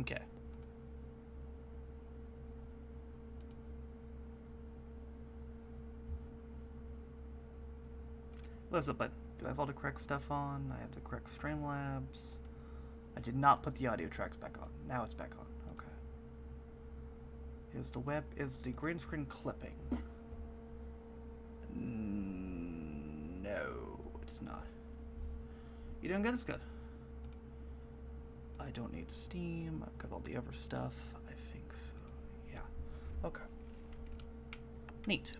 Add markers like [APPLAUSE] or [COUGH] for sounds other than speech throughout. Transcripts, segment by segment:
Okay. What's up, but do I have all the correct stuff on? I have the correct Streamlabs. I did not put the audio tracks back on. Now it's back on. Okay. Is the web is the green screen clipping? No, it's not. You doing good? It's good. I don't need Steam. I've got all the other stuff. I think so. Yeah. Okay. Neat.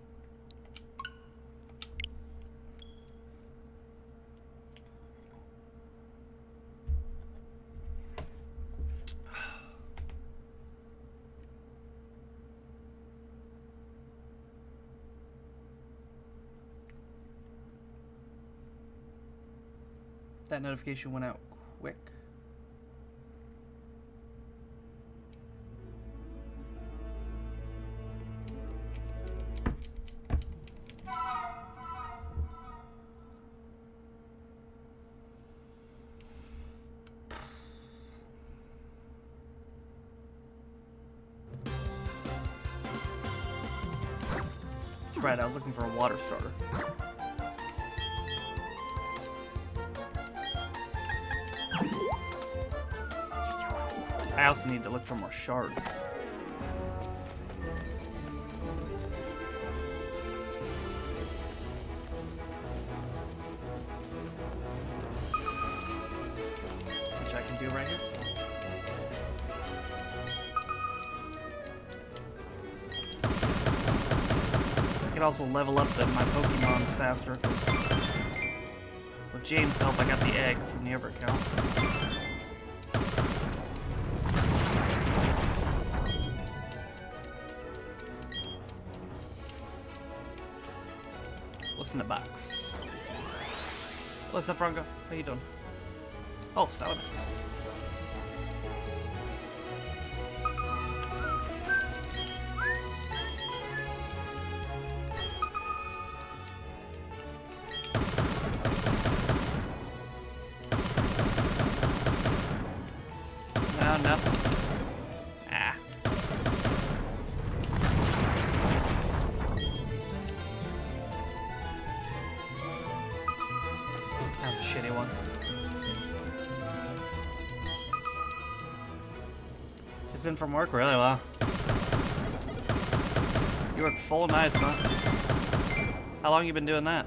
That notification went out quick. For a water starter. I also need to look for more shards. Also level up the, my Pokemons faster. With James' help, I got the egg from the other account. What's in the box? What's up, Franco? How you doing? Oh, Salamence. Work, really? well. You work full nights, huh? How long you been doing that?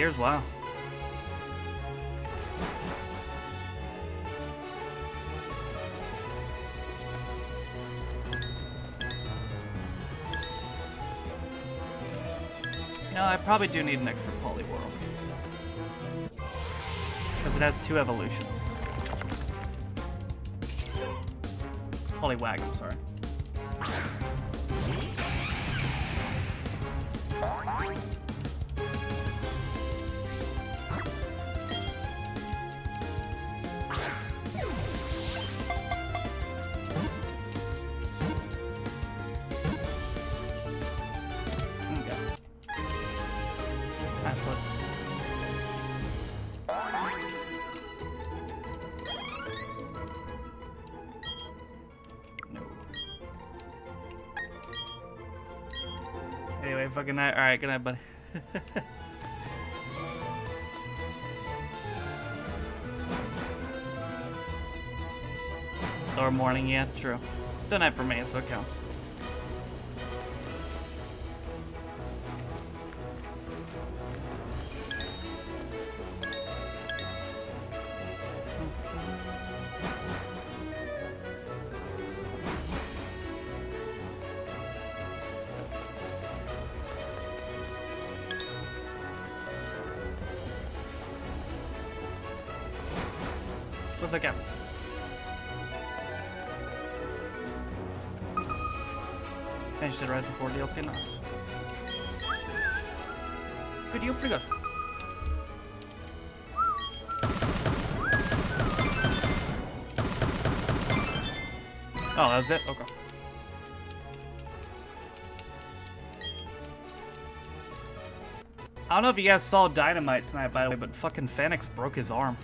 Years, wow. No, I probably do need an extra Poliwhirl. Because it has two evolutions. Poliwag, I'm sorry. Night. All right, good night, buddy. [LAUGHS] or morning, yeah, true. Still night for me, so it counts. Was it? Okay. I don't know if you guys saw Dynamite tonight, by the way, but fucking Fenix broke his arm.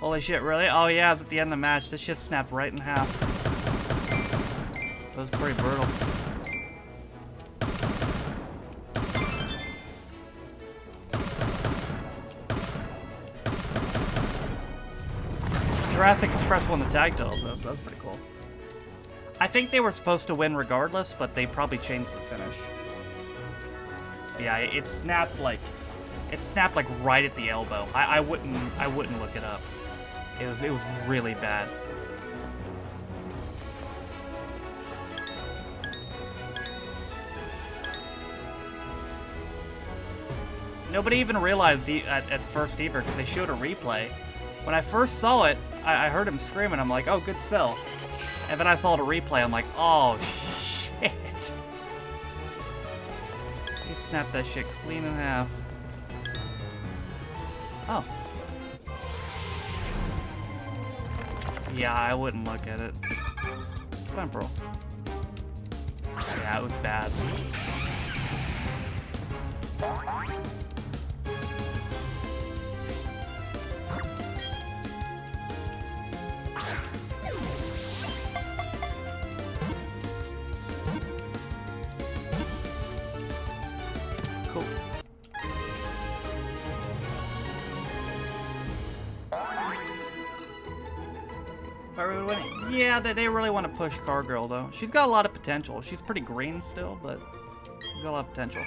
Holy shit, really? Oh yeah, it's at the end of the match. This shit snapped right in half. That was pretty brutal. Jurassic Express won the tag titles, though, so that's pretty cool. I think they were supposed to win regardless, but they probably changed the finish. Yeah, it snapped like, it snapped like right at the elbow. I, I wouldn't, I wouldn't look it up. It was, it was really bad. Nobody even realized e at, at first either because they showed a replay. When I first saw it, I, I heard him screaming. I'm like, oh, good sell. And then I saw the replay. I'm like, oh, shit. He snapped that shit clean in half. Oh. Yeah, I wouldn't look at it. Temporal. Yeah, it was bad. Yeah, they, they really want to push Cargill, though. She's got a lot of potential. She's pretty green still, but she's got a lot of potential.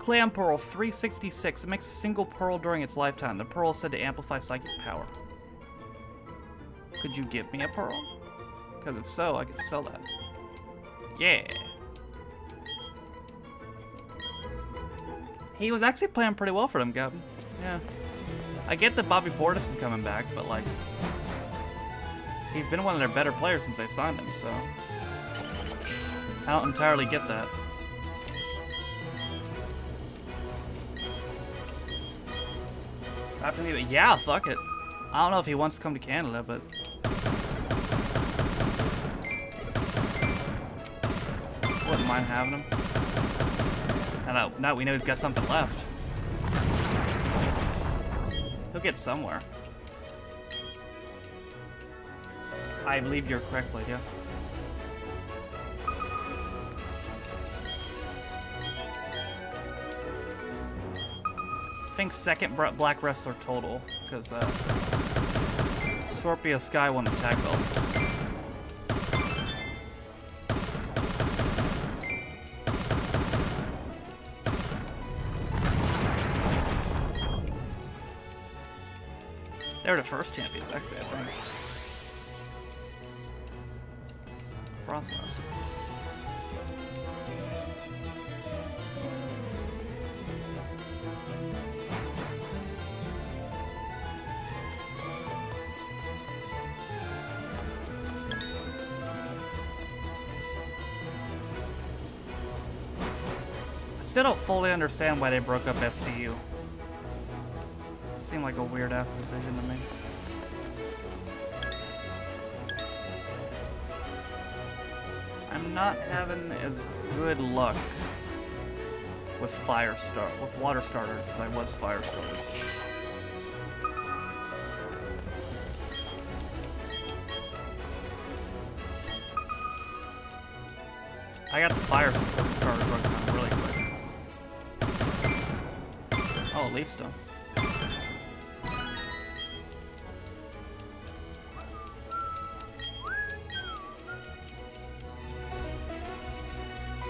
Clamperl 366. It makes a single pearl during its lifetime. The pearl is said to amplify psychic power. Could you give me a pearl? Because if so, I could sell that. Yeah. He was actually playing pretty well for them, Gavin. Yeah. I get that Bobby Portis is coming back, but like, he's been one of their better players since they signed him, so I don't entirely get that. Yeah, fuck it. I don't know if he wants to come to Canada, but wouldn't mind having him. Now, now we know he's got something left. He'll get somewhere. I believe you're correct, Lydia. I think second black wrestler total, because uh, Scorpio Sky won the tag belts. They were the first champions, actually, I think. Still don't fully understand why they broke up SCU. Seemed like a weird ass decision to me. I'm not having as good luck with fire start with water starters as I was fire starters. I got the fire starter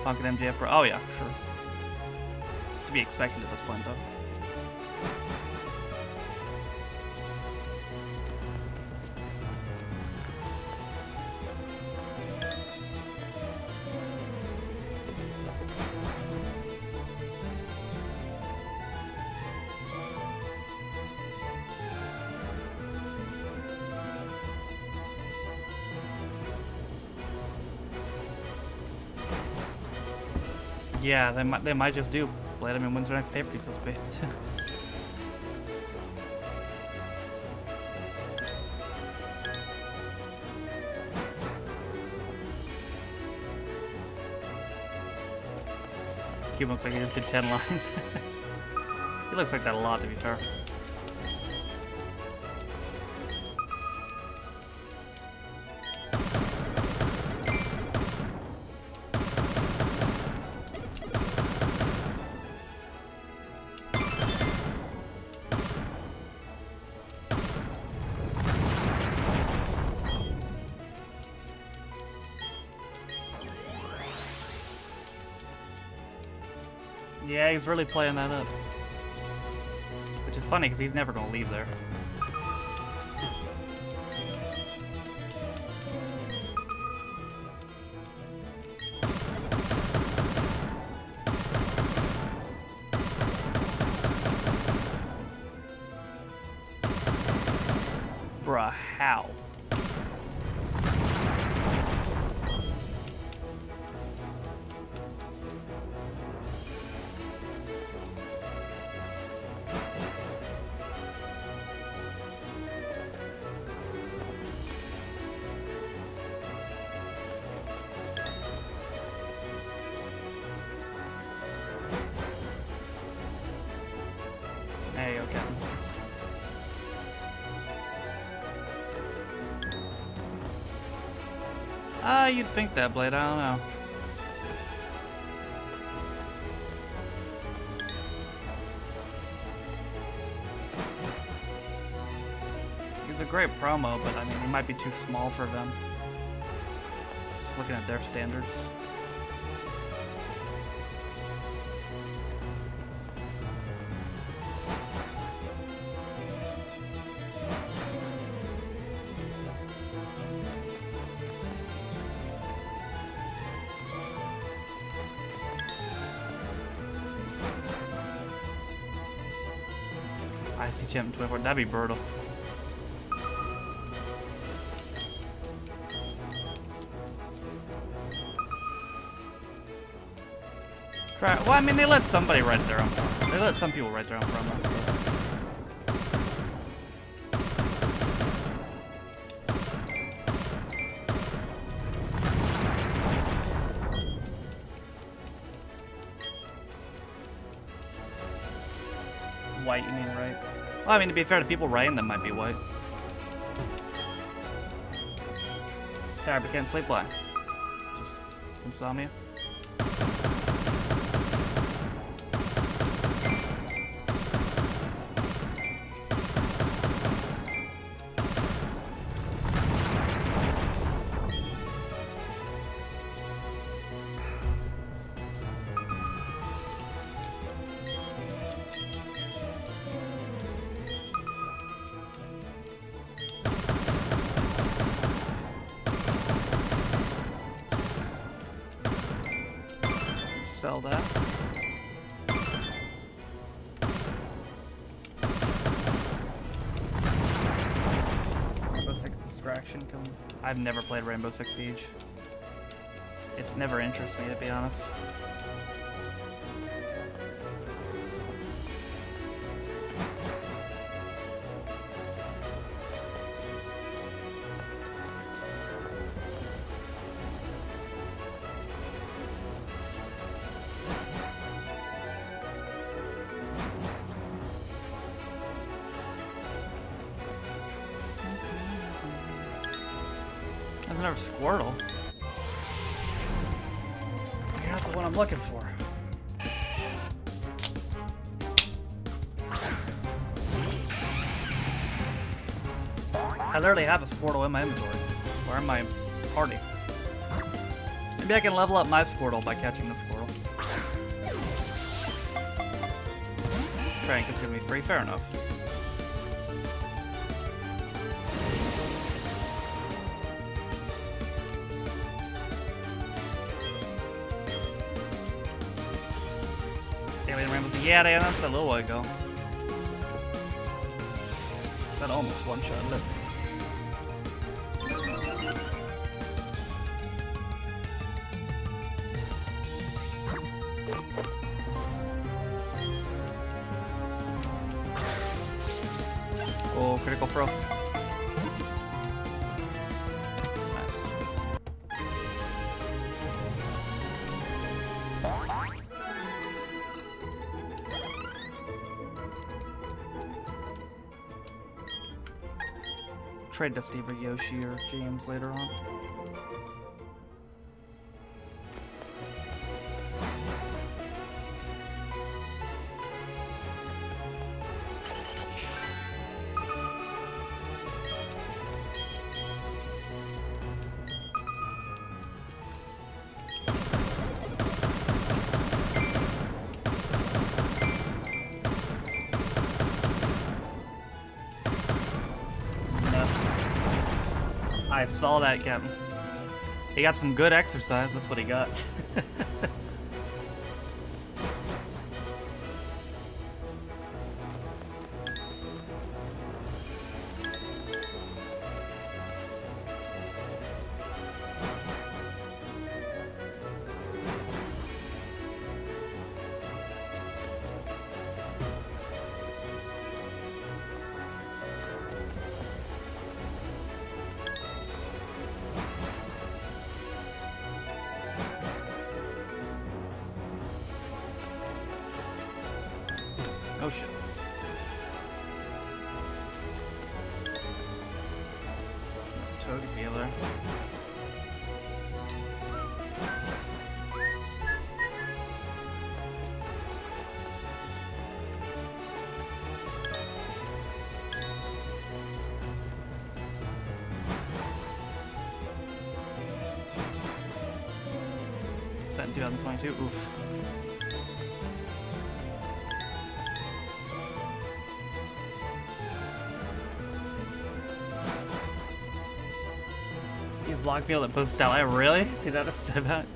Punk and MJF. Oh yeah, sure. It's to be expected at this point, though. Yeah, they might, they might just do. Vladimir wins their next pay-per-view, so it's Cuban looks like he just did 10 lines. [LAUGHS] he looks like that a lot, to be fair. Really playing that up. Which is funny, because he's never going to leave there. Think that, Blade. I don't know. He's a great promo, but I mean, he might be too small for them. Just looking at their standards. IC champ 24. That'd be brutal. Try. Well, I mean, they let somebody write their own. They let some people write their own promos. I mean, to be fair to people writing them might be white. But can't sleep why? Just insomnia. Sell that. Rainbow Six Extraction come. I've never played Rainbow Six Siege. It's never interested me to be honest. Literally have a Squirtle in my inventory. Or in my party. Maybe I can level up my Squirtle by catching the Squirtle. Frank is gonna be free, fair enough. Alien Rainbows. Yeah, they announced that a little while ago. That almost one shot. Trade Dusty for Yoshi or James later on. I saw that, Captain. He got some good exercise, that's what he got. [LAUGHS] Me on the post style. I really? See that upset it?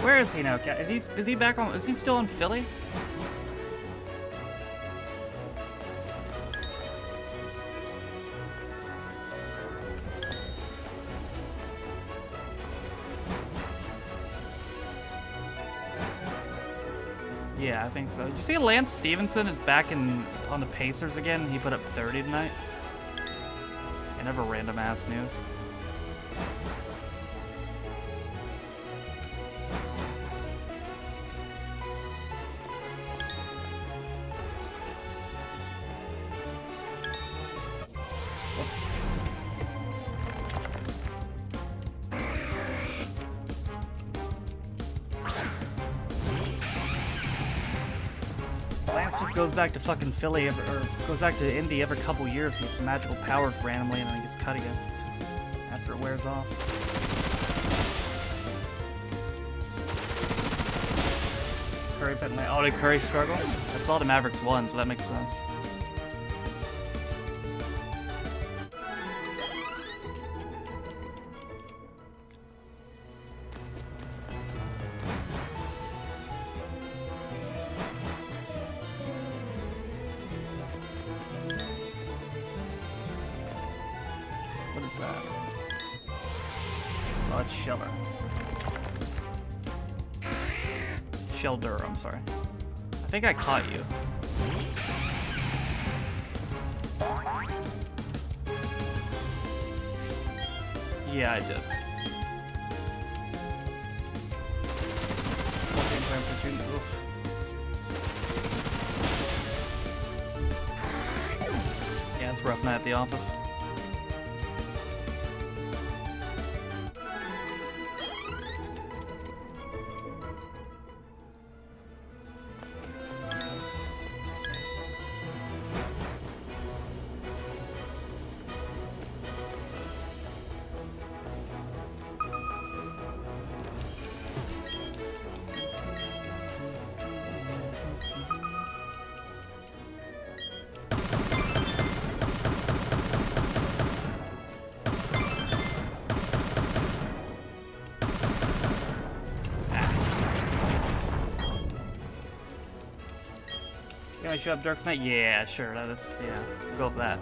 Where is he now, Is he is he back on? Is he still in Philly? So. Did you see Lance Stephenson is back in on the Pacers again? He put up 30 tonight. And never random ass news. Back to fucking Philly, every, or goes back to Indy every couple years and gets magical powers randomly, and then he gets cut again after it wears off. Curry put my did Curry struggle? I saw the Mavericks won, so that makes sense. Caught you. Show up Dark Knight? Yeah, sure. That's yeah. Go with that.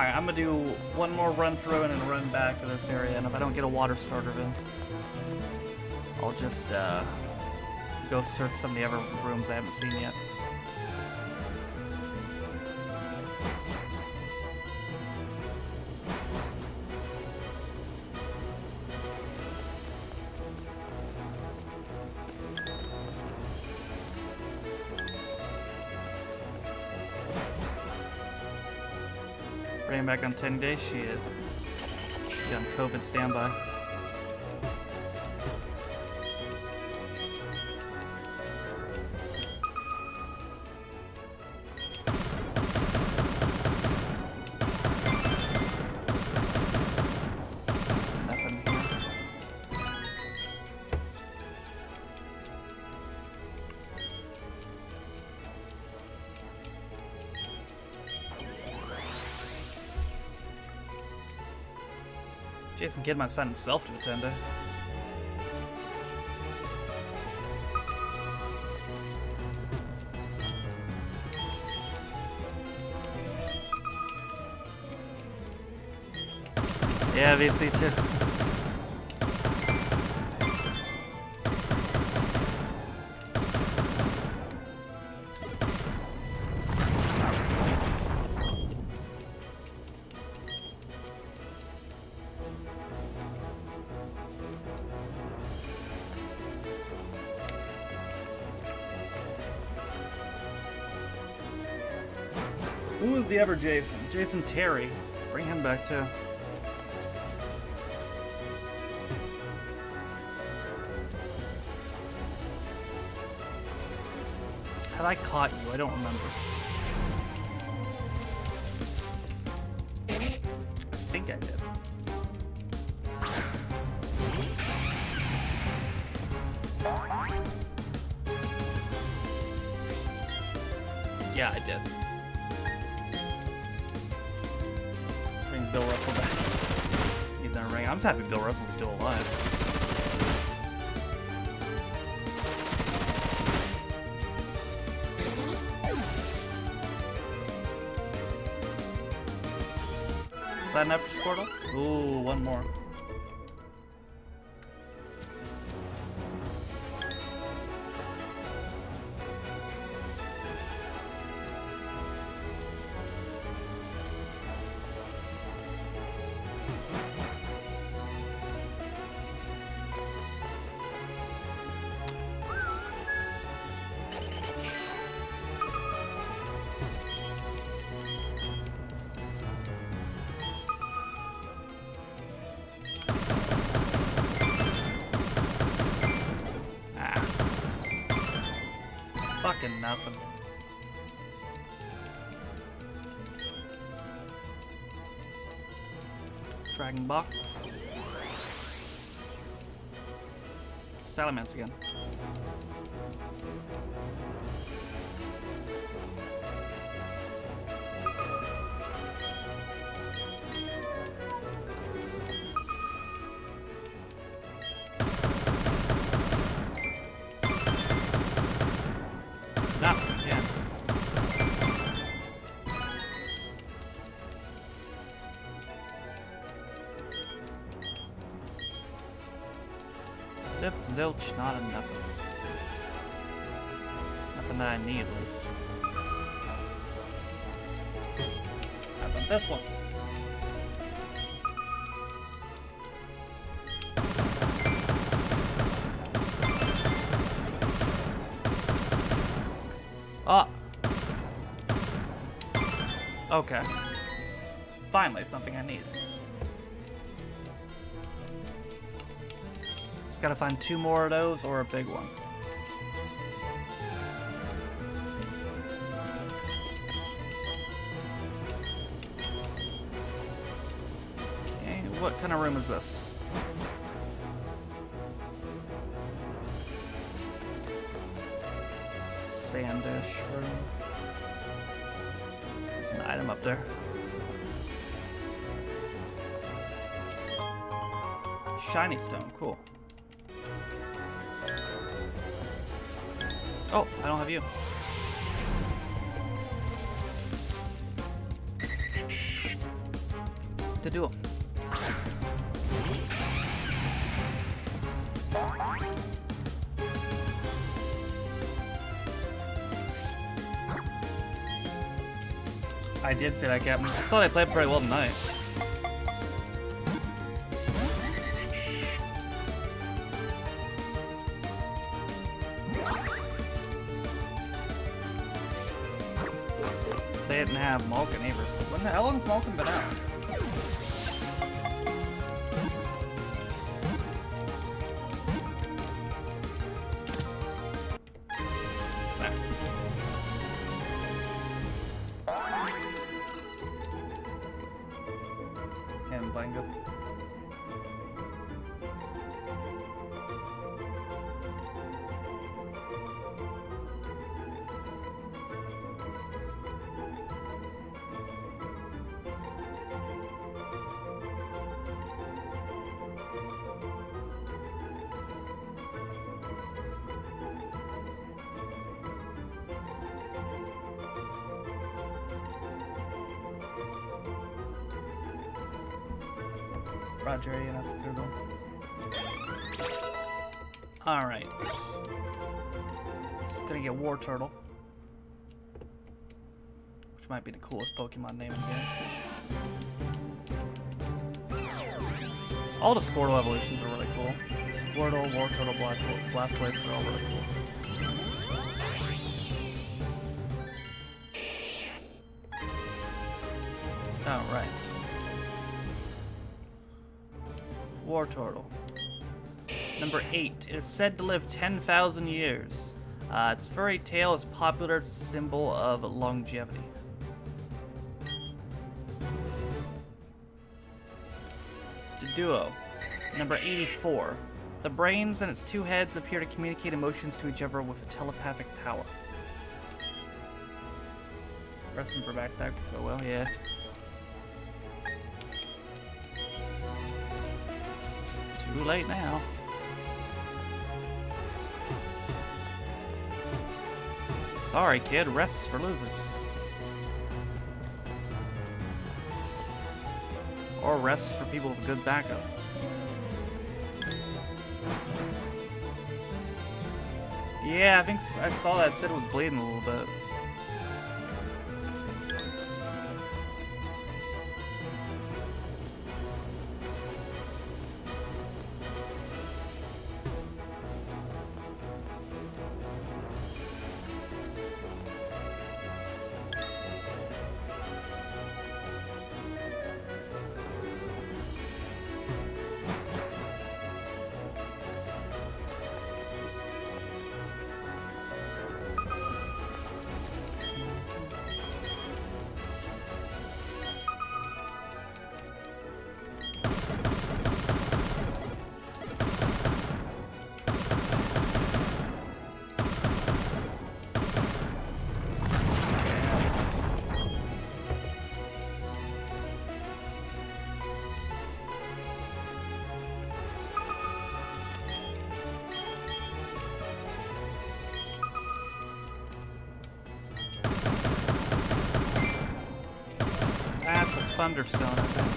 Alright, I'm gonna do one more run through and then run back to this area, and if I don't get a water starter in, I'll just uh, go search some of the other rooms I haven't seen yet. On 10 days, shit. Be on COVID standby. Kidman signed himself to Nintendo. Yeah, VC too. Jason? Terry. Bring him back too. Had I caught you? I don't remember. Bill Russell's still alive. Is that enough for Squirtle? Ooh, one more. Nothing. Dragon box. Salamence again. Okay. Finally, something I need. Just gotta find two more of those or a big one. there. Shiny stone, cool. Oh, I don't have you. To do. I did say that, Captain. I thought I played pretty well tonight. Turtle. Which might be the coolest Pokemon name in the game. All the Squirtle evolutions are really cool. Squirtle, Wartortle, Black Blastoise, they're all really cool. Alright. Wartortle. Number 8. It is said to live 10,000 years. Uh, its furry tail is popular symbol of longevity. Doduo. Number 84. The brains and its two heads appear to communicate emotions to each other with a telepathic power. Resting for backpack. Oh well, yeah. Too late now. Sorry, kid. Rests for losers. Or rests for people with good backup. Yeah, I think I saw that. Said it was bleeding a little bit. Thunderstone, I think.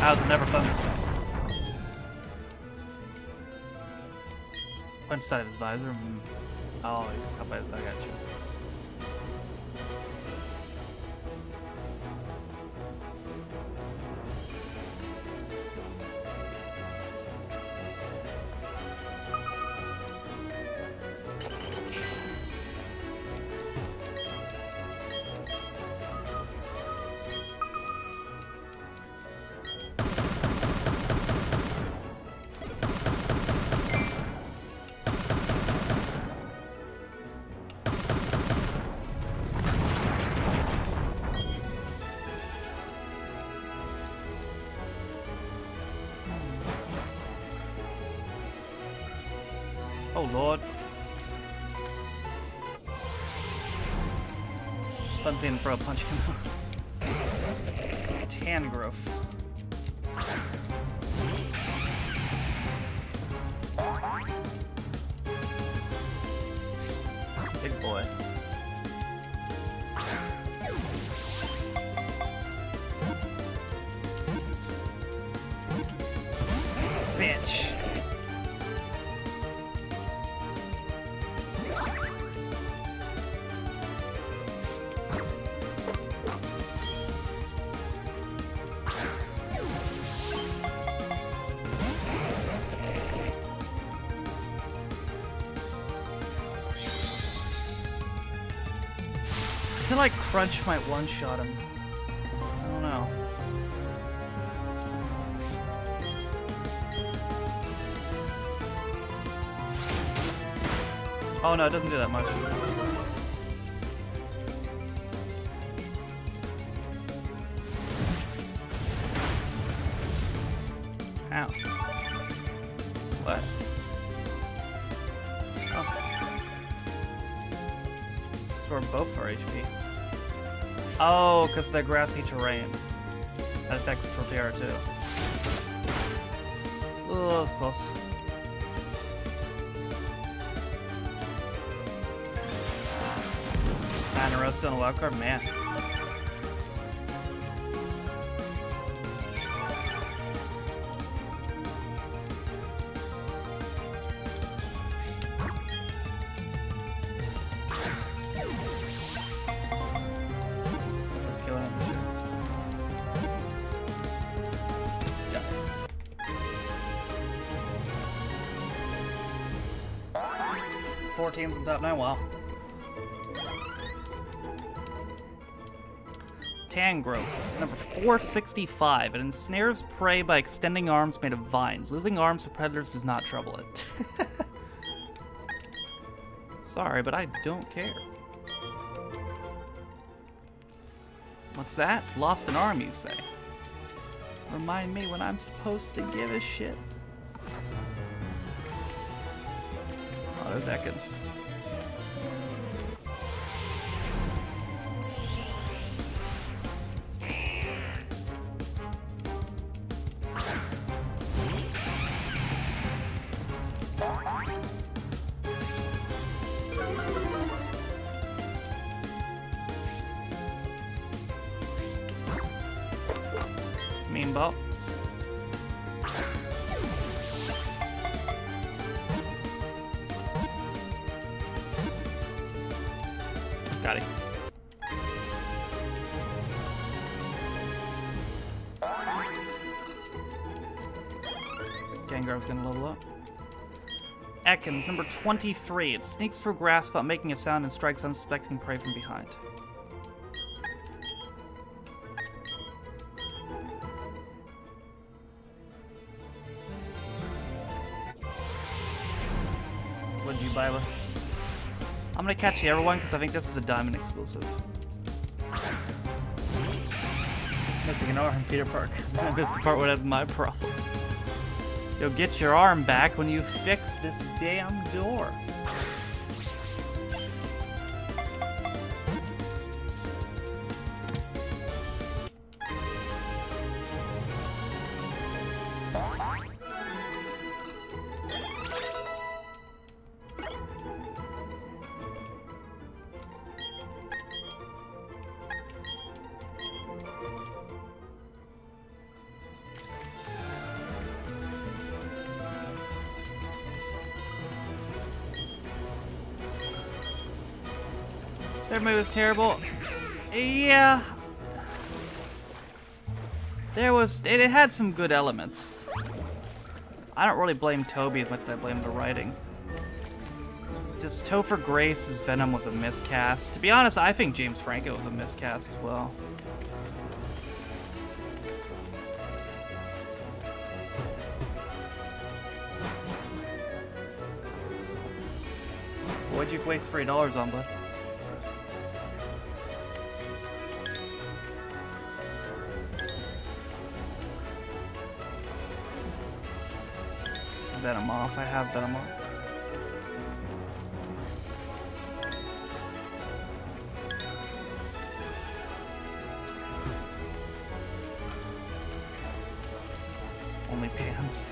That was never thunderstone. Punch side of his visor. Oh, I got you. Fun for a punch Crunch might one-shot him. I don't know. Oh no, it doesn't do that much. Because they're grassy terrain. That affects Torterra too. Oh, that close. Man, roast on a wild card, man. In. Wow. Tangrowth, number 465. It ensnares prey by extending arms made of vines. Losing arms to predators does not trouble it. [LAUGHS] Sorry, but I don't care. What's that? Lost an arm, you say? Remind me when I'm supposed to give a shit. Oh, there's Ekans. Number 23. It sneaks through grass without making a sound and strikes unsuspecting prey from behind. What'd you buy? I'm gonna catch the other one because I think this is a diamond exclusive. Missing an arm, Peter Park. I missed the part where that's my problem. You'll get your arm back when you fix this damn door. Their move was terrible. Yeah. There was, it, it had some good elements. I don't really blame Tobey as much as I blame the writing. It's just Topher Grace's Venom was a miscast. To be honest, I think James Franco was a miscast as well. What'd you waste three dollars on, bud? Venom off. I have Venom off. OnlyFans.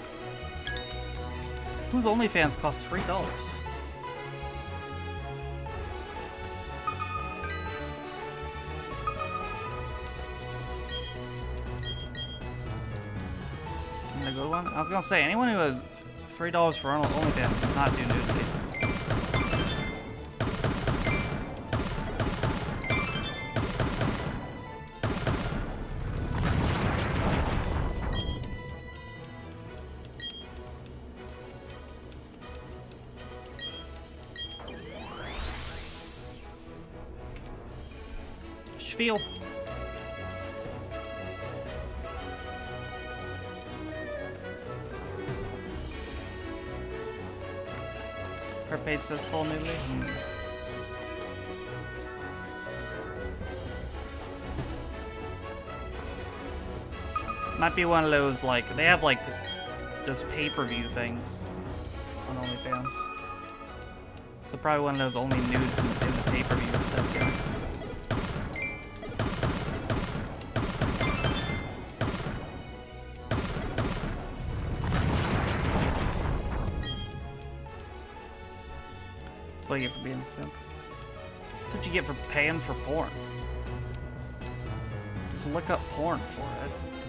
Whose OnlyFans costs three dollars? I was gonna say anyone who has three dollars for Arnold OnlyFans does not do nudity. Page says. Might be one of those like they have like those pay-per-view things on OnlyFans. So probably one of those only nude in, the pay-per-view stuff. Paying for porn. Just look up porn for it.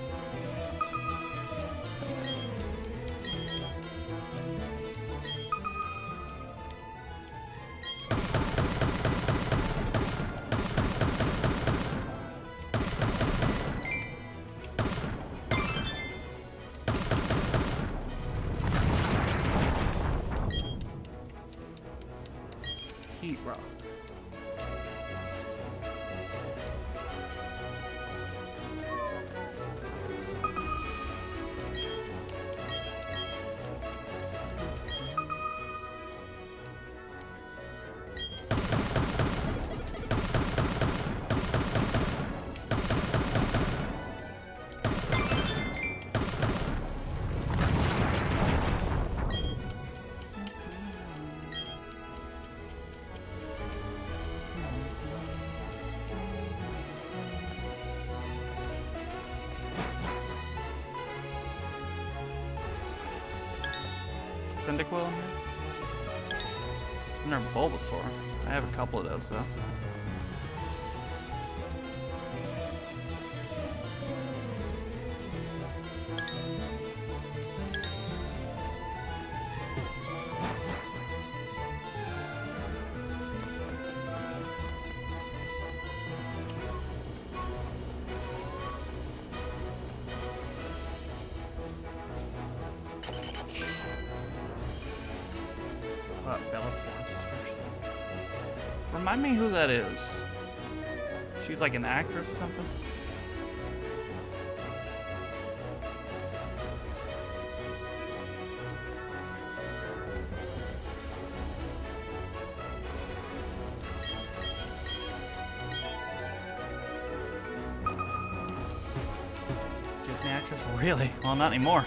Couple of those though. That is. She's like an actress or something? Disney actress? Really? Well, not anymore.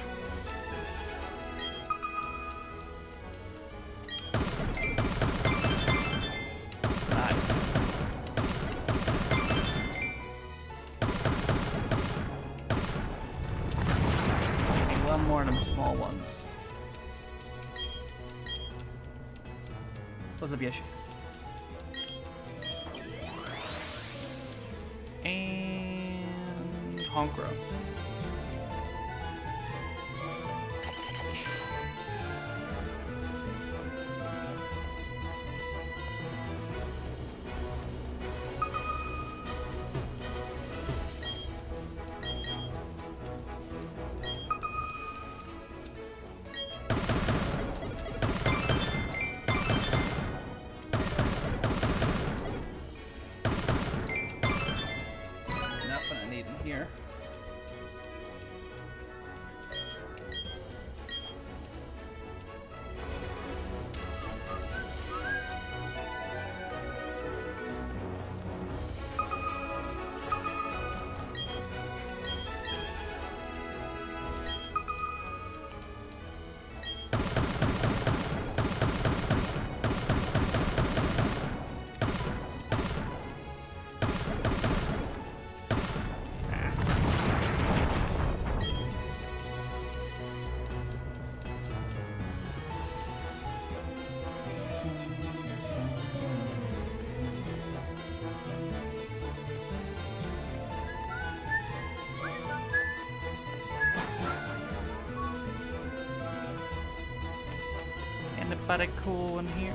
Anybody cool in here?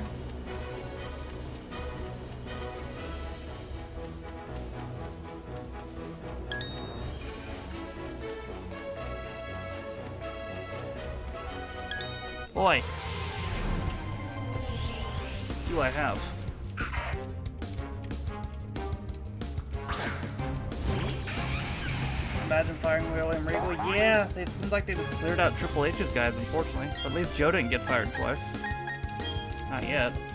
Boy. Do I have? Imagine firing William Regal. Yeah, it seems like they've cleared out Triple H's guys, unfortunately. But at least Joe didn't get fired twice. Not yet.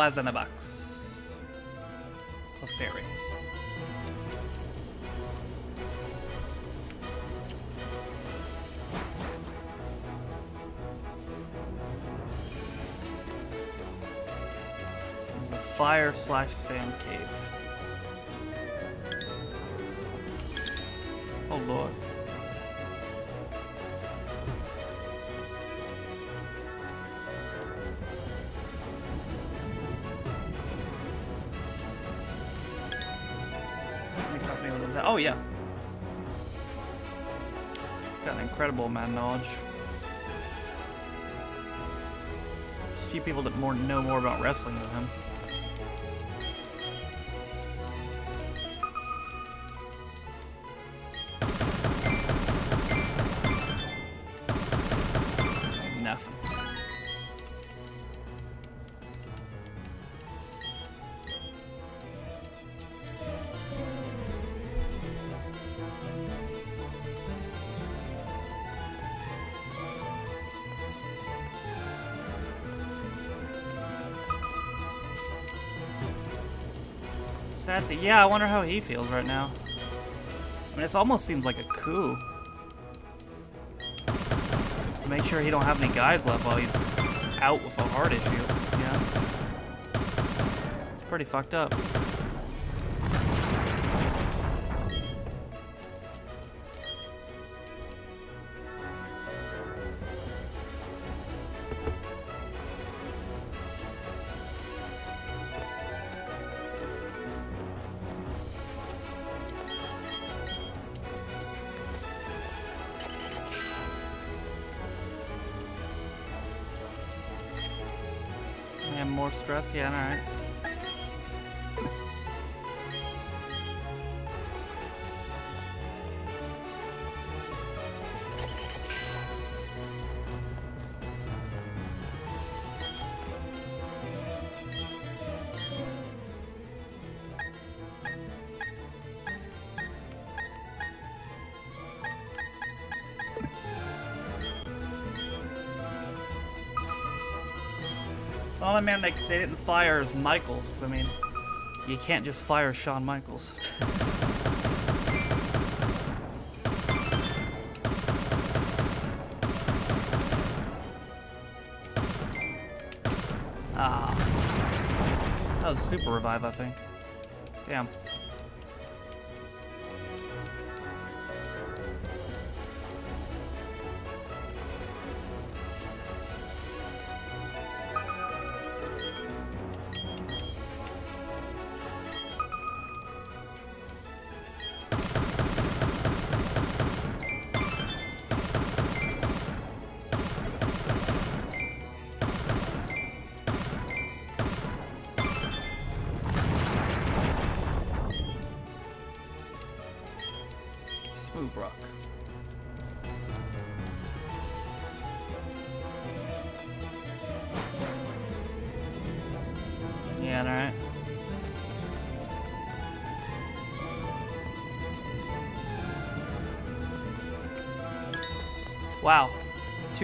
Was in a box. Clefairy. This is a fire slash sand knowledge. There's few people that more know more about wrestling than him. Yeah, I wonder how he feels right now. I mean, it almost seems like a coup. Make sure he don't have any guys left while he's out with a heart issue. Yeah. It's pretty fucked up. Yeah, alright. Man they, they didn't fire as Michaels, because I mean, you can't just fire Shawn Michaels. [LAUGHS] ah. That was a Super Revive, I think. Damn.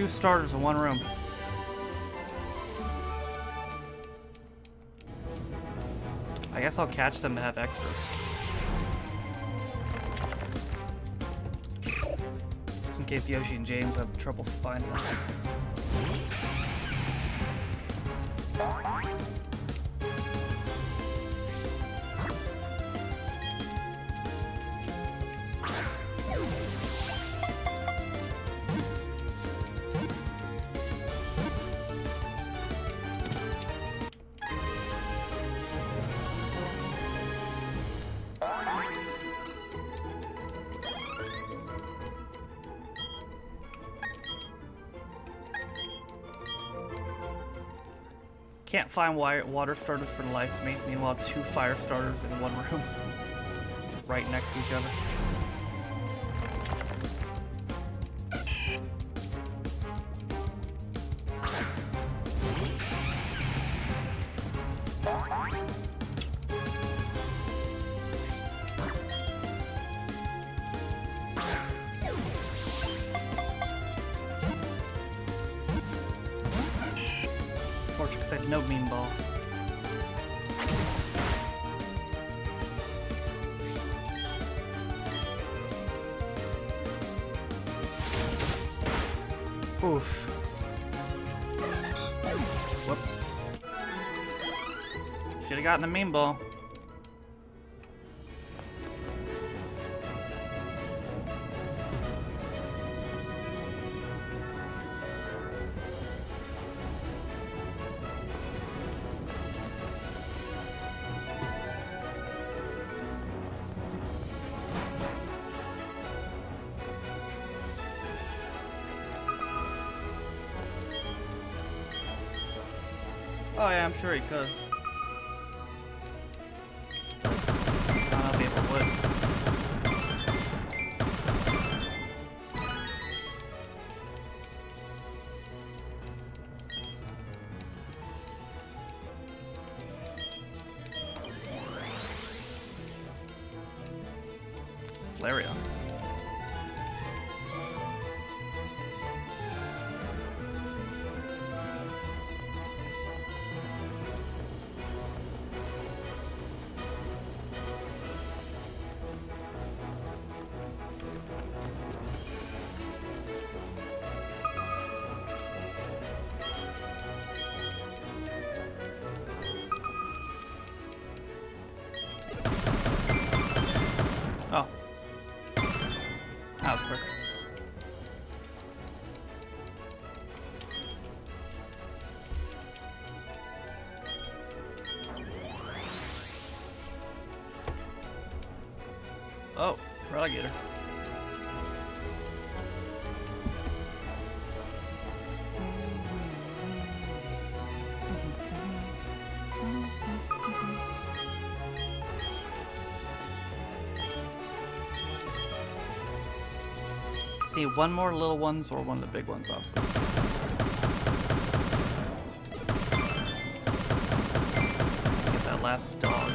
Two starters in one room. I guess I'll catch them to have extras. Just in case Yoshi and James have trouble finding them. Find water starters for life. Meanwhile, two fire starters in one room. [LAUGHS] right next to each other. Have gotten a mean ball. Relegator. See, one more little ones or one of the big ones, obviously. Get that last dog.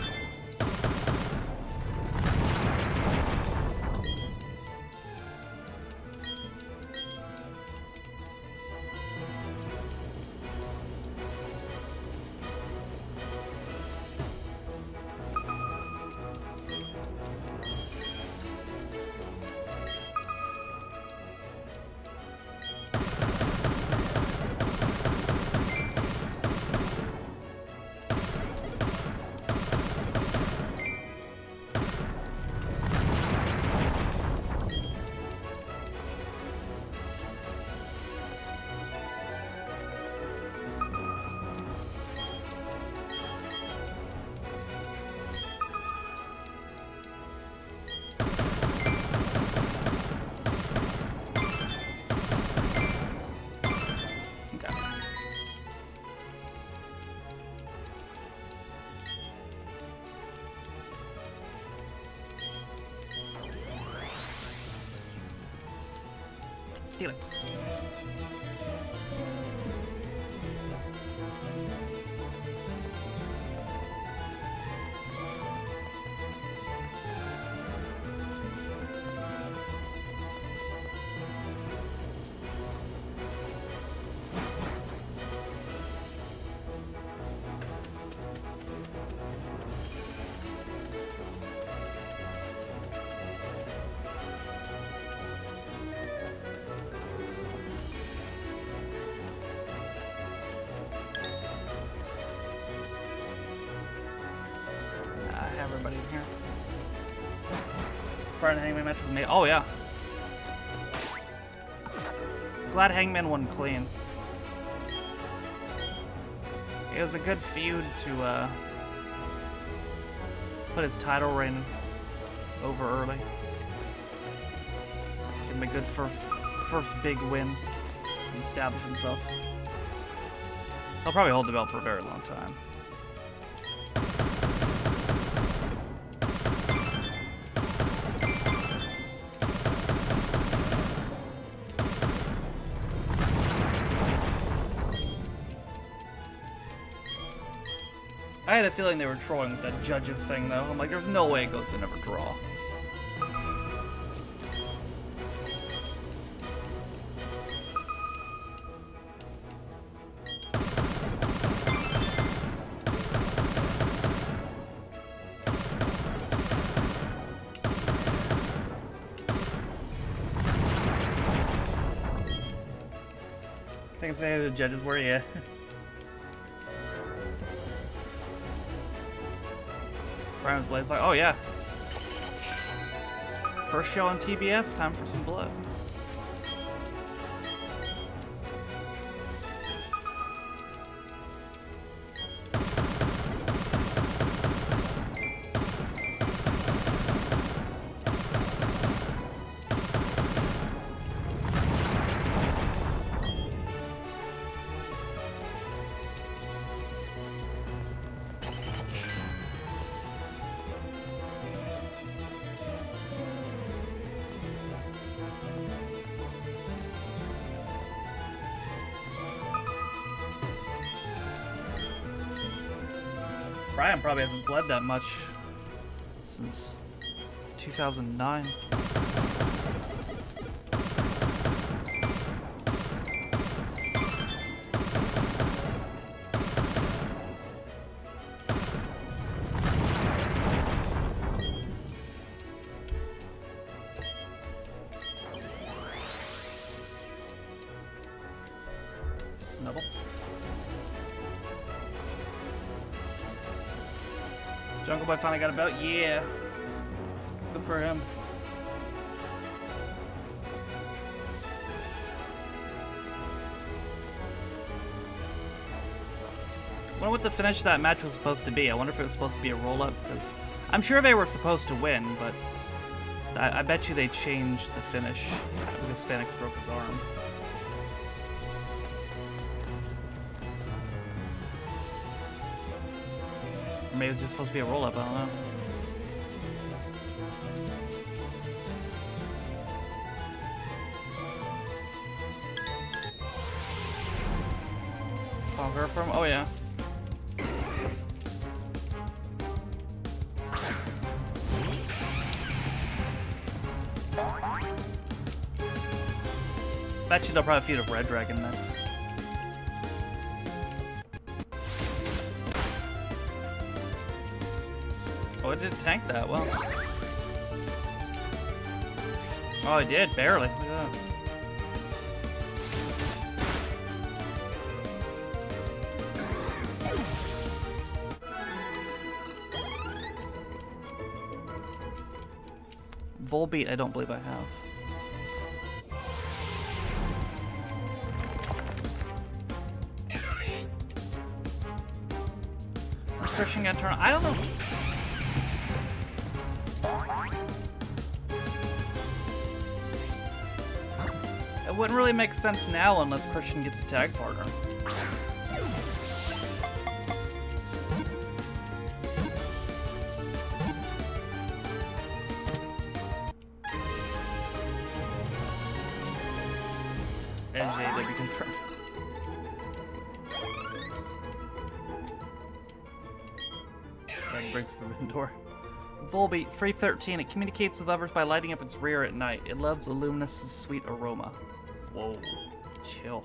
Steelix. Oh yeah. Glad Hangman won clean. It was a good feud to uh, put his title reign over early. Give him a good first first big win. And establish himself. He'll probably hold the belt for a very long time. Had a feeling they were trolling with that judges thing, though. I'm like, there's no way it goes to never draw. Things they the judges were, yeah. Blade's like, oh yeah. First show on TBS, time for some blood. Bled that much since 2009. Finally got a belt? Yeah. Good for him. I wonder what the finish of that match was supposed to be. I wonder if it was supposed to be a roll-up, because I'm sure they were supposed to win, but I, I bet you they changed the finish because Fenix broke his arm. Maybe it supposed to be a roll-up, I don't know. Conquer from, oh yeah. Bet you they'll probably feud a reDRagon next. Tank that well. Oh, it did, barely. Look at that. Volbeat, I don't believe I have. Got turned. I don't know. Wouldn't really make sense now unless Christian gets a tag partner. Volbeat, free 13. It communicates with others by lighting up its rear at night. It loves a luminous, sweet aroma. Whoa. Chill.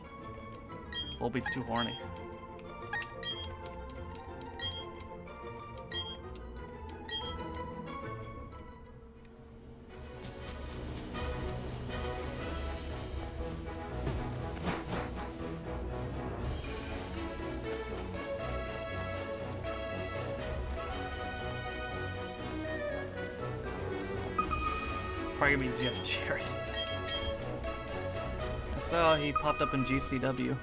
Volbeat's too horny. Probably gonna be Jeff Jarrett popped up in GCW.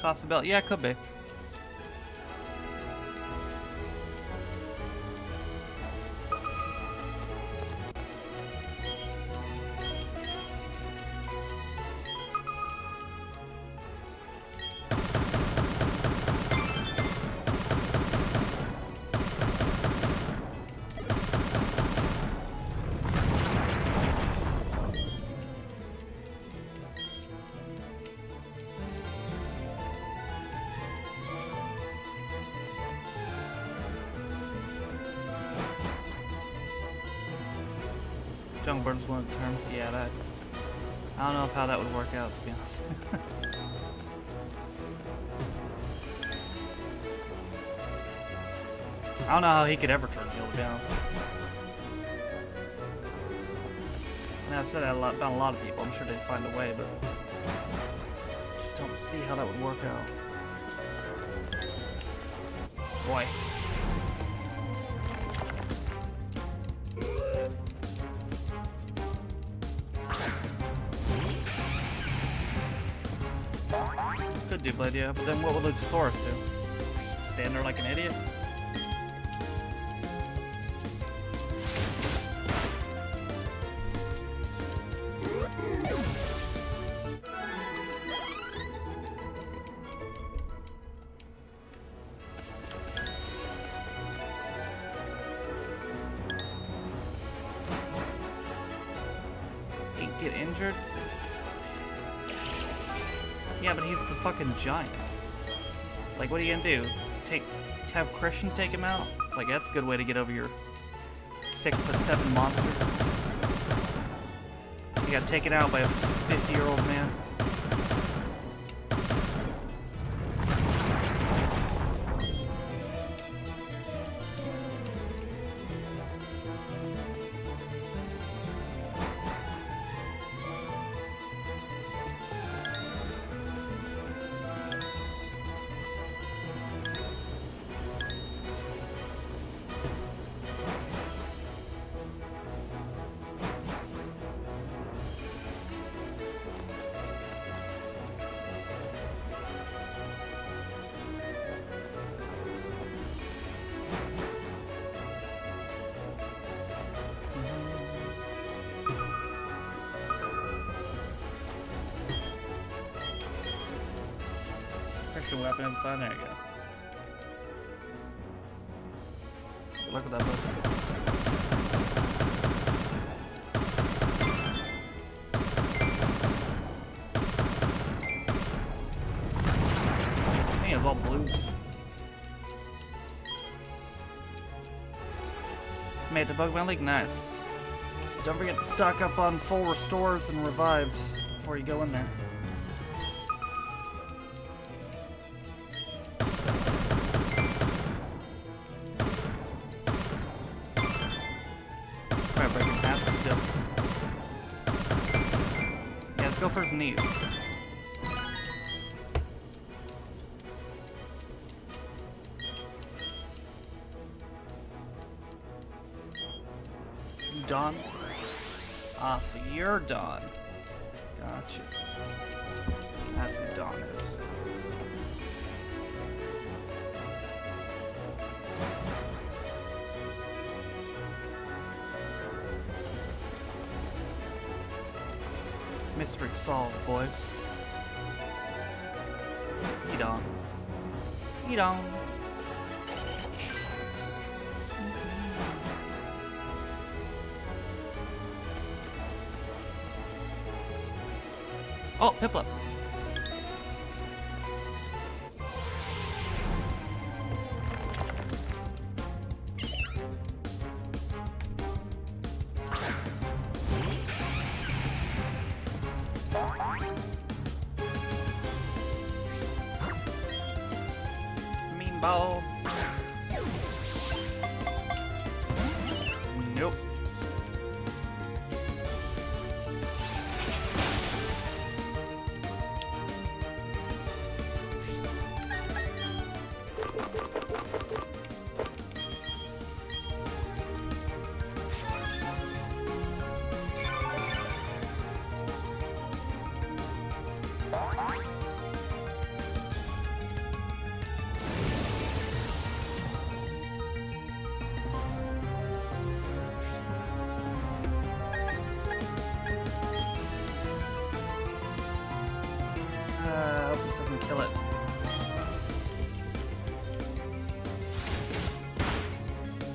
Cost a belt? Yeah, could be. Jungle one terms. Yeah, that. I don't know how that would work out, to be honest. [LAUGHS] I don't know how he could ever turn heel, to be honest. Mean, I've said that a lot, about a lot of people. I'm sure they'd find a way, but I just don't see how that would work out. Boy. Blade, yeah, but then what will the Luchasaurus do? Stand there like an idiot? Giant. Like, what are you gonna do? Take, have Christian take him out? It's like, that's a good way to get over your six foot seven monster. You got taken out by a 50 year old man. Pokemon League, nice. Don't forget to stock up on full restores and revives before you go in there. Eat on. Oh, Piplup.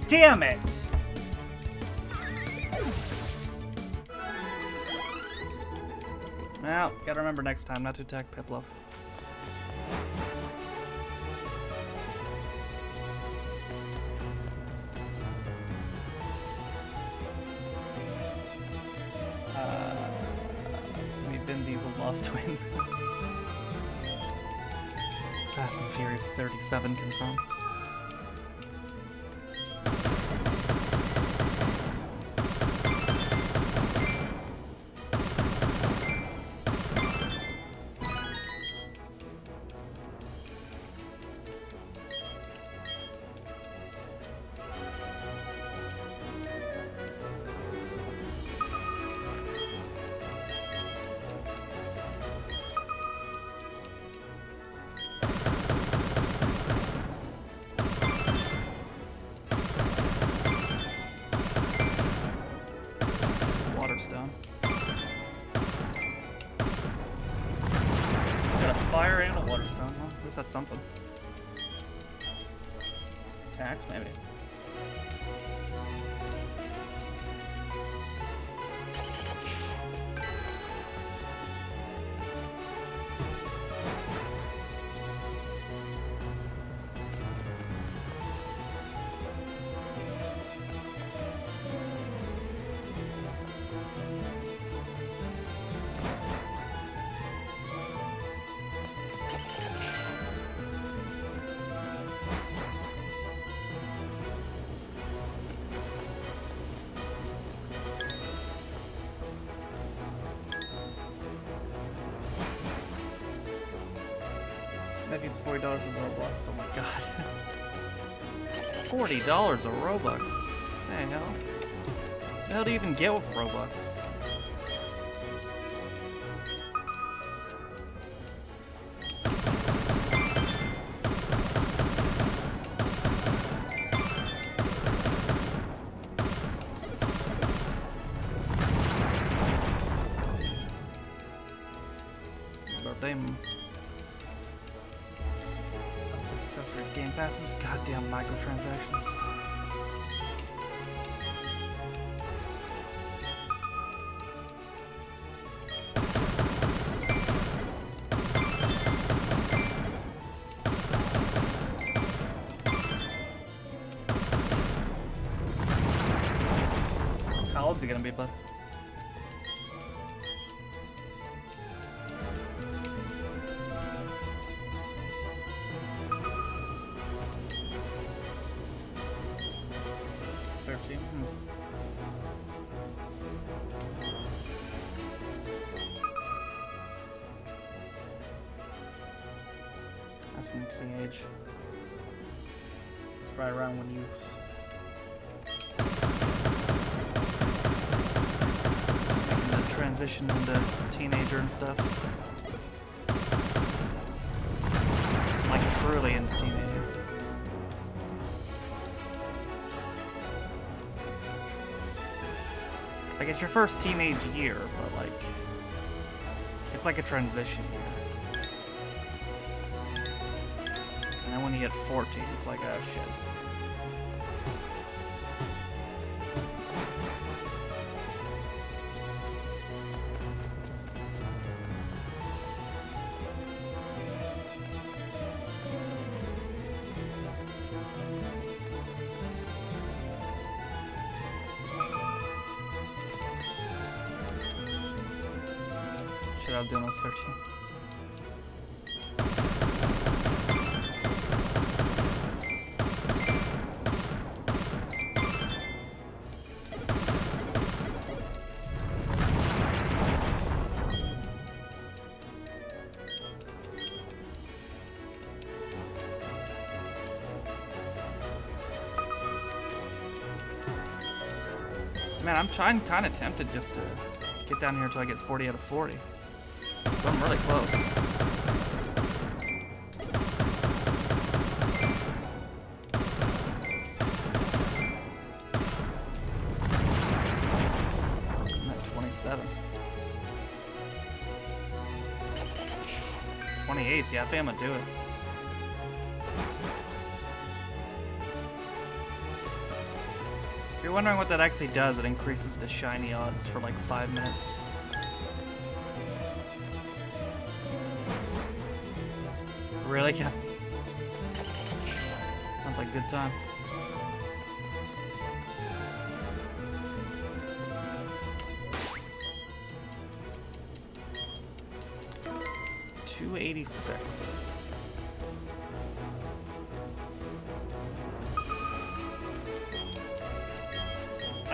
Damn it! Now, Well, gotta remember next time not to attack Piplup. Uh, we've been the lost [LAUGHS] twin. Fast and Furious 37 confirmed. $40 in Robux. Oh my god. [LAUGHS] $40 of Robux. Dang hell. The hell do you even get with Robux? Gonna be. Hmm. That's an interesting age. It's right around when you transition into teenager and stuff. Like truly into teenager. Like it's your first teenage year, but like it's like a transition year. And then when you hit 14, it's like, oh shit. I'm trying, kind of tempted just to get down here until I get 40 out of 40. But I'm really close. I'm at 27. 28, yeah, I think I'm gonna do it. Wondering what that actually does, it increases the shiny odds for like five minutes. Really, Cap? Sounds like a good time.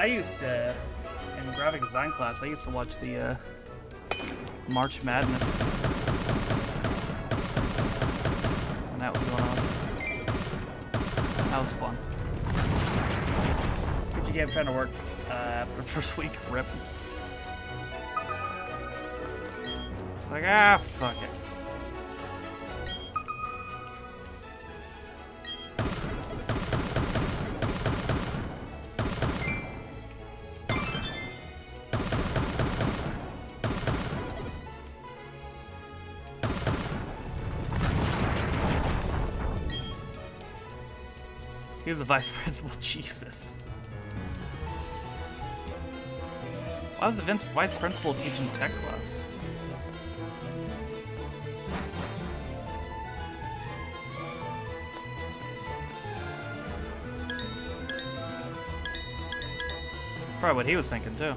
I used to, in graphic design class, I used to watch the uh, March Madness. When that was going on. That was fun. Did you get trying to work uh, the first week? Rip. Like, ah, fuck it. The vice [LAUGHS] principal. Jesus. Why was the vice principal teaching tech class? That's probably what he was thinking too.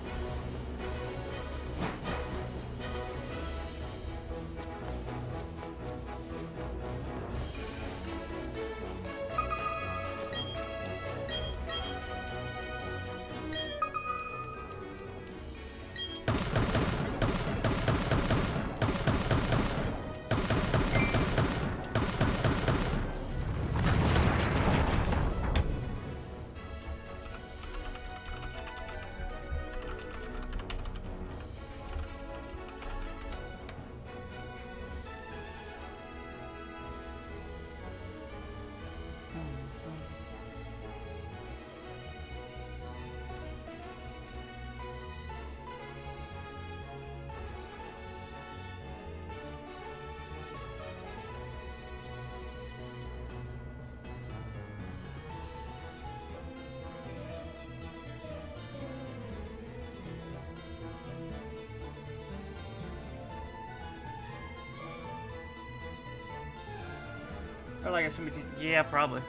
Or like I should be teaching. Yeah, probably.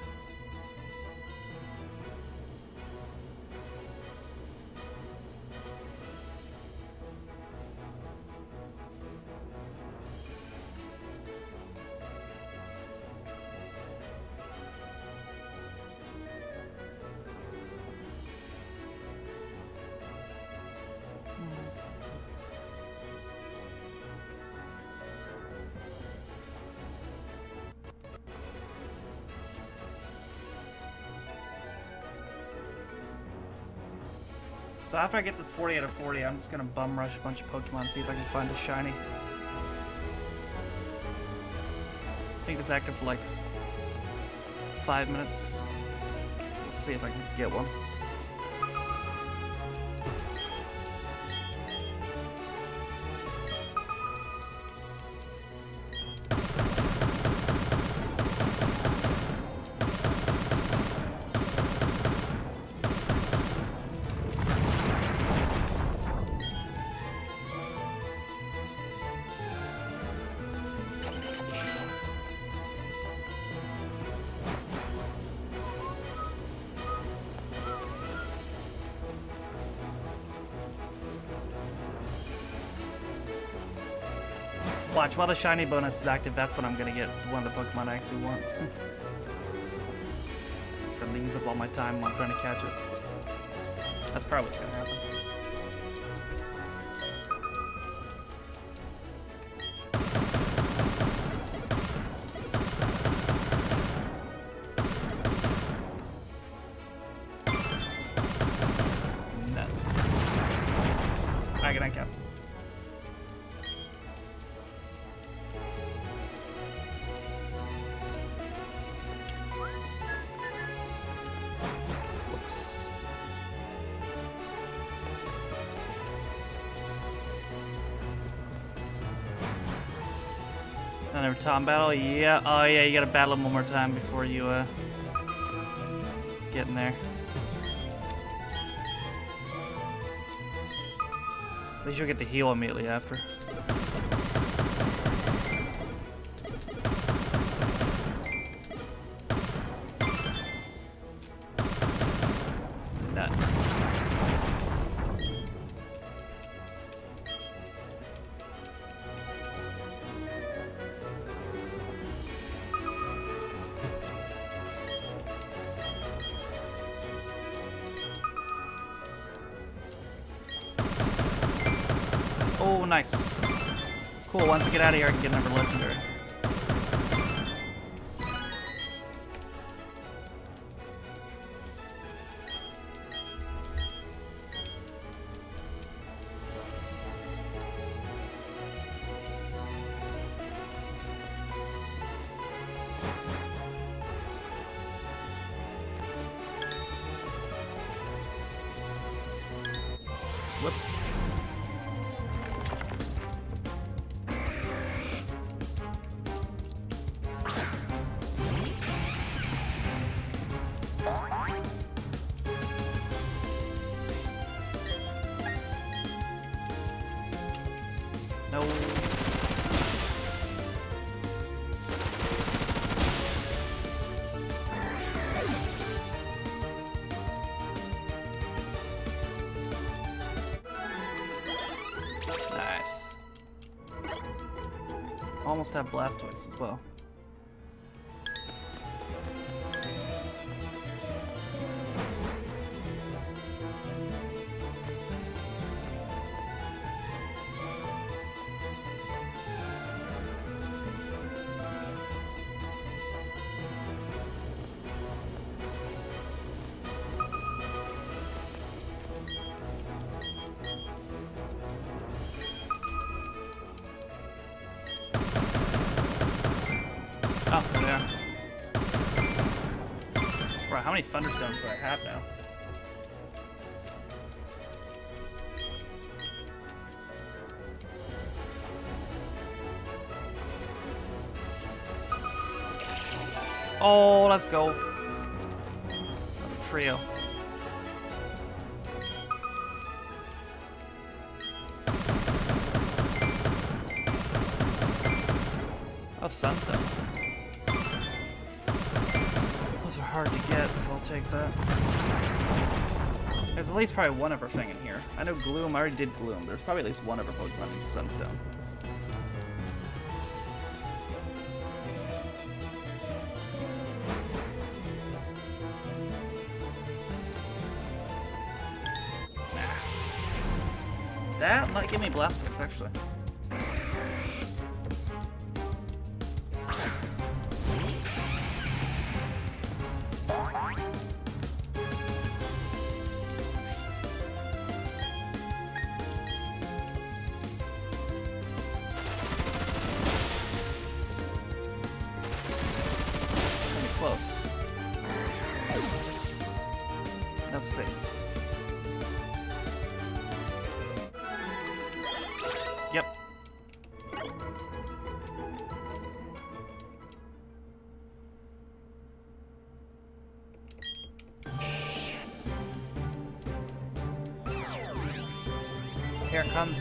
After I get this 40 out of 40, I'm just gonna bum rush a bunch of Pokemon and see if I can find a shiny. I think it's active for like five minutes. We'll see if I can get one. While the shiny bonus is active, that's when I'm gonna get one of the Pokemon I actually want. [LAUGHS] so I'm gonna use up all my time while I'm trying to catch it. That's probably what's gonna happen. time battle? Yeah. Oh, yeah, you gotta battle him one more time before you, uh, get in there. At least you'll get the heal immediately after. Get out of here, can get number legendary. Almost have Blastoise many Thunderstones do I have now? Oh, let's go. Another trio. Least probably one of her thing in here. I know Gloom, I already did Gloom. There's probably at least one of her Pokemon in Sunstone. That might give me blast Blastoise, actually.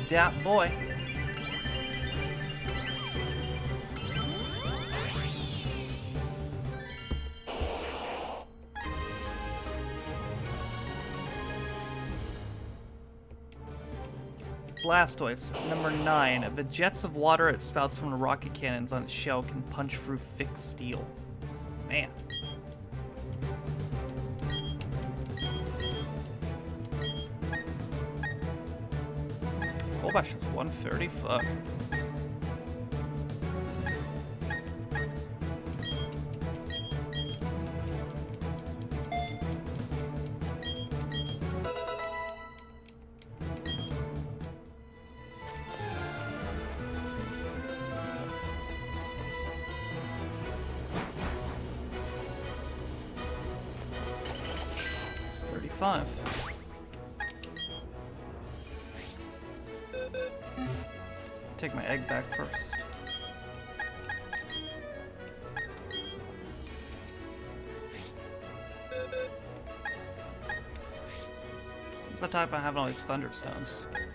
Dat Boy. Blastoise, number 9. The jets of water it spouts from the rocket cannons on its shell can punch through thick steel. Is 130? Fuck. All these thunderstones?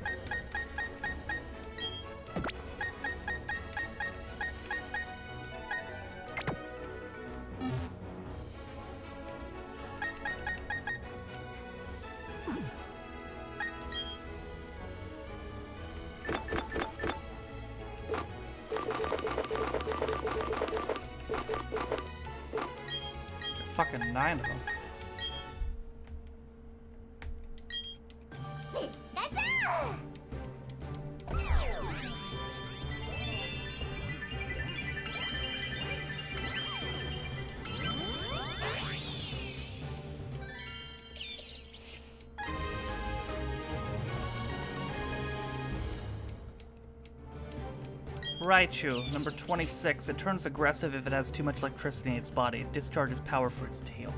Raichu, number 26. It turns aggressive if it has too much electricity in its body. It discharges power for its tail.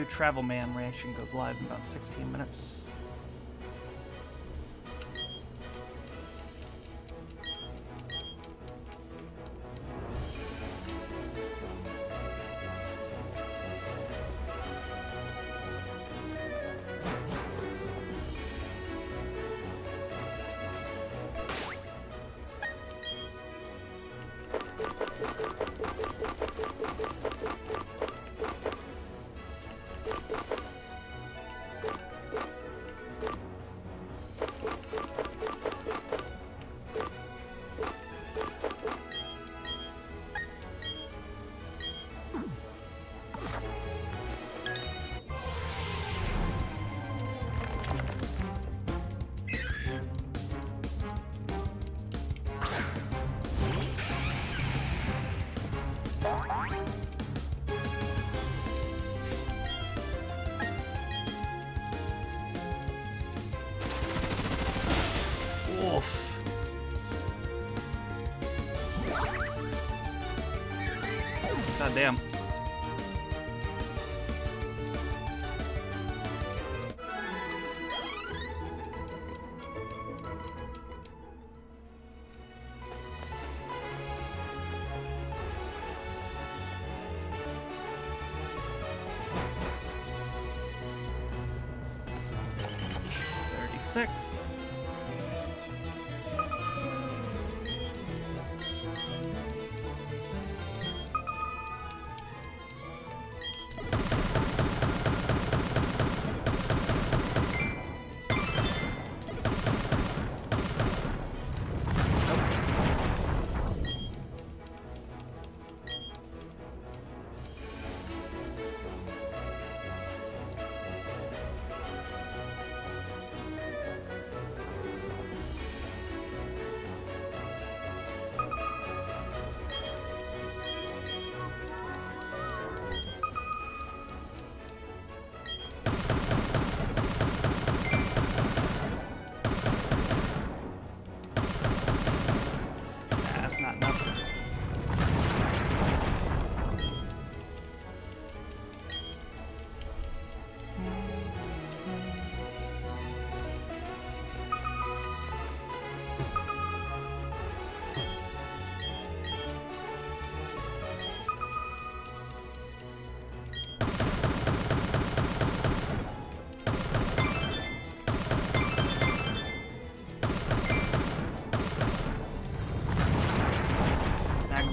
New Travel Man reaction goes live in about 16 minutes.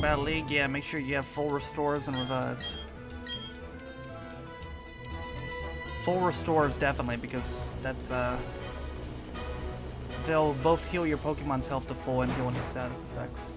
Battle League, yeah, make sure you have full restores and revives. Full restores, definitely, because that's, uh... They'll both heal your Pokemon's health to full and heal any status effects.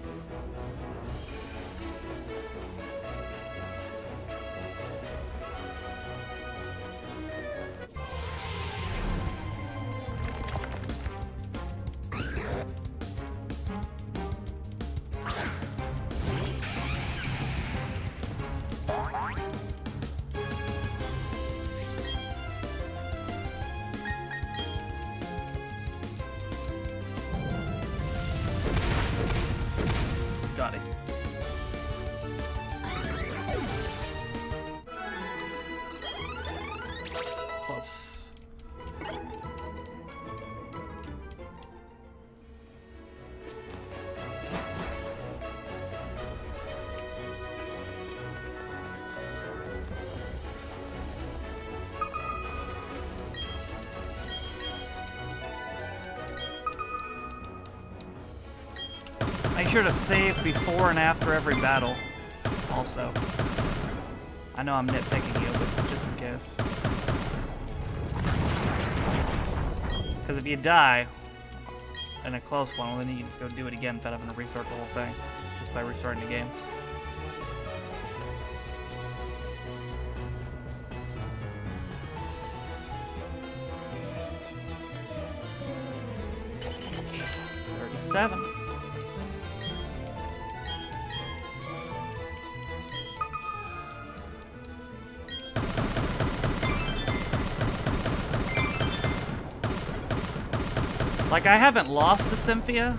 To save before and after every battle, also. I know I'm nitpicking you, but just in case. Because if you die in a close one, then you can just go do it again without having to restart the whole thing, just by restarting the game. Like, I haven't lost to Cynthia,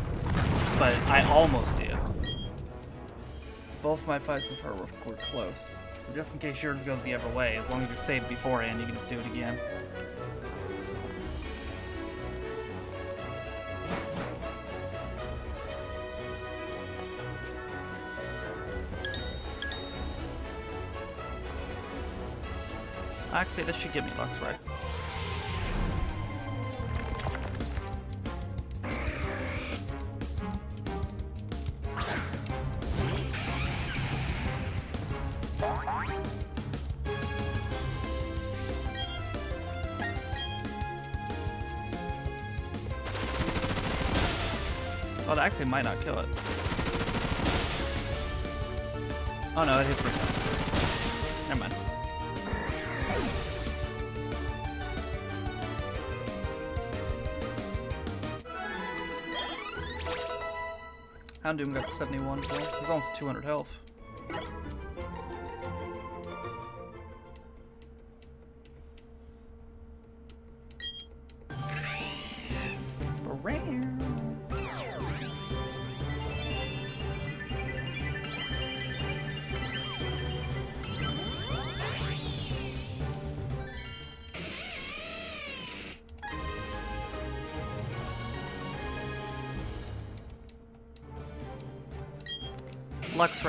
but I almost did. Both my fights with her were, close. So just in case yours goes the other way, as long as you save beforehand, you can just do it again. Actually, this should give me Luxray. Actually might not kill it. Oh no, it hit me. Never mind. Houndoom got 71, so he's almost 200 health.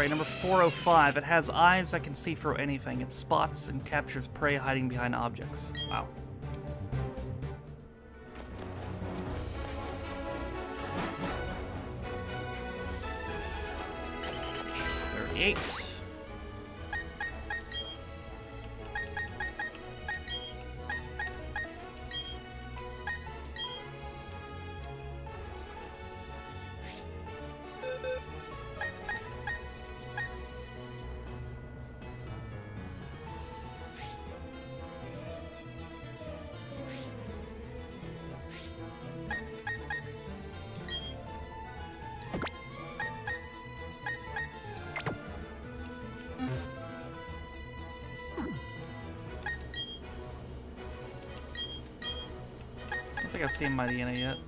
Luxray, number 405. It has eyes that can see through anything. It spots and captures prey hiding behind objects. Wow. Seen Mariana yet.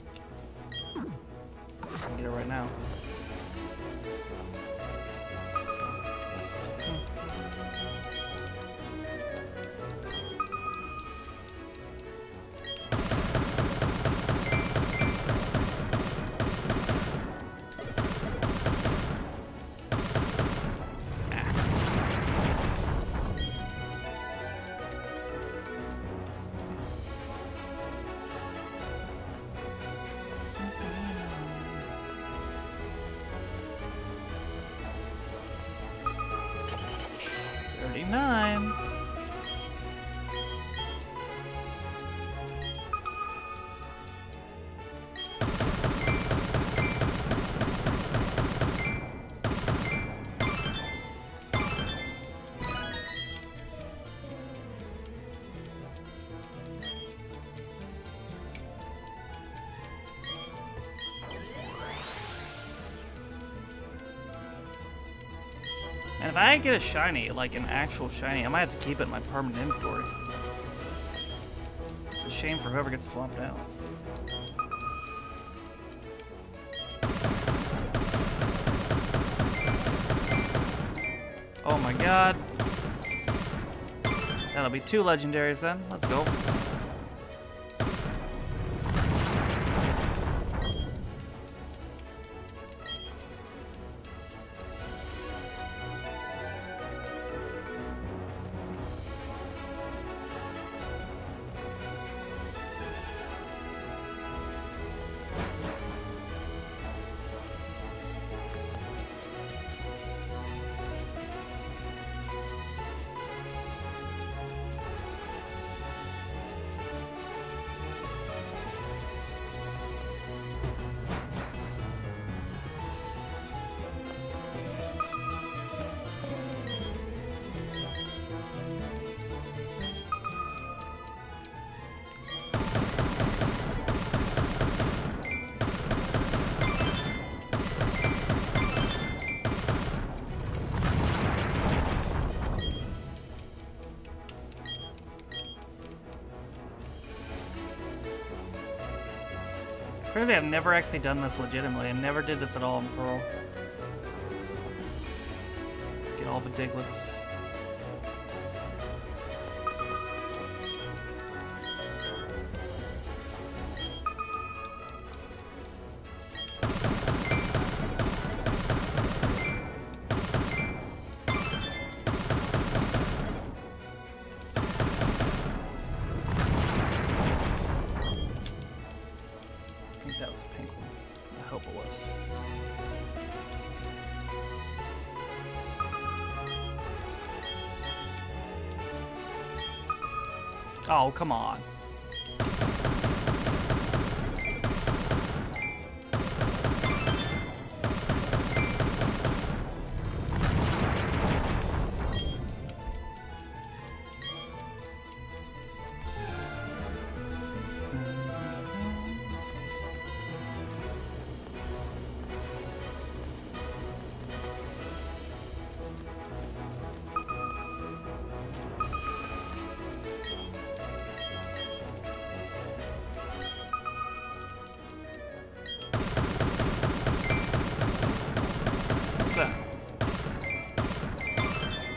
I get a shiny, like an actual shiny, I might have to keep it in my permanent inventory. It's a shame for whoever gets swapped out. Oh my god. That'll be two legendaries then. Let's go. I've never actually done this legitimately. I never did this at all in Pearl. Get all the Digletts. Oh, come on.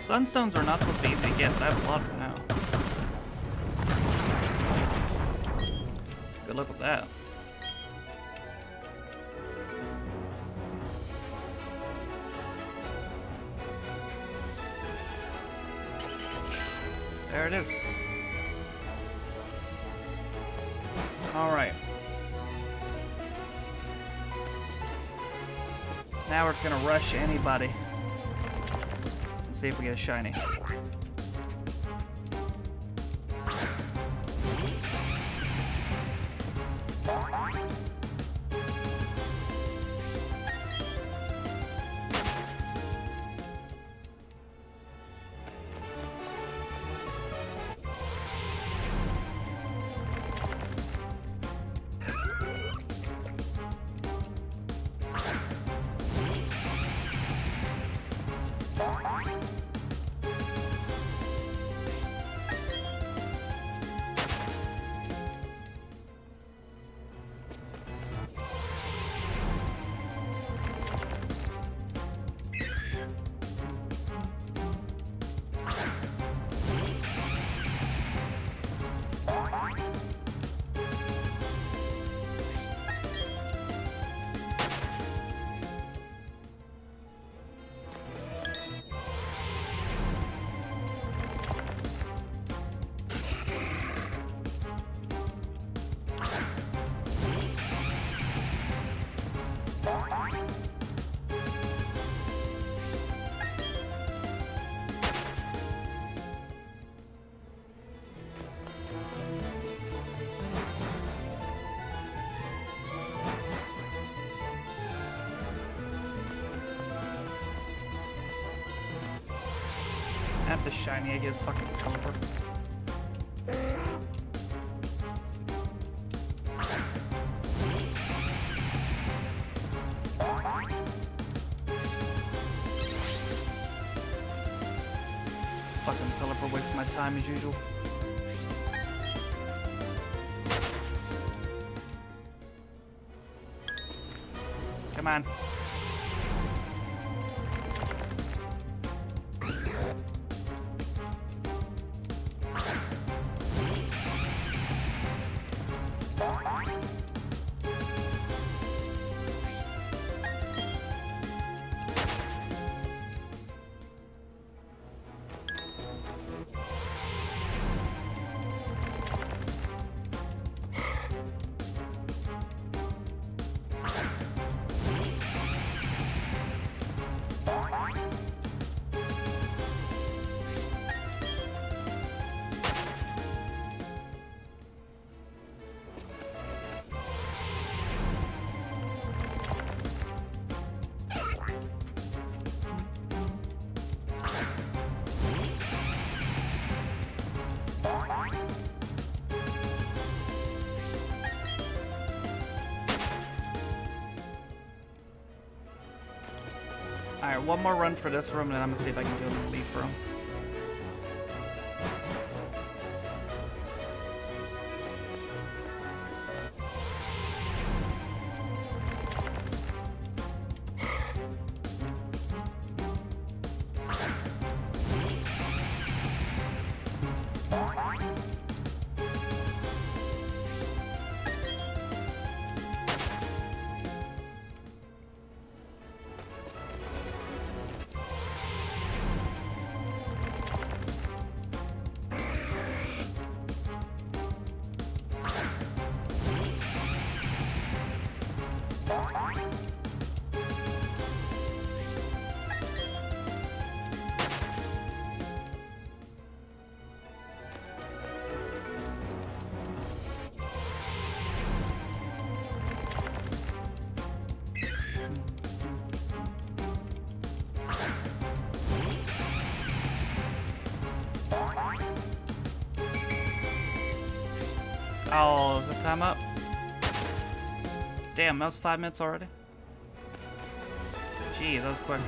Sunstones are not supposed to be easy to get, but I have a lot of them now. Good luck with that. There it is. All right. Now we're just gonna rush anybody see if we get a shiny. Against fucking one more run for this room, and then I'm gonna see if I can Damn, that was five minutes already? Jeez, that was quick.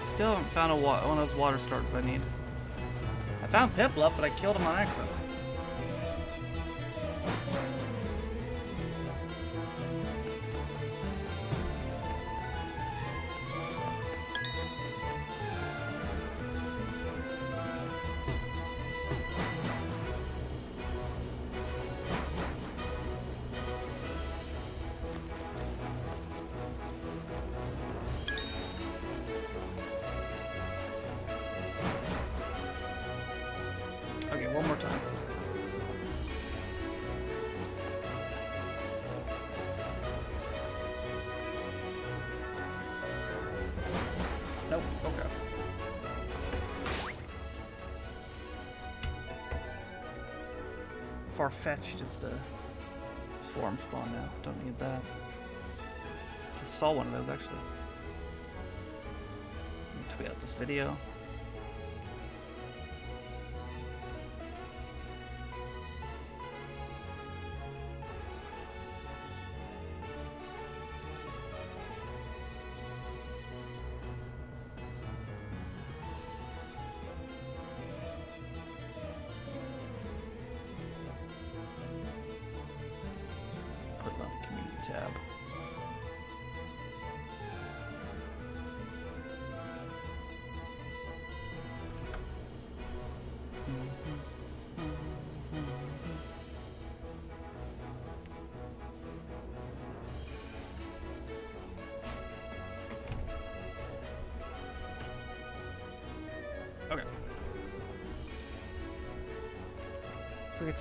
Still haven't found a one of those water starters I need. I found Piplup, but I killed him on accident. Nope, okay. Farfetch'd is the swarm spawn now. Don't need that. Just saw one of those actually. Let me tweet out this video.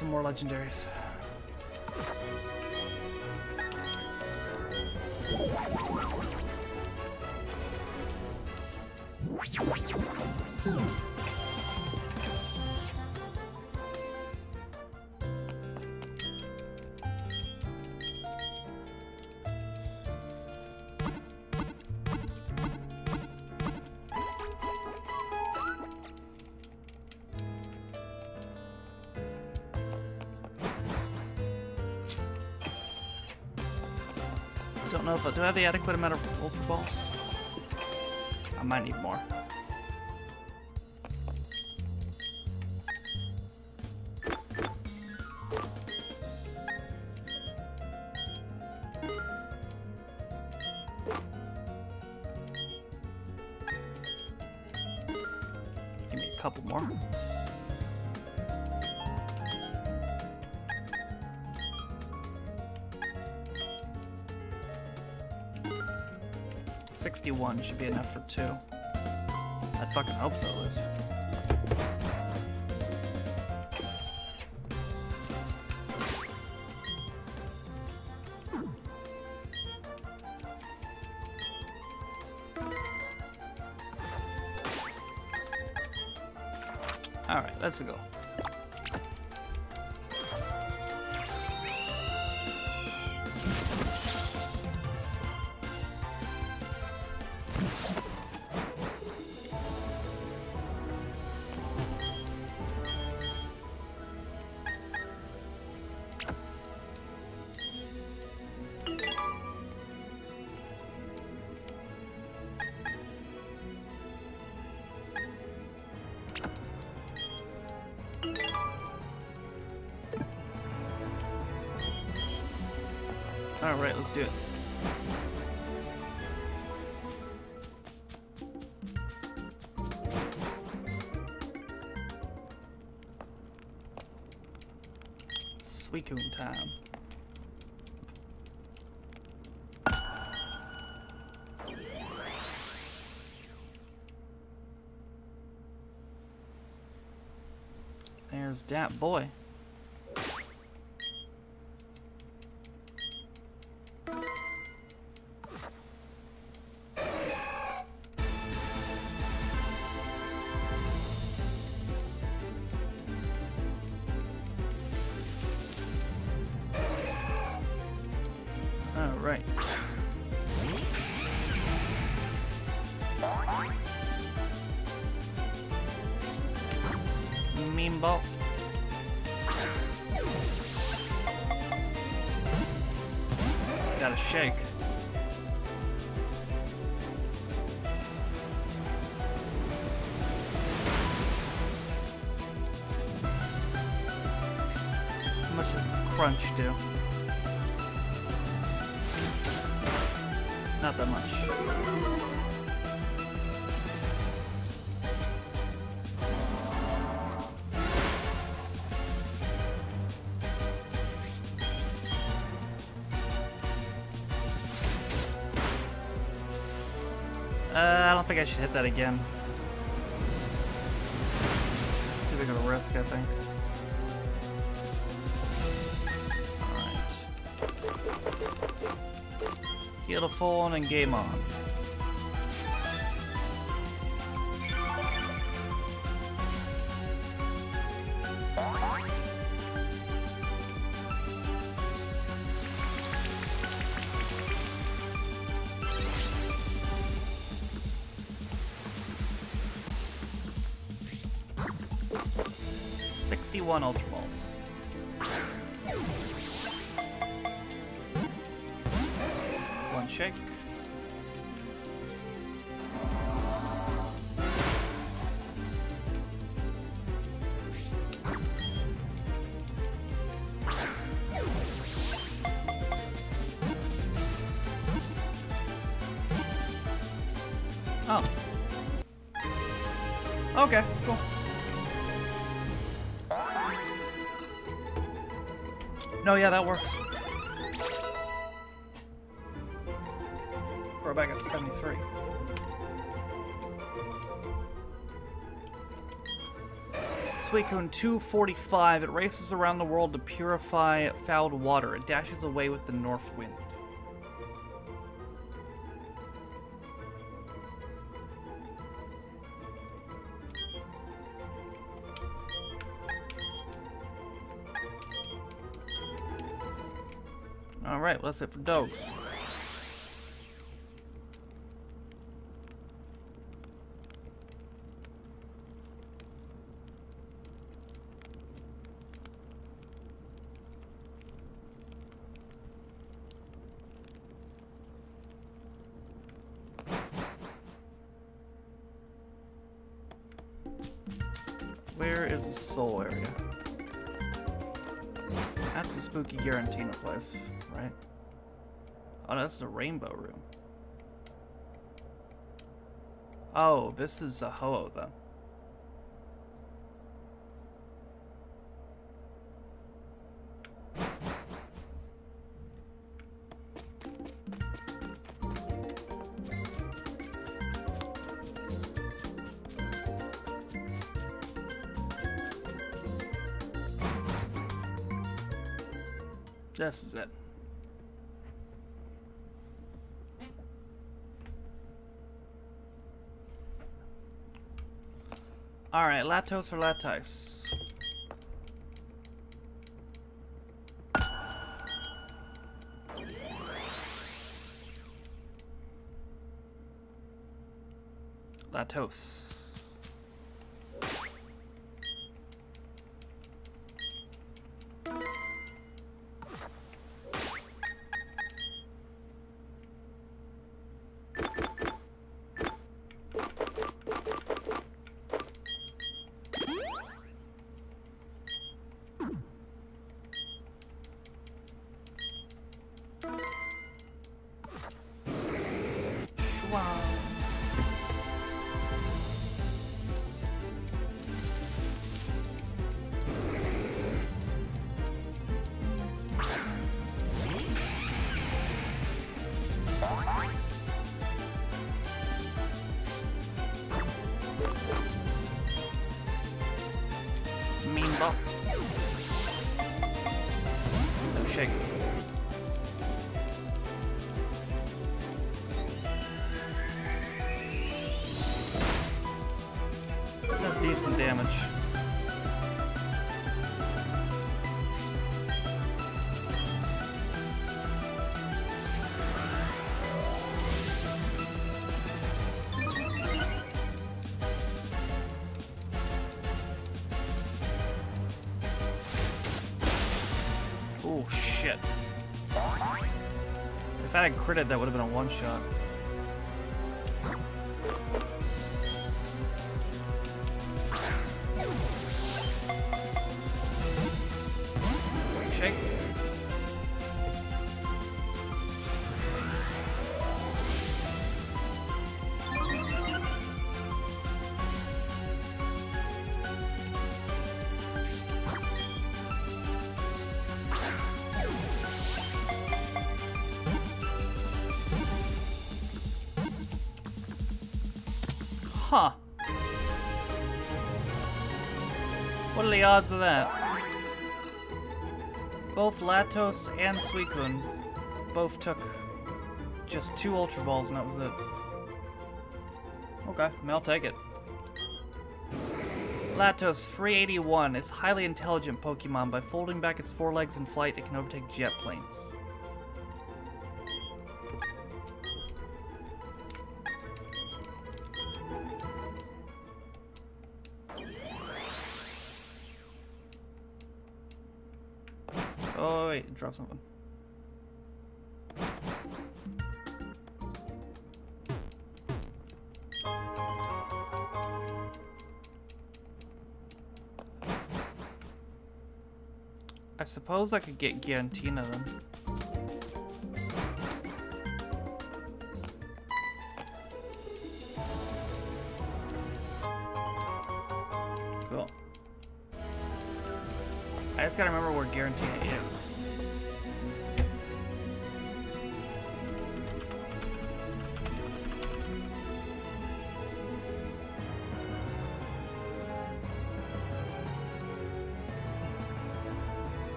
Some more legendaries. Do I have the adequate amount of ultra balls. I might need more. Be enough for two. I fucking hope so, Liz. Alright, let's go. Let's do it. Suicune time. There's that boy. I should hit that again. Too big of a risk, I think. Alright. Heal the phone and game on. Yeah, that works. We're back at 73. Suicune 245. It races around the world to purify fouled water. It dashes away with the north wind. It for dogs. Oh, that's the rainbow room. Oh, this is a Ho-Oh then. This is it. Alright, Latios or Latias? Latios. I that would have been a one shot. Of that? Both Latios and Suicune both took just two Ultra Balls and that was it. Okay, I'll take it. Latios, free 81. It's highly intelligent Pokemon. By folding back its forelegs in flight, it can overtake jet planes. Drop something. I suppose I could get Giratina then.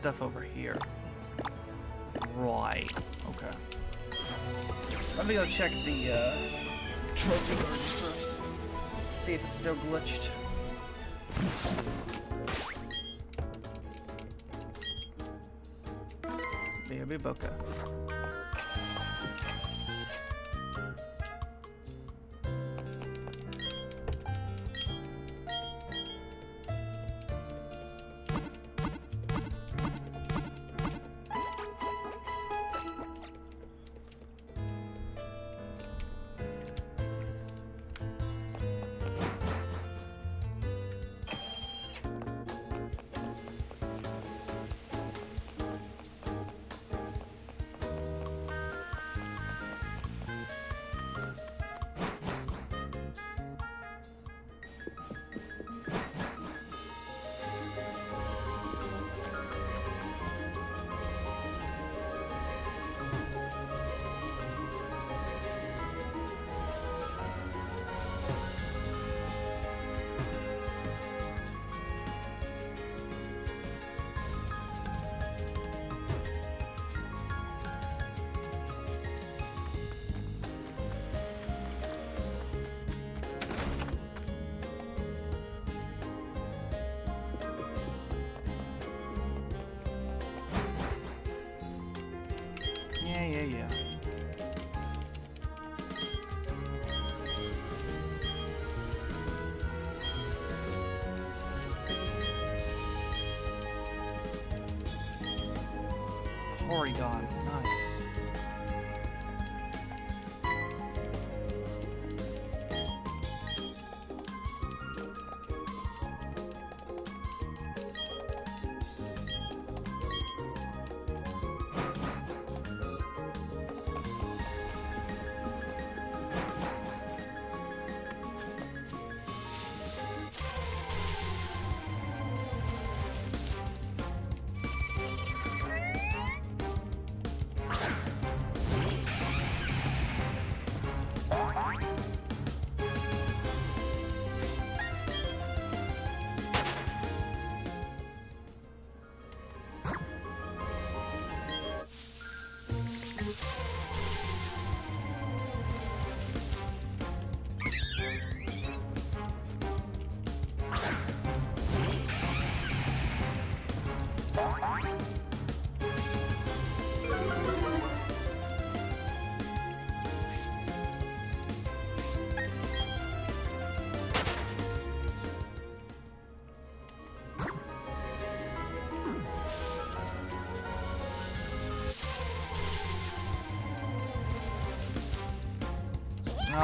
Stuff over here. Right. Okay. Let me go check the uh, trophy first. See if it's still glitched. Baby Boca.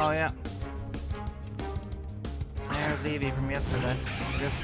Oh, yeah. There's Eevee from yesterday. It is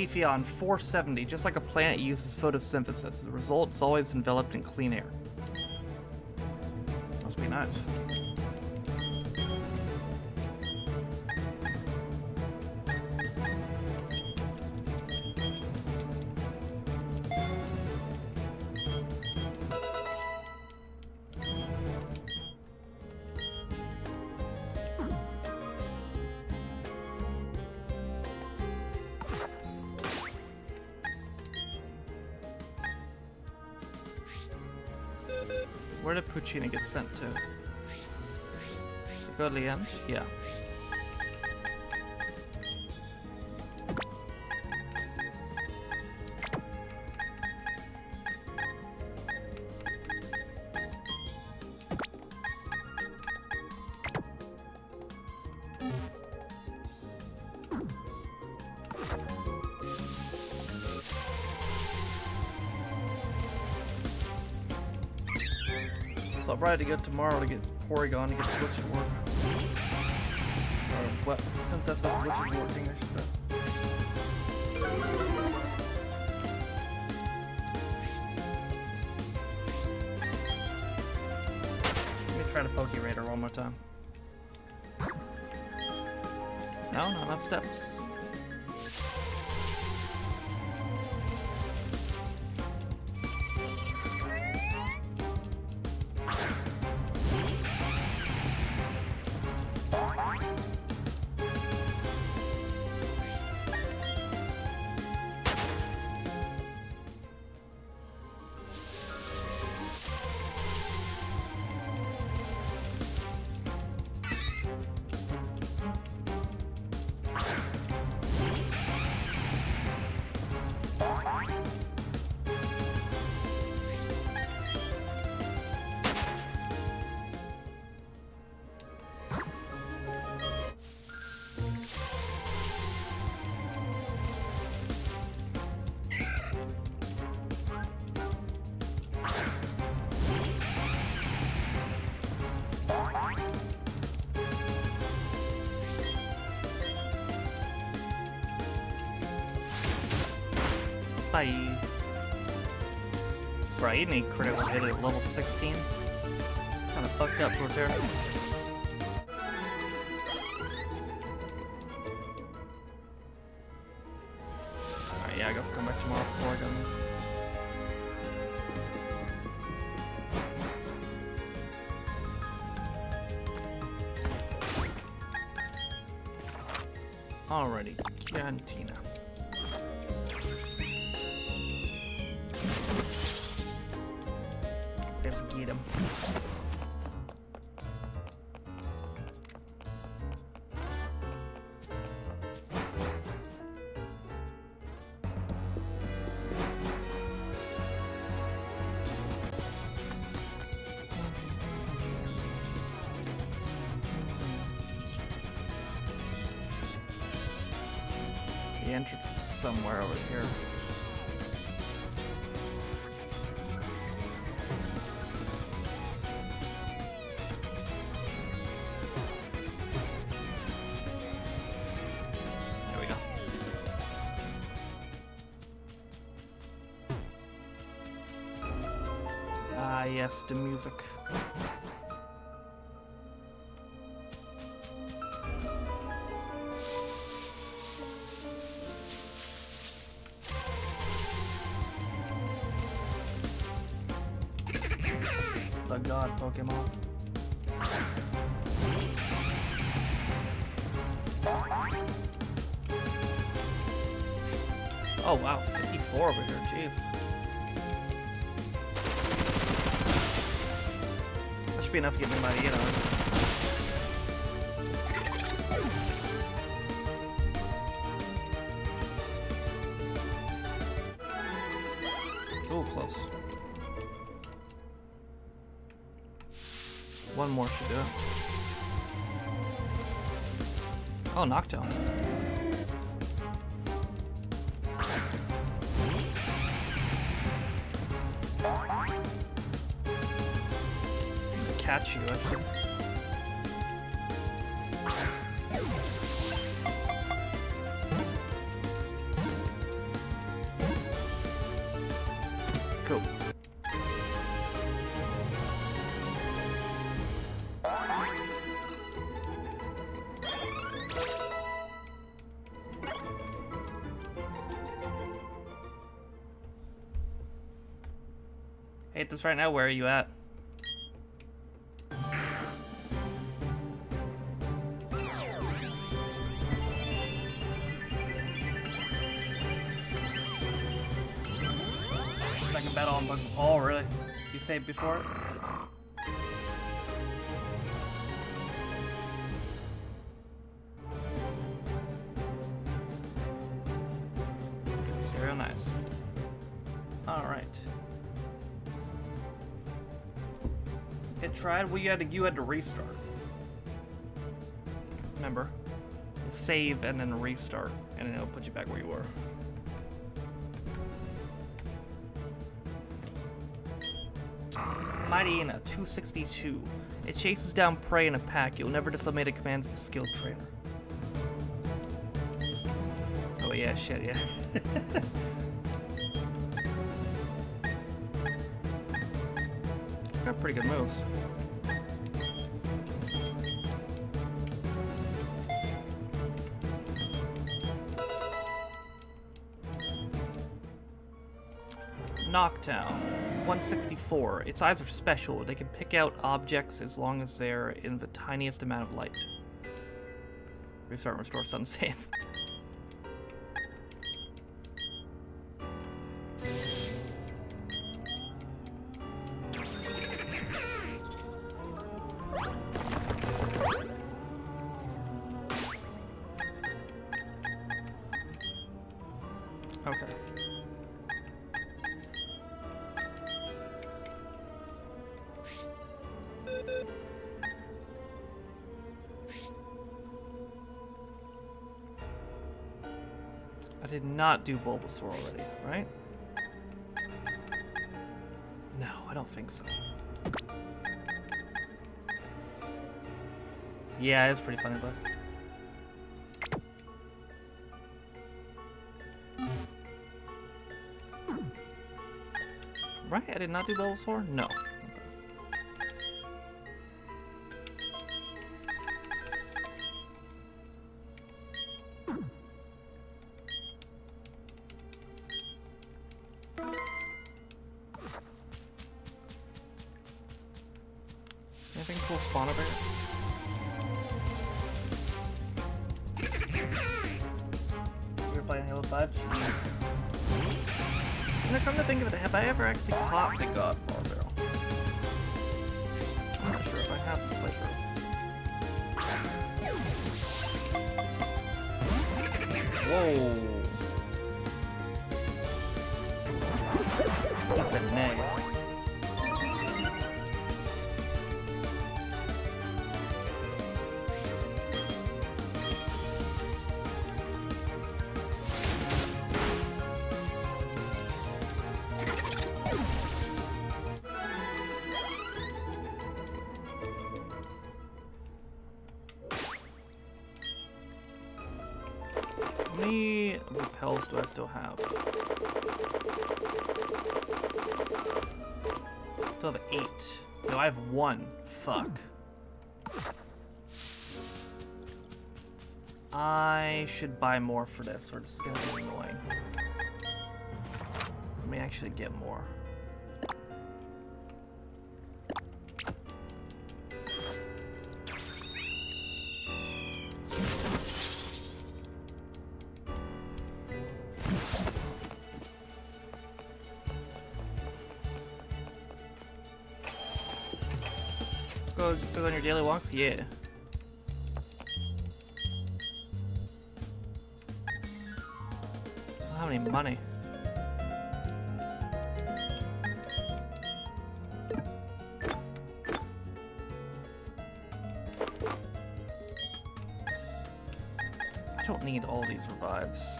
Leafeon 470, just like a plant, uses photosynthesis. The result, is always enveloped in clean air. Sent to? Go to end? Yeah. I'll get tomorrow to get Porygon to get Switch to work. Or uh, what? Since that's how Switch is working, I should. Let me try to Poke Radar one more time. No, not enough steps. Up. Alright, yeah, I guess come back tomorrow before I go. Alrighty, Cantina. Let's get him. Somewhere over here. Ah, yes, the music. Pokemon. Oh wow, 54 over here, jeez. That should be enough to get me my you know. Ooh, close. One more should do it. Oh, knockdown. Catch you, actually. Cool. Hey, right now, where are you at? Can bet on, but oh, really? You saved before? It tried, well you had to you had to restart. Remember? Save and then restart, and it'll put you back where you were. Mightyena 262. It chases down prey in a pack. You'll never disobey the commands of a skilled trainer. Oh yeah, shit, yeah. [LAUGHS] Got pretty good moves. Noctowl. 164. Its eyes are special. They can pick out objects as long as they're in the tiniest amount of light. Restart and restore stun [LAUGHS] save. Do Bulbasaur already, right? No, I don't think so. Yeah, it's pretty funny, but... Right? I did not do Bulbasaur? No. Still have? Still have eight. No, I have one. Fuck. I should buy more for this, or it's gonna be annoying. Let me actually get more. Daily? Yeah. I don't have any money. I don't need all these revives.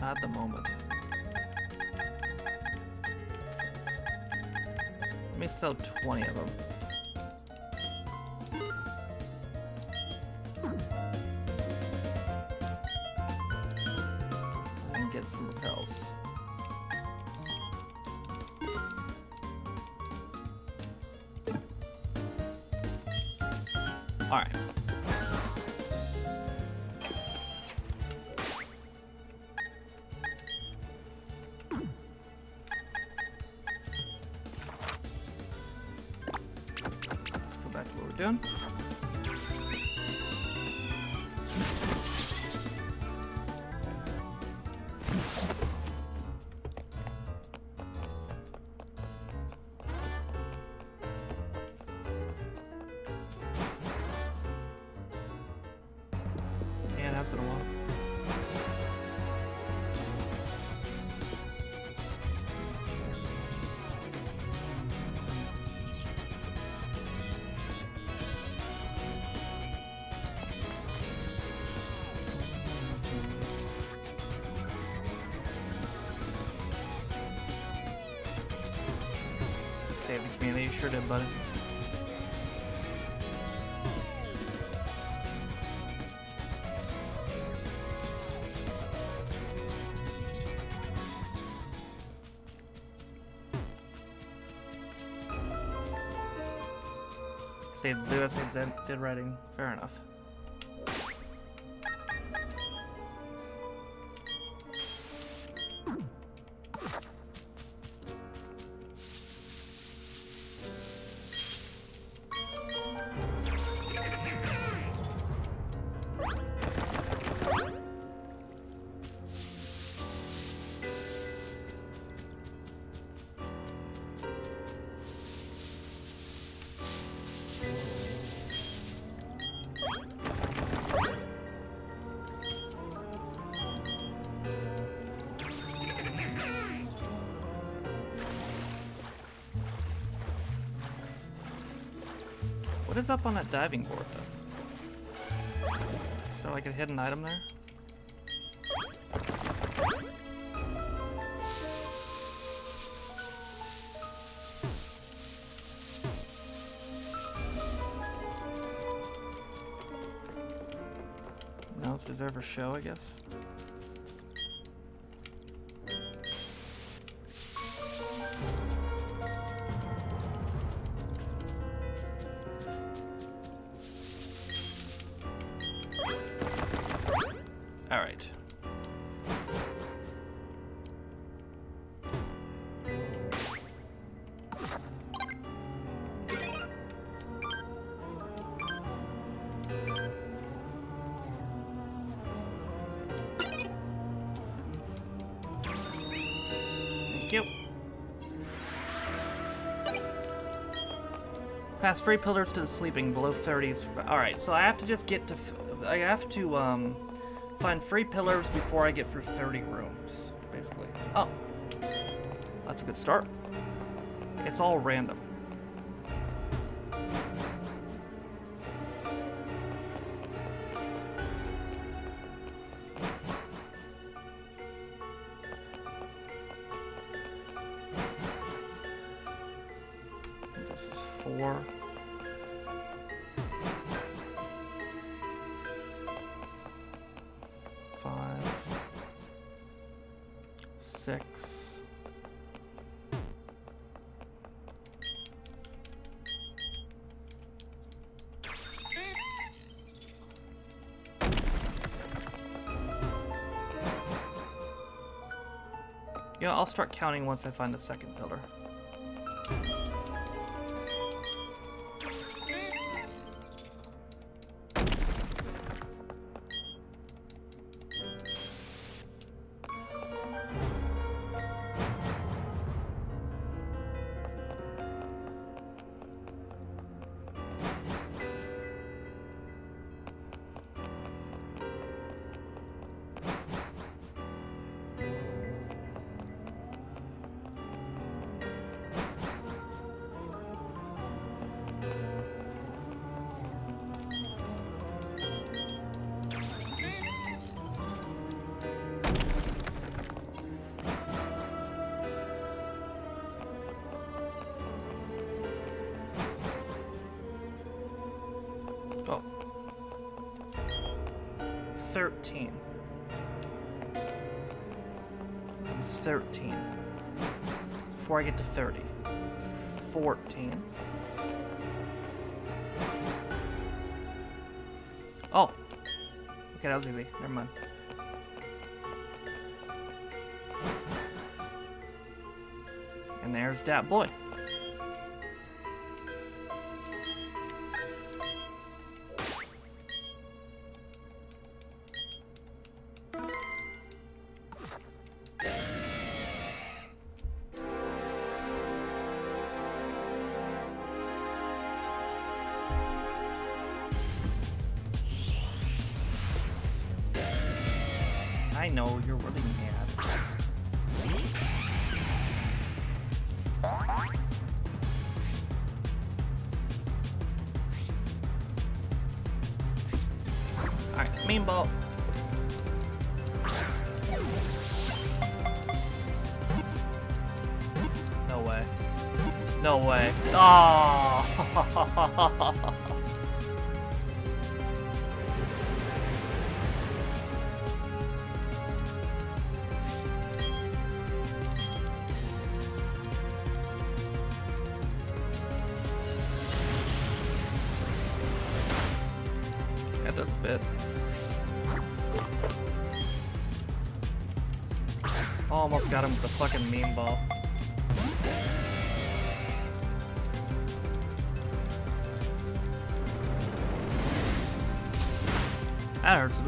Not at the moment. Let me sell 20 of them. Zoo, I saved dead, dead writing. Fair enough. Is up on that diving board, though? Is there like a hidden item there? No, it's deserve a show, I guess. Pass free pillars to the sleeping below 30s. Alright, so I have to just get to... I have to, um... Find free pillars before I get through 30 rooms, basically. Oh. That's a good start. It's all random. I'll start counting once I find the second pillar. Never mind. And there's that boy.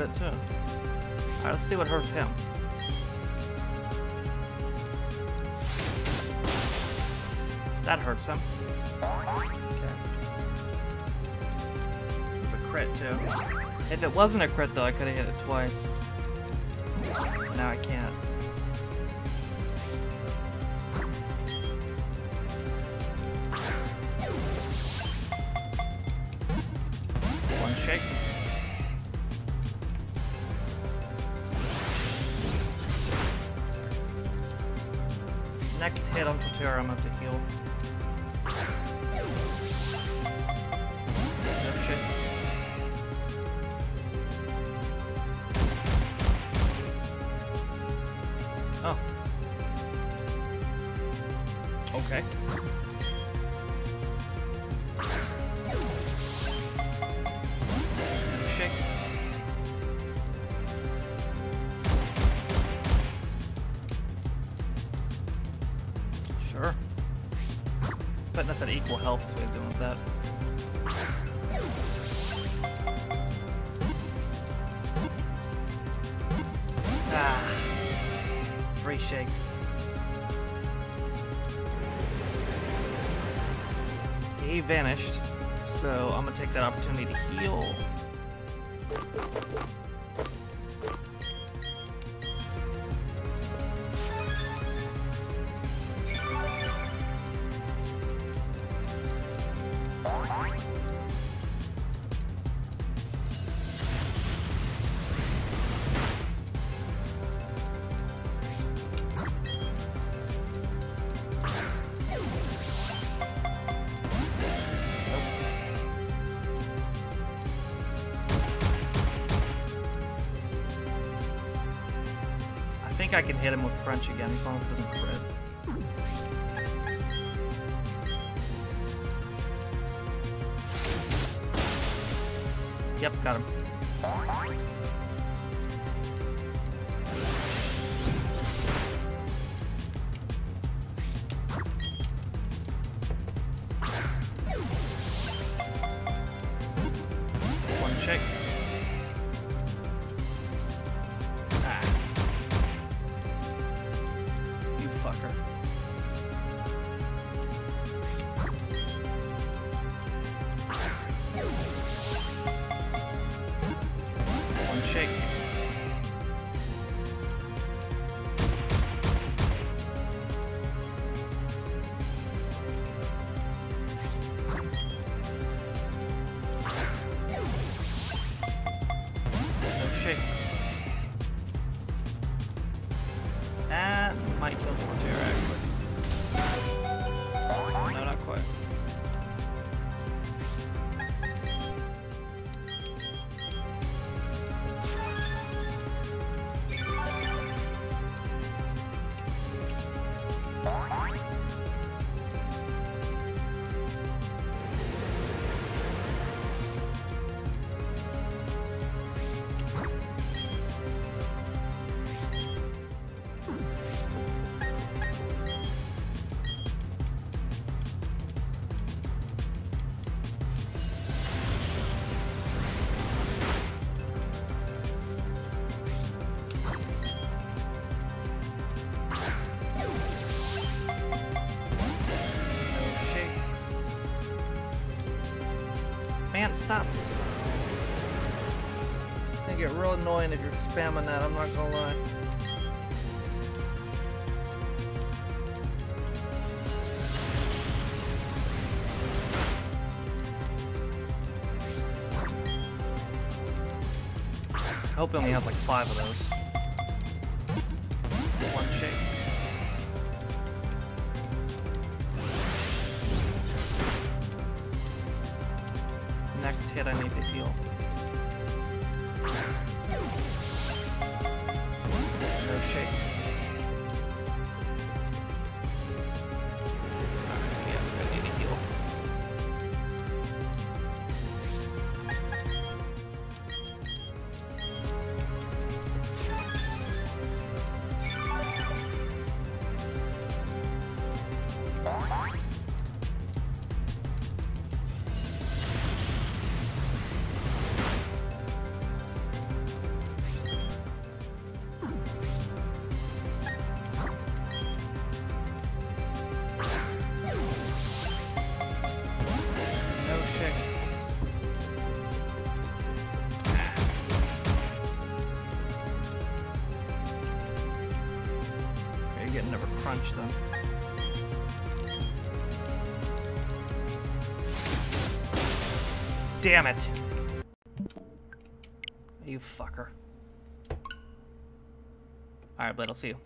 Bit too. Alright, let's see what hurts him. That hurts him. Okay. It's a crit too. If it wasn't a crit though, I could have hit it twice. Think I can hit him with crunch again as long as it doesn't crit. Yep, got him. That, I'm not gonna lie. I hope he only has like five of those. Damn it! You fucker. Alright, Blade, I'll see you.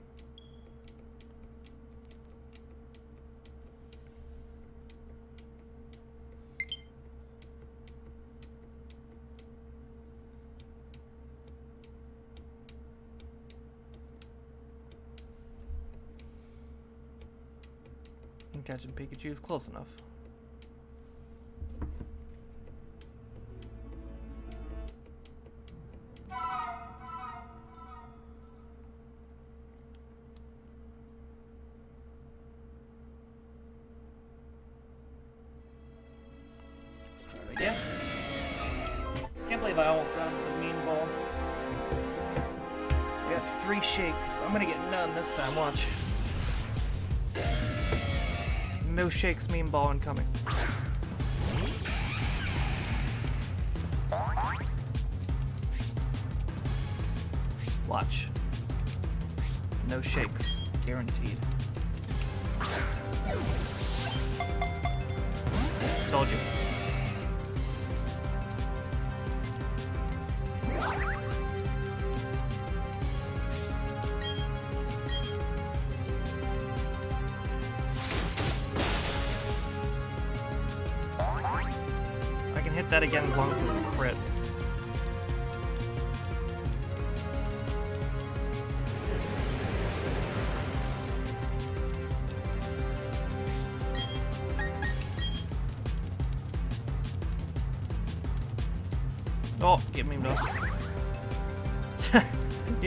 Catching Pikachu is close enough. Shakes, mean ball incoming.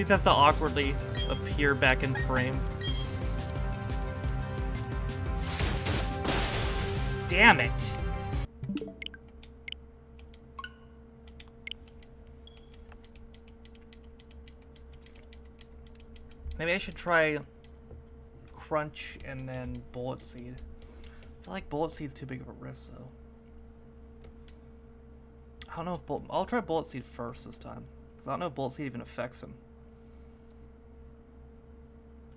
Just have to awkwardly appear back in frame. Damn it! Maybe I should try Crunch and then Bullet Seed. I feel like Bullet Seed's too big of a risk, though. I don't know if Bullet... I'll try Bullet Seed first this time. Because I don't know if Bullet Seed even affects him.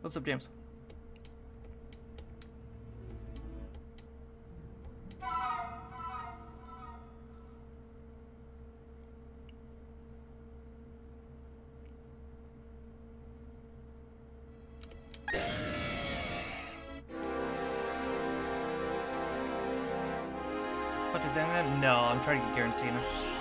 What's up, James? What is that? No, I'm trying to get Giratina.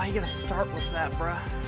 Why you gotta start with that, bruh?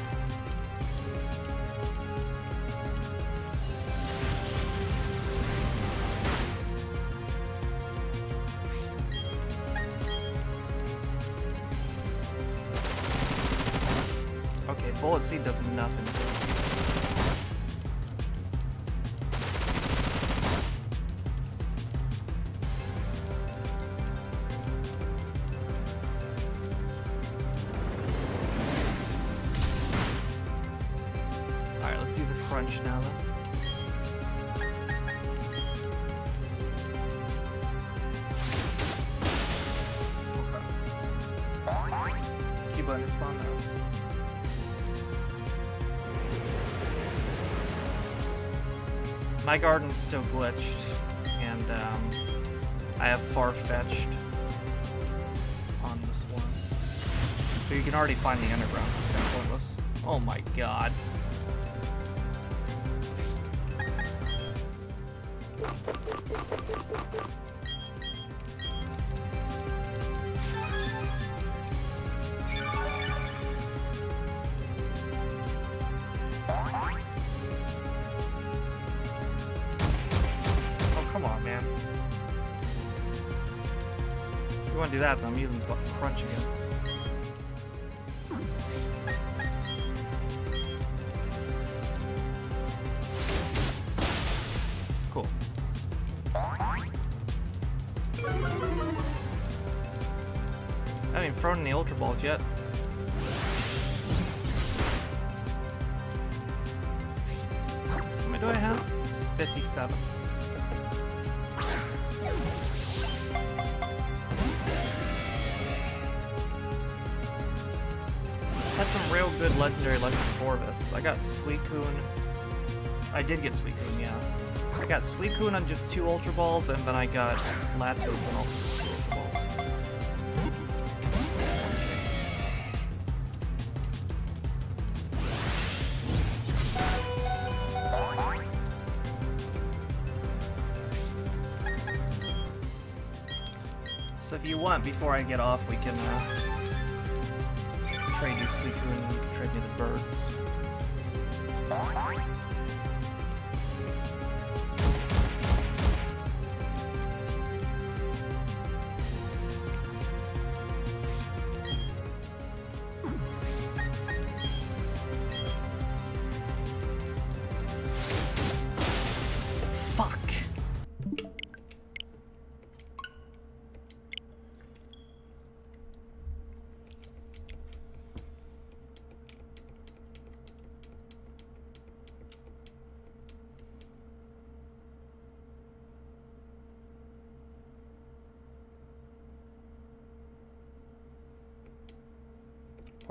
My garden's still glitched, and um, I have Farfetch'd on this one. So you can already find the underground. Ultra Balls yet. How many do I have? 57. Had some real good legendary Legend this. I got Suicune. I did get Suicune, yeah. I got Suicune on just two Ultra Balls, and then I got Latios on also before I get off, we can uh,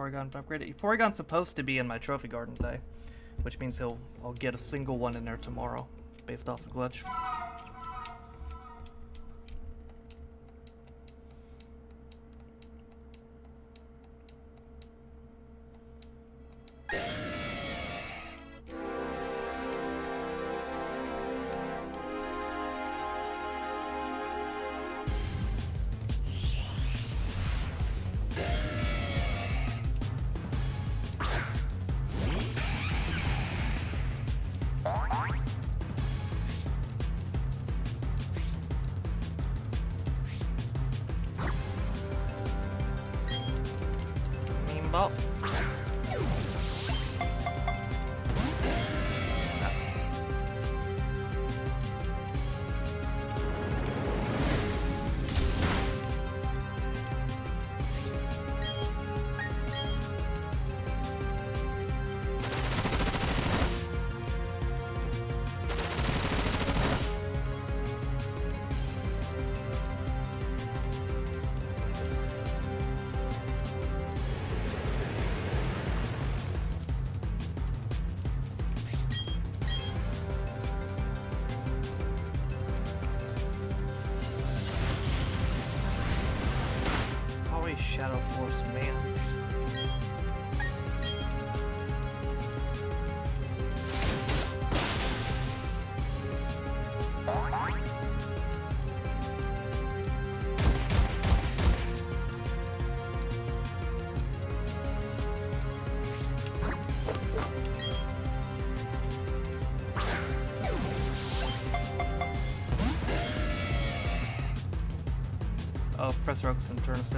Porygon upgraded. Porygon's supposed to be in my trophy garden today, which means he'll I'll get a single one in there tomorrow, based off the glitch.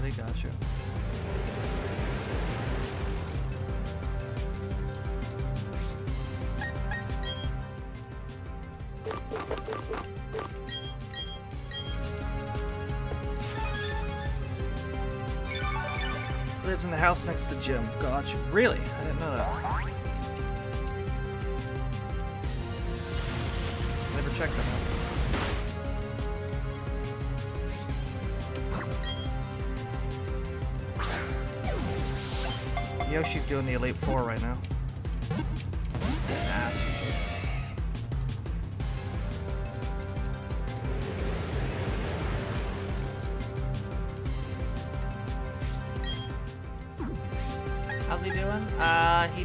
Turner City, gotcha. Lives in the house next to Jim. Gotcha. Really?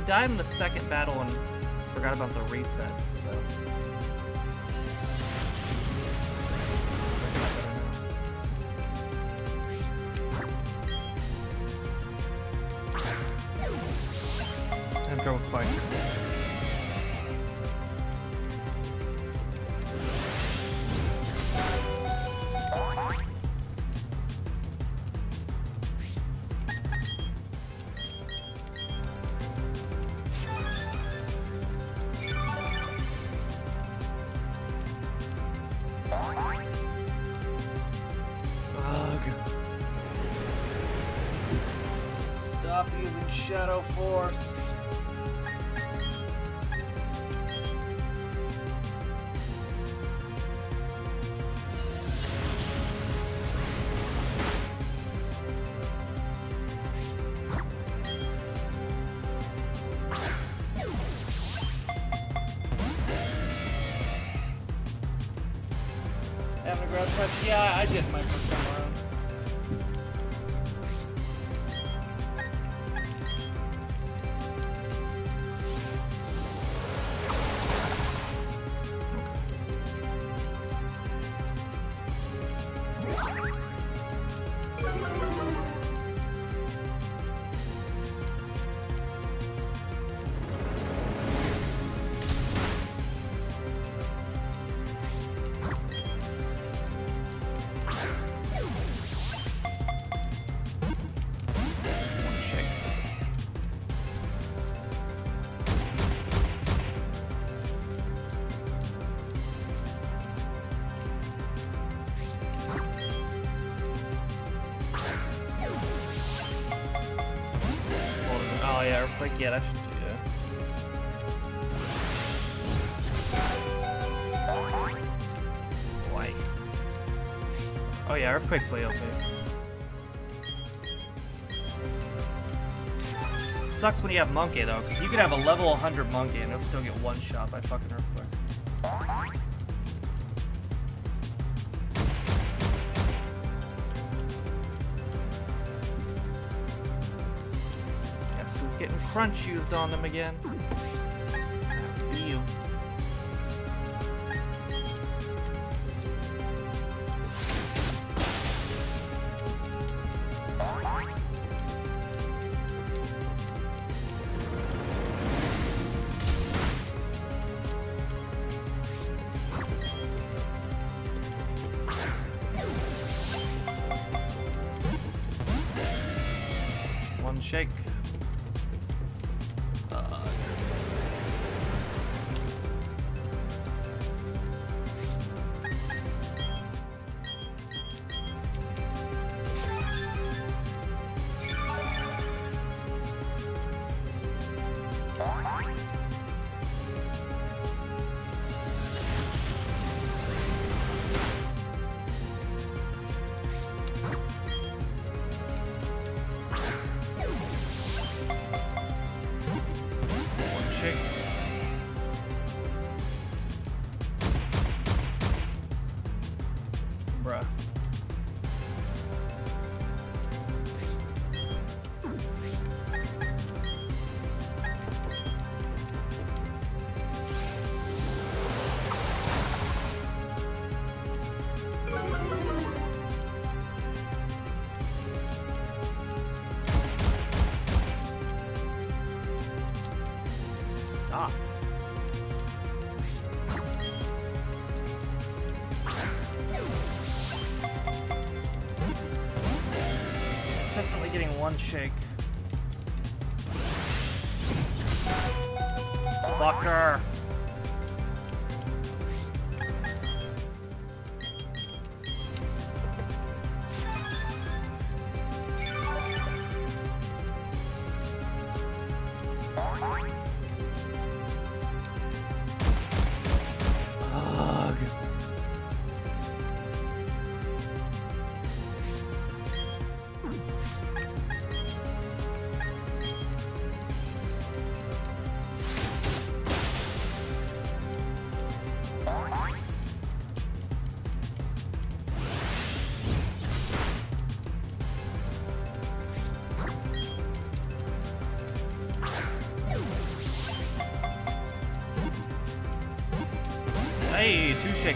Died in the second battle and forgot about the reset, Touch? Yeah, I did my first when you have monkey though, because you could have a level 100 monkey and it'll still get one shot by fucking earthquake. Guess who's getting crunch used on them again?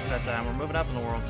that time. We're moving up in the world.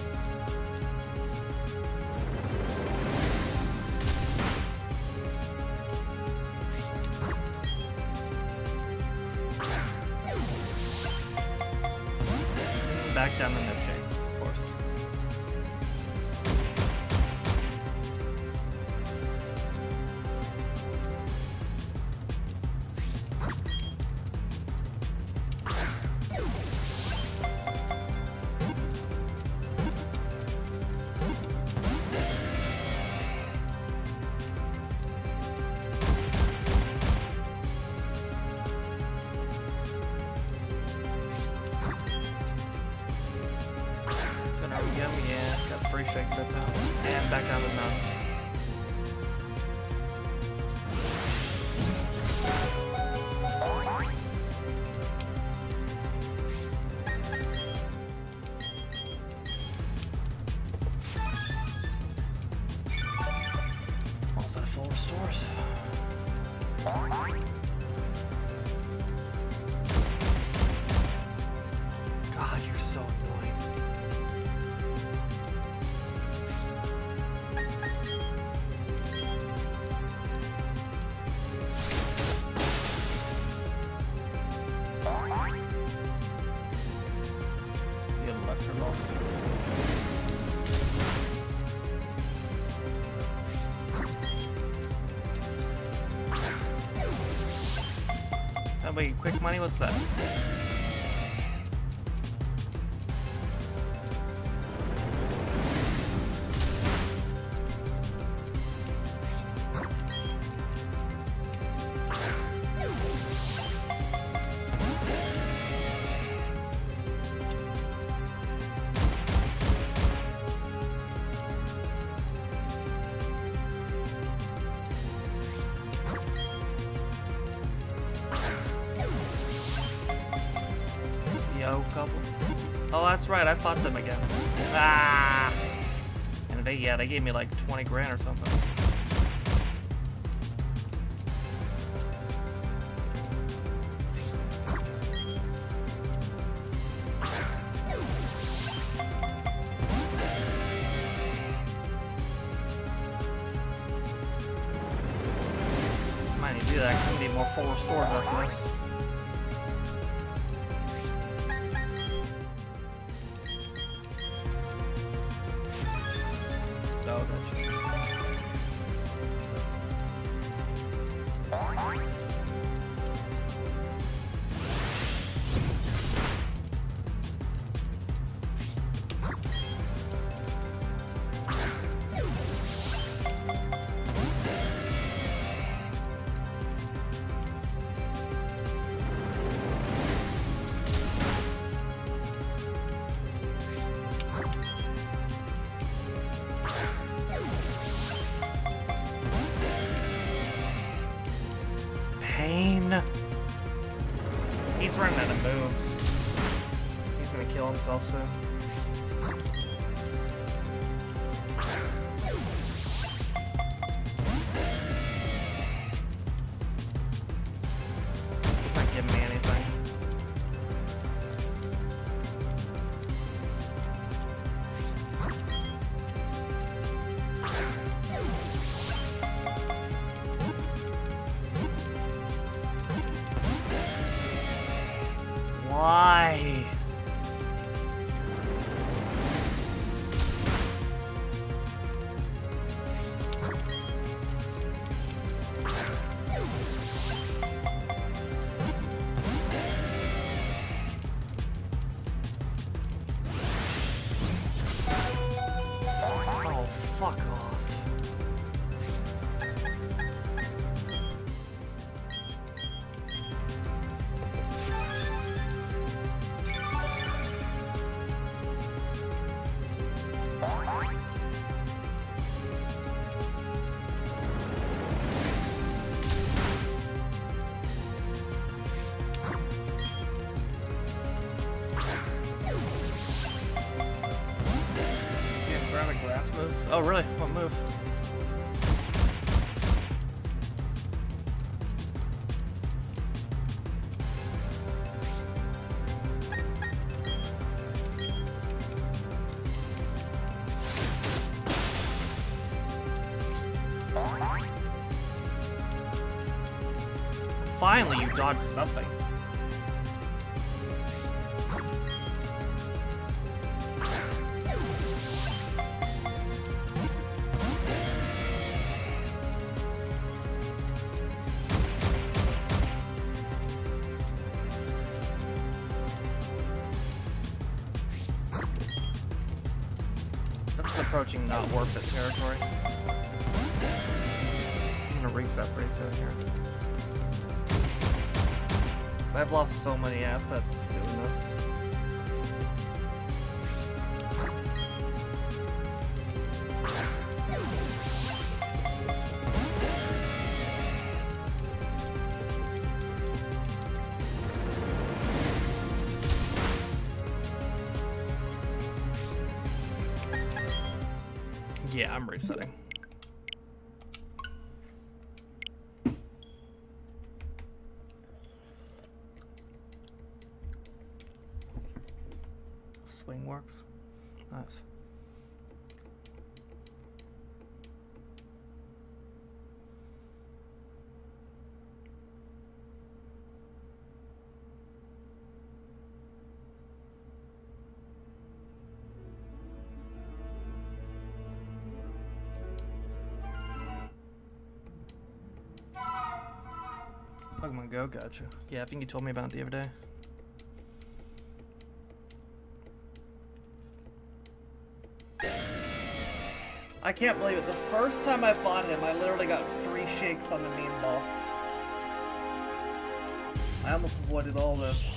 money? What's that? they yeah, they gave me like 20 grand or something. know that. Oh, really? I've lost so many assets Pokemon Go, gotcha. Yeah, I think you told me about it the other day. I can't believe it. The first time I fought him, I literally got three shakes on the mean ball. I almost avoided all this.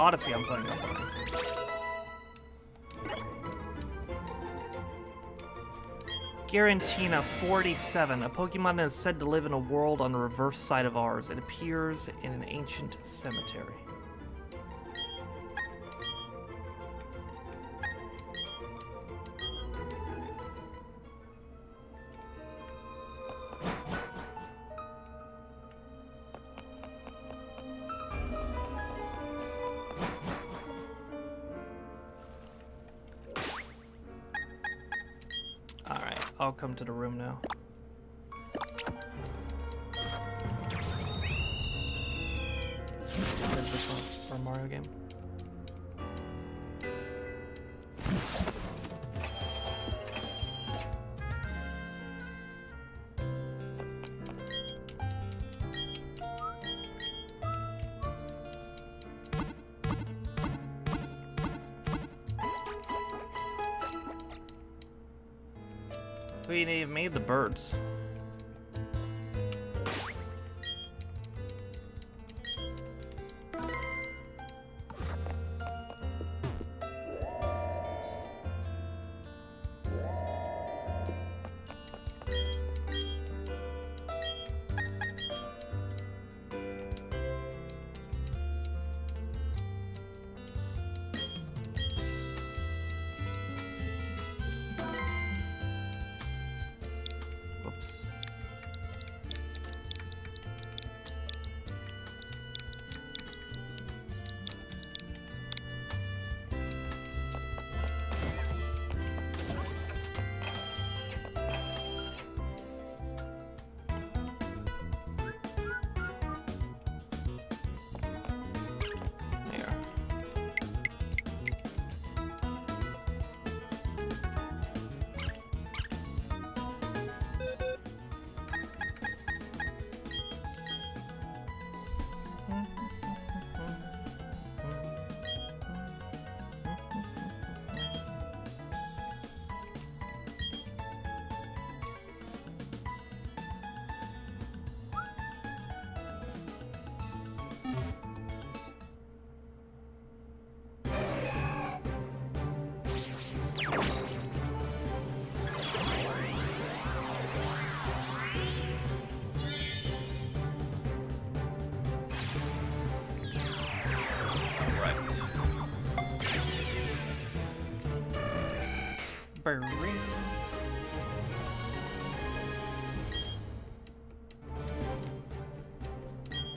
Odyssey, I'm playing. I'm. Giratina 47. A Pokemon that is said to live in a world on the reverse side of ours. It appears in an ancient cemetery. I'll come to the room now. Even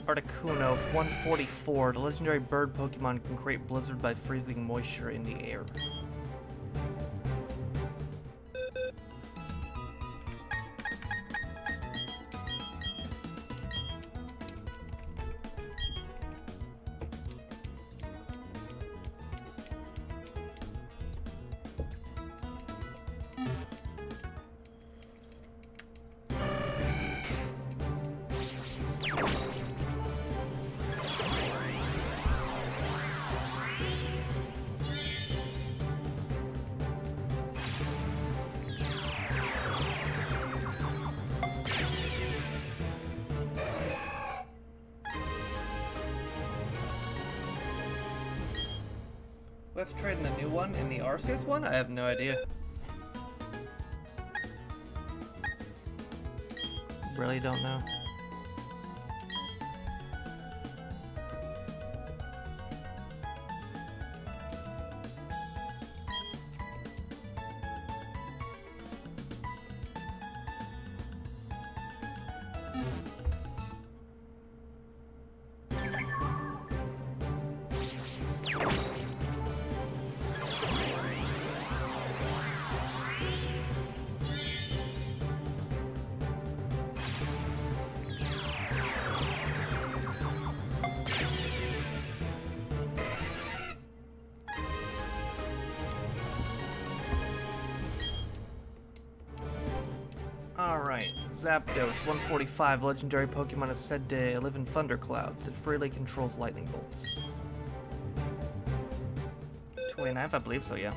Articuno, 144. The legendary bird Pokemon can create blizzard by freezing moisture in the air. One in the Arceus one? I have no idea. Zapdos, 145. Legendary Pokemon is said to live in thunderclouds. It freely controls lightning bolts. 29, I believe so, yeah.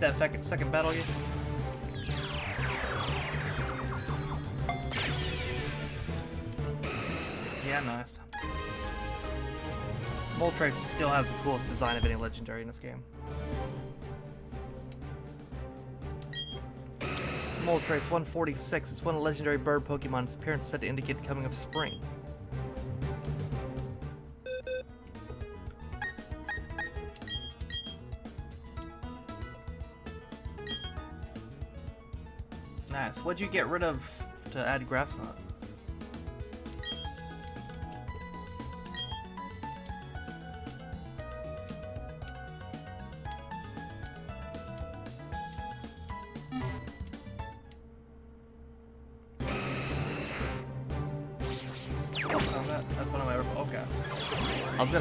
That second battle yet? Yeah, nice. Moltres still has the coolest design of any legendary in this game. Moltres 146 is one of legendary bird Pokemon's appearance said to indicate the coming of spring. What'd you get rid of to add grass knot?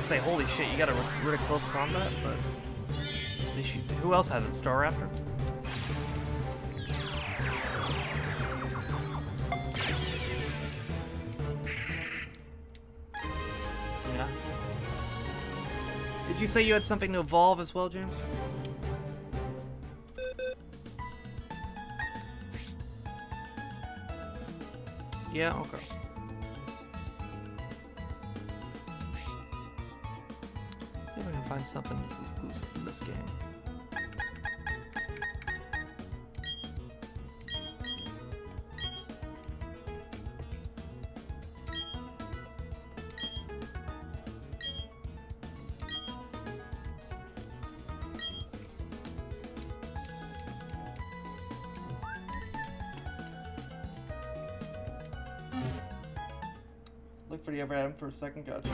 say, holy shit, you got rid of close combat, but who else has it? Staraptor. Yeah. Did you say you had something to evolve as well, James? Yeah, okay. find something that's exclusive to this game. For a second, gotcha.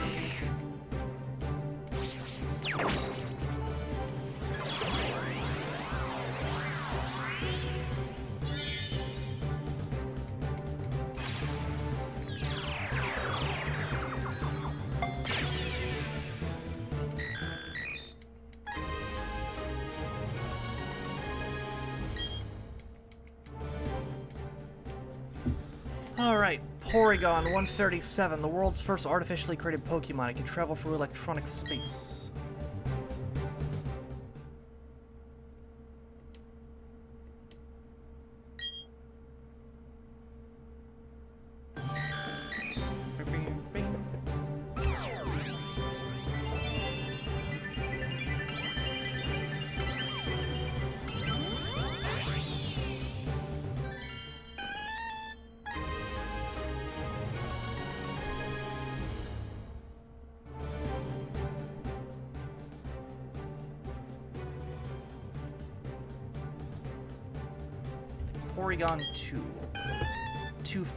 Porygon 137, the world's first artificially created Pokemon. It can travel through electronic space.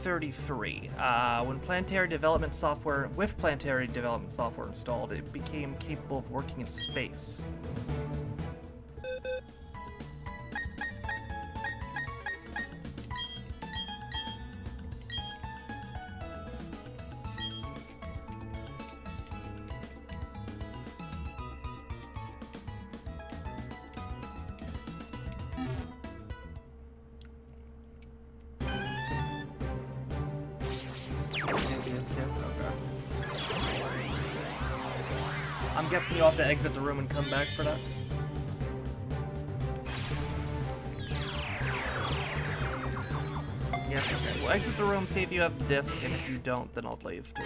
233. Uh, when planetary development software, with planetary development software installed, it became capable of working in space. Exit the room and come back for that. Yes, okay. Well, exit the room, see if you have the disc, and if you don't, then I'll leave too.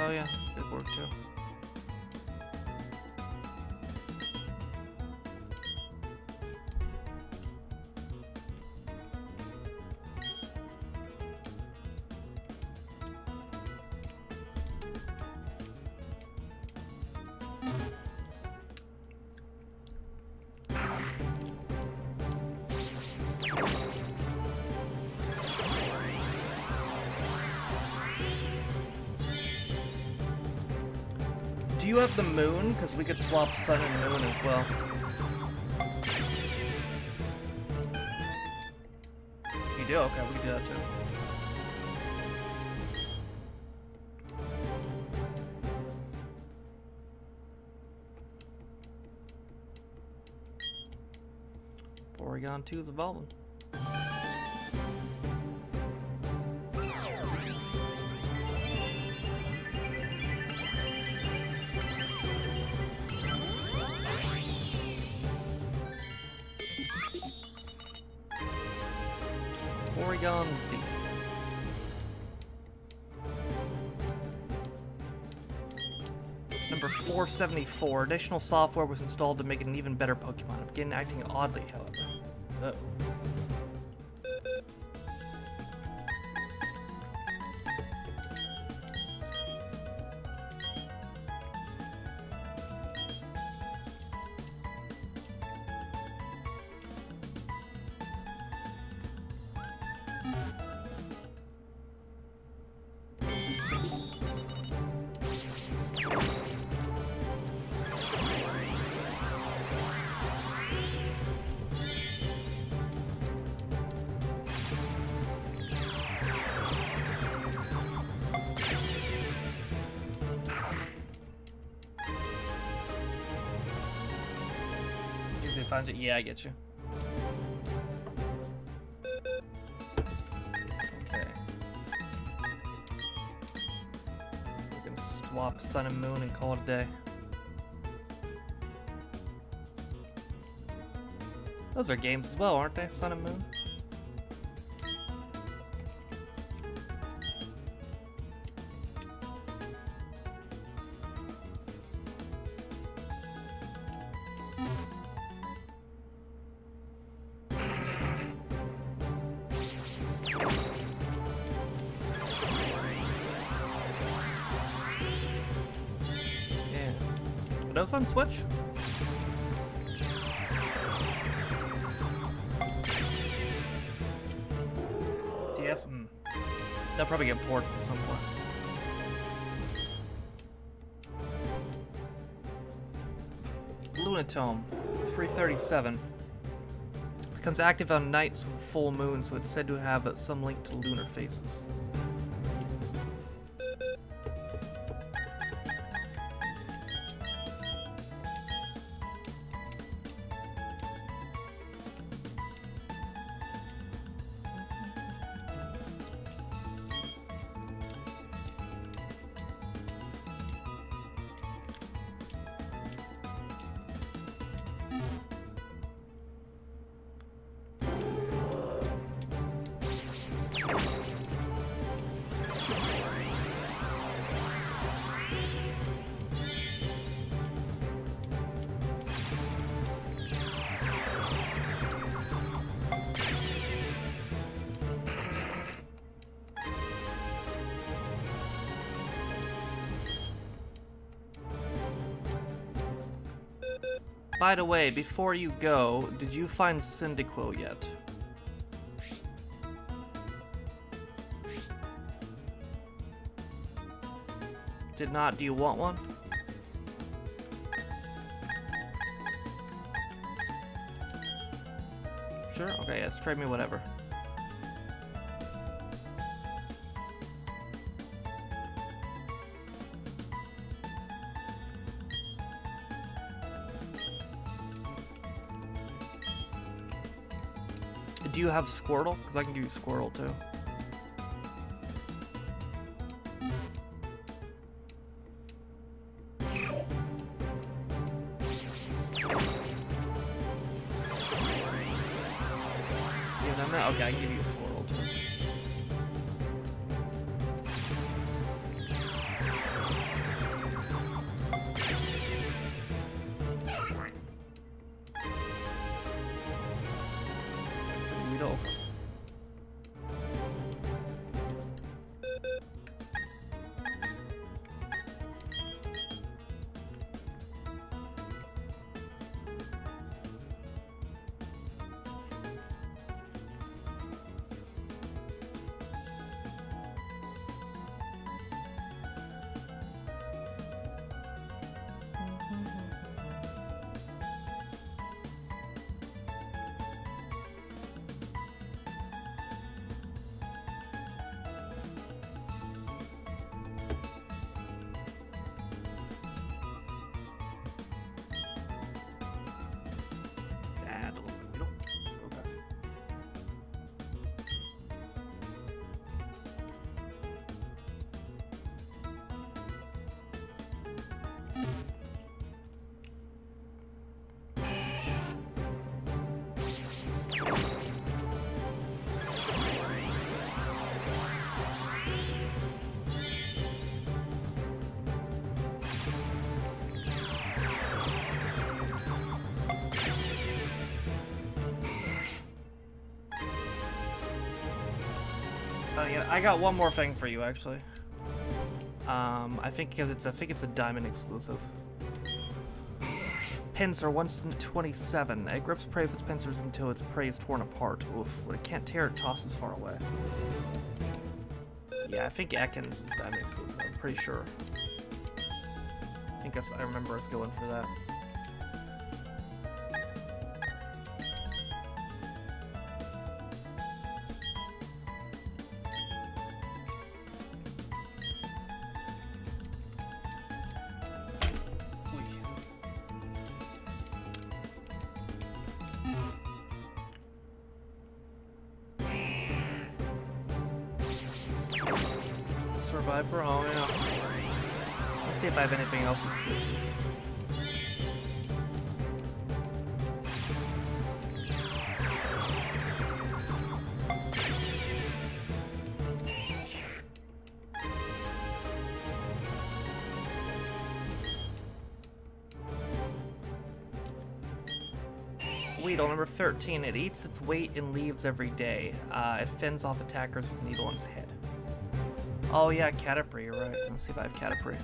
Oh yeah, The moon? Because we could swap sun and moon as well. You do? Okay, we can do that too. Porygon 2 is evolving. 1974, additional software was installed to make it an even better Pokemon. It began acting oddly, however. Uh -oh. Usually finds it. Yeah, I get you. Okay. We can swap sun and moon and call it a day. Those are games as well, aren't they? Sun and Moon? Switch? DS? Mm. They'll probably get ports at some point. Lunatone, 337. Becomes active on nights with full moon, so it's said to have some link to lunar phases. By the way, before you go, did you find Cyndaquil yet? Did not. Do you want one? Sure? Okay, yes, trade me whatever. Do you have Squirtle? Because I can give you Squirtle too. I got one more thing for you actually. Um, I think it's I think it's a diamond exclusive. Pinsir 127. It grips prey with its pincers until its prey is torn apart. Oof. When it can't tear, it tosses far away. Yeah, I think Ekans is diamond exclusive. I'm pretty sure. I think I remember us going for that. 13. It eats its weight in leaves every day. Uh, it fends off attackers with needle on its head. Oh yeah, Caterpie, you're right. Let's see if I have Caterpie.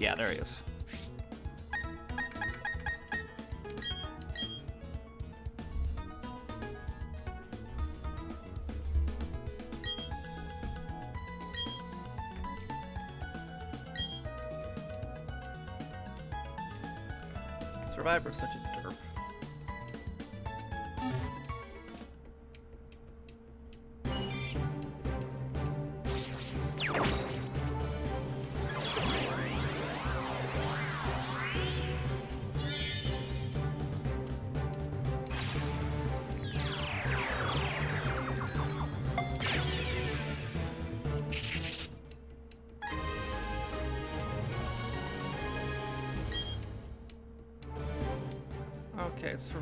Yeah, there he is.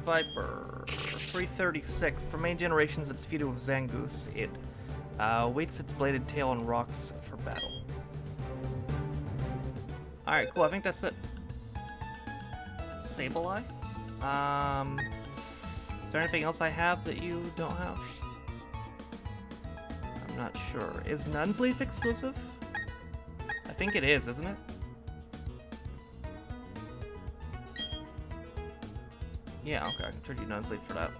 Seviper 336. For main generations, it's feuded with Zangoose. It uh, waits its bladed tail on rocks for battle. Alright, cool. I think that's it. Sableye? Um, is there anything else I have that you don't have? I'm not sure. Is Nuzleaf exclusive? I think it is, isn't it? Yeah, okay, I can trade you Nuzleaf for that.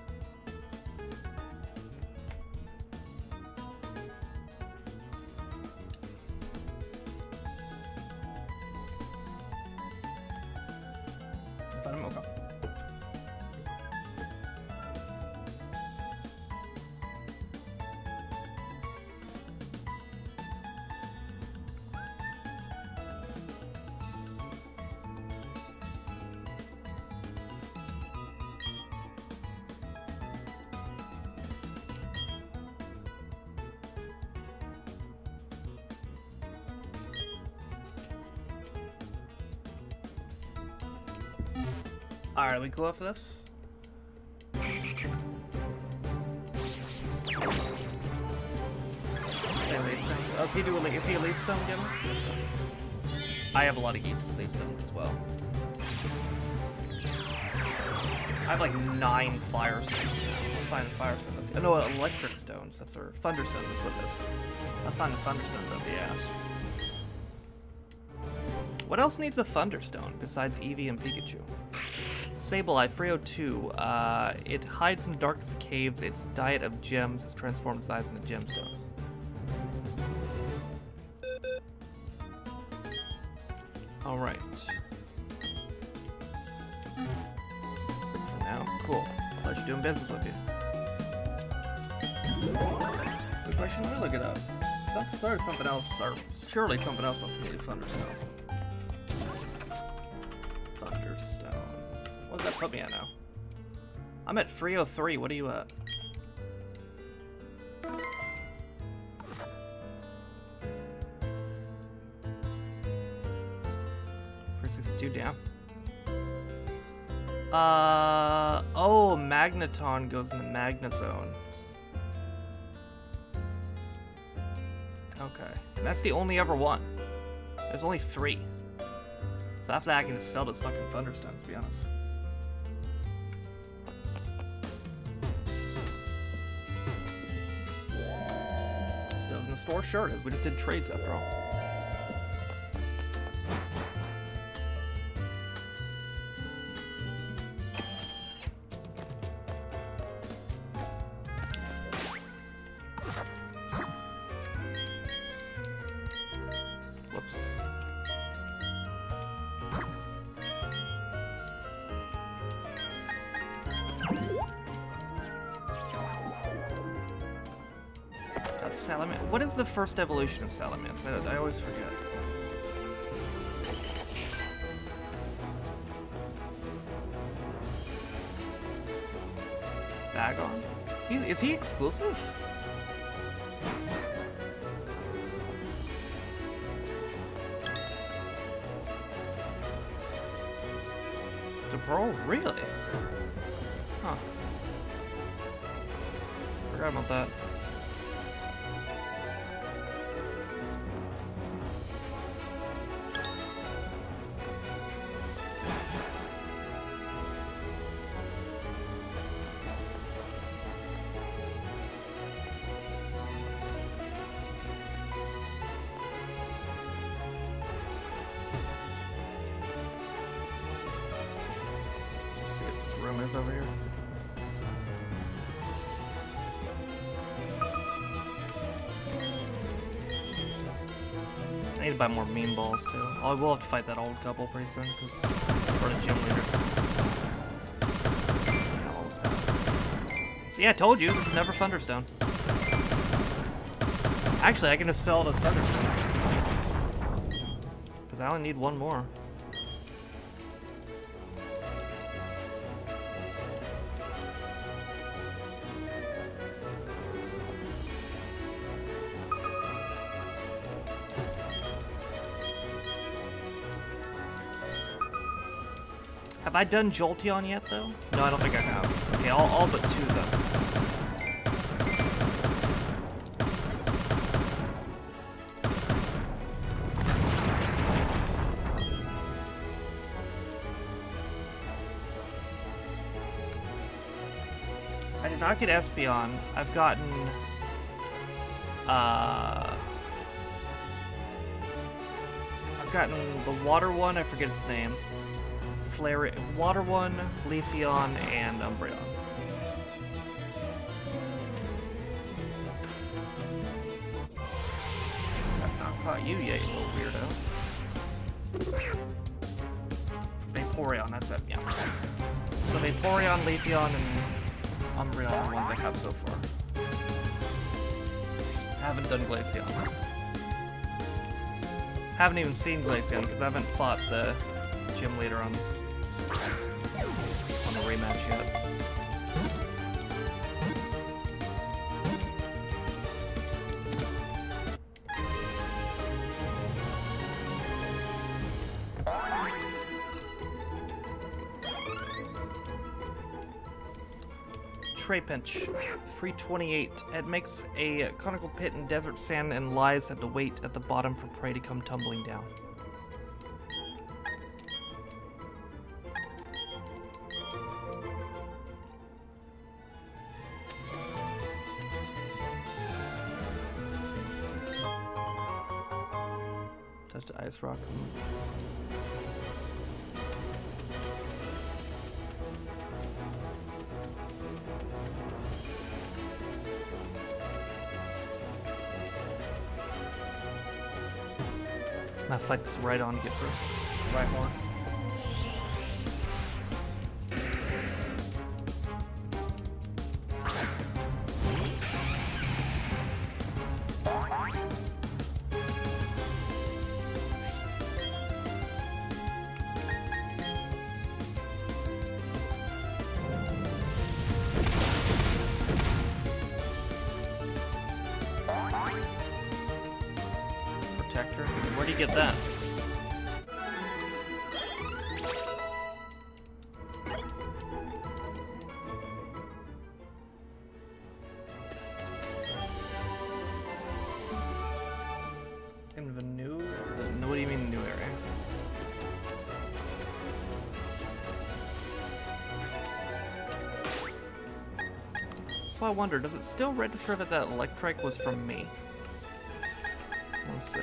This? Oh, is he doing? Is he a leaf stone giver? I have a lot of use leaf stones as well. I have like nine fire stones now. Let's find fire stones. Oh, no, electric stones. That's our thunder stones. That's what it is. Let's find the thunder stones up the ass. What else needs a Thunderstone besides Eevee and Pikachu? Sableye, Frio 2. Uh, it hides in the darkest caves. Its diet of gems has transformed its eyes into gemstones. Alright. Now, cool. I'll let you doing business with you. Good question, let me look it up. Something else, or surely something else must Thunderstone. Thunderstone. Put me at now? I'm at 303, what are you at? For 62 down. Uh, oh, Magneton goes in the Magnezone. Okay. And That's the only ever one. There's only three. So after that, I can just sell those fucking Thunderstones, to be honest. Store? Sure is. We just did trades after all. First evolution of Salamence? I, I always forget. Bagon? He, is he exclusive? [LAUGHS] To Pearl? Really? Too. Oh, I will have to fight that old couple pretty soon because for the gym leader. See, I told you, this is never Thunderstone. Actually, I can just sell those Thunderstone. Because I only need one more. I done Jolteon yet, though? No, I don't think I have. Okay, all, all but two, though. I did not get Espeon. I've gotten... Uh... I've gotten the water one, I forget its name. Flare Water One, Leafeon, and Umbreon. I've not caught you yet, you little weirdo. Vaporeon, that's it, yeah. So Vaporeon, Leafeon, and Umbreon are the ones I have so far. Haven't done Glaceon. Haven't even seen Glaceon because I haven't fought the gym leader on on Pinch, free 28. It makes a conical pit in desert sand and lies at the weight at the bottom for prey to come tumbling down. Touch the ice rock. This right on to Protector. Where do you get that? In the new? The, what do you mean new area? So I wonder, does it still register that that electric was from me? Let's see.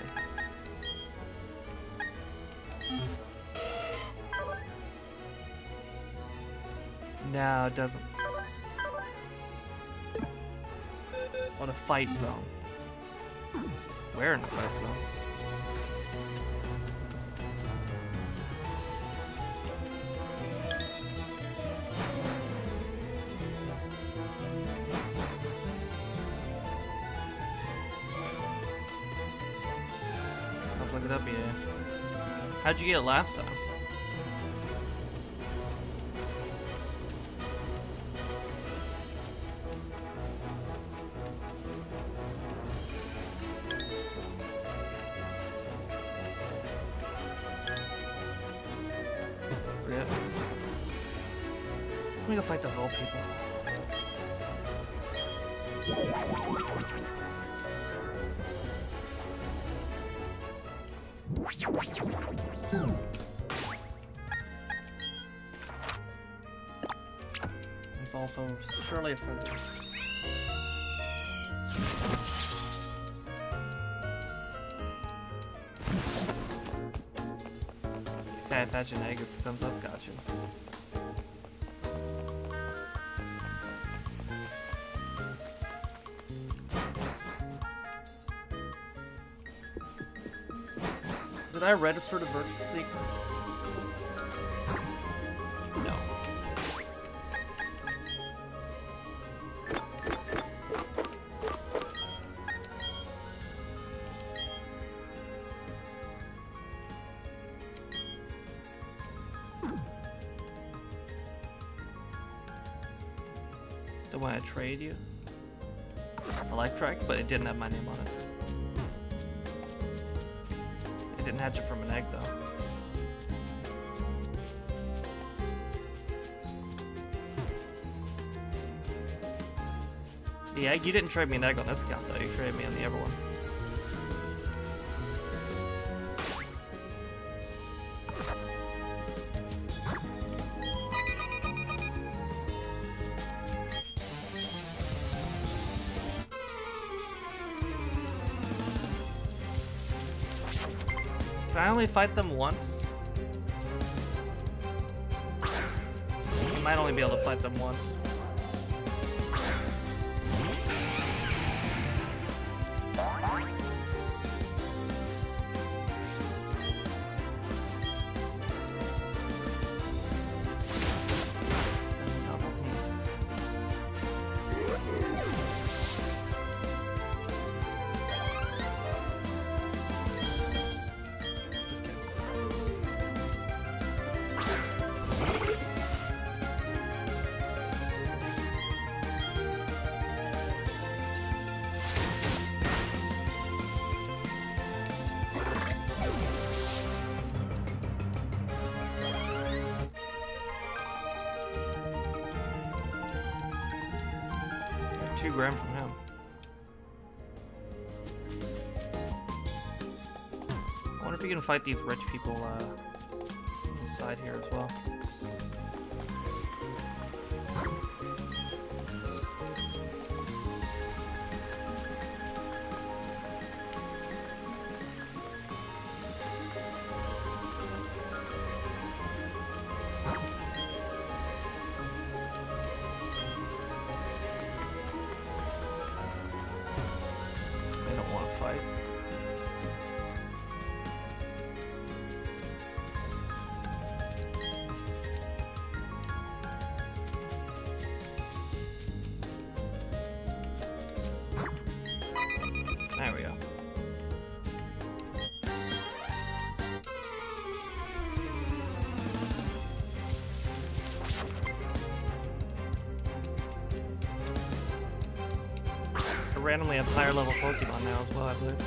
No, it doesn't. What a fight zone. Where in the fight zone? How'd you get it last time? Surely a center. Okay, if that's an egg, it comes up, gotcha. Did I register the virtue secret? It didn't have my name on it. It didn't hatch it from an egg though. The egg? You didn't trade me an egg on this account though, you traded me on the other one. Only fight them once? I might only be able to fight them once. Fight these rich people uh, on the side here as well. Higher level Pokemon now as well, I believe.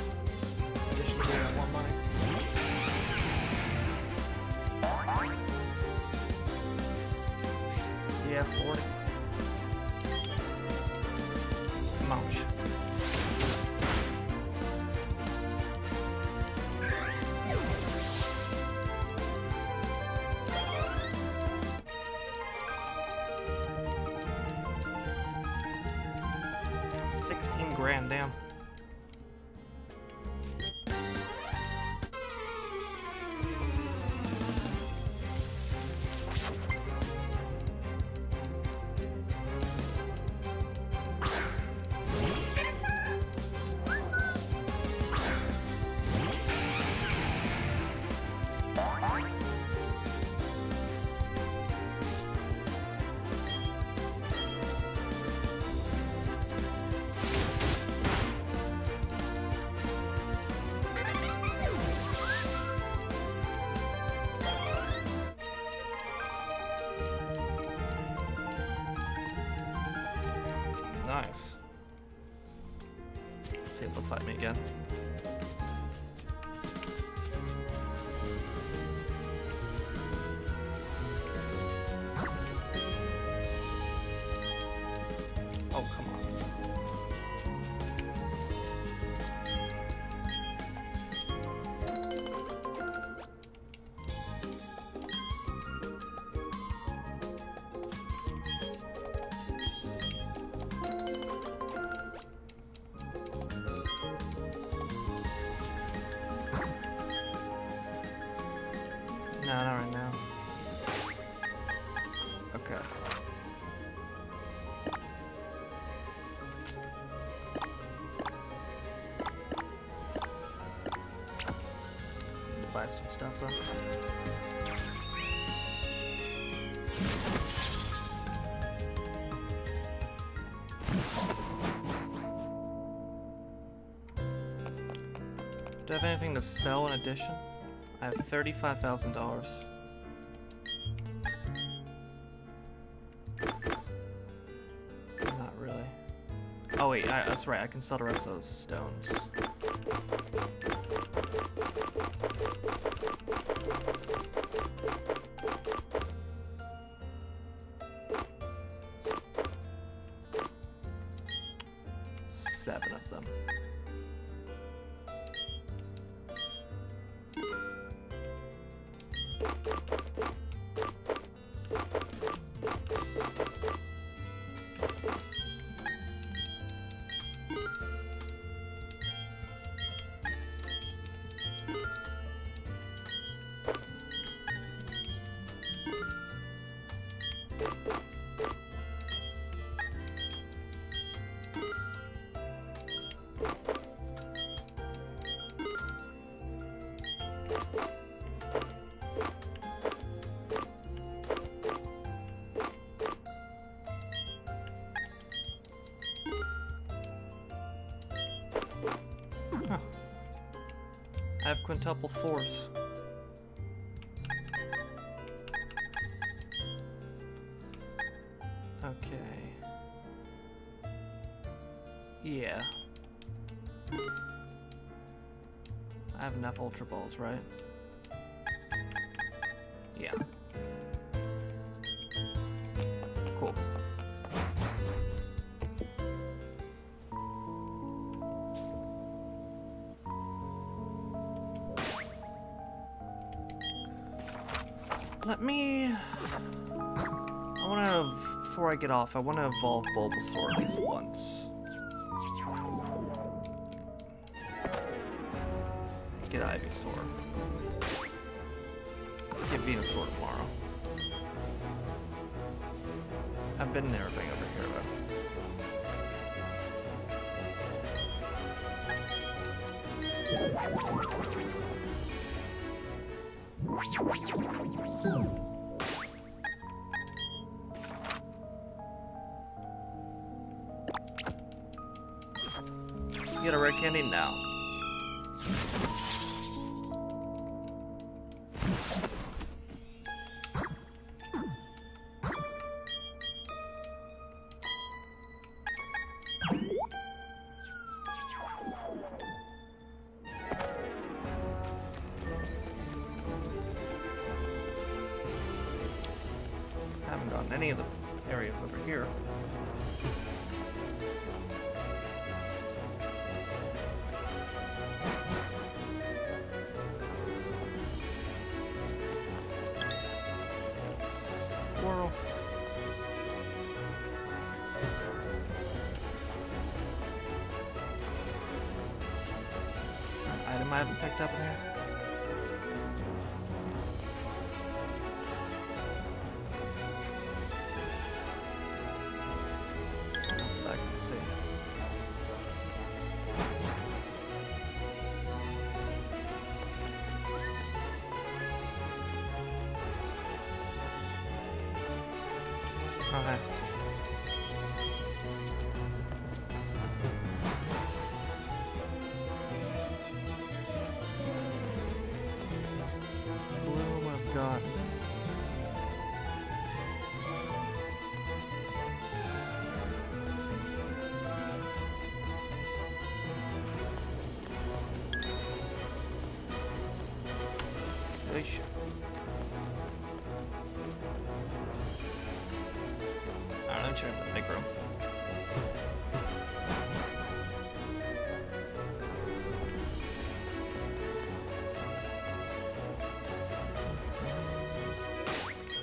No, not right now. Okay. Buy some stuff though. Do I have anything to sell in addition? I have thirty-five thousand dollars. Not really. Oh wait, I, that's right. I can sell the rest of those stones. Quintuple force. Okay. Yeah. I have enough Ultra Balls, right? Before I get off, I want to evolve Bulbasaur at least once. Get Ivysaur. Get Venusaur tomorrow. Candy now.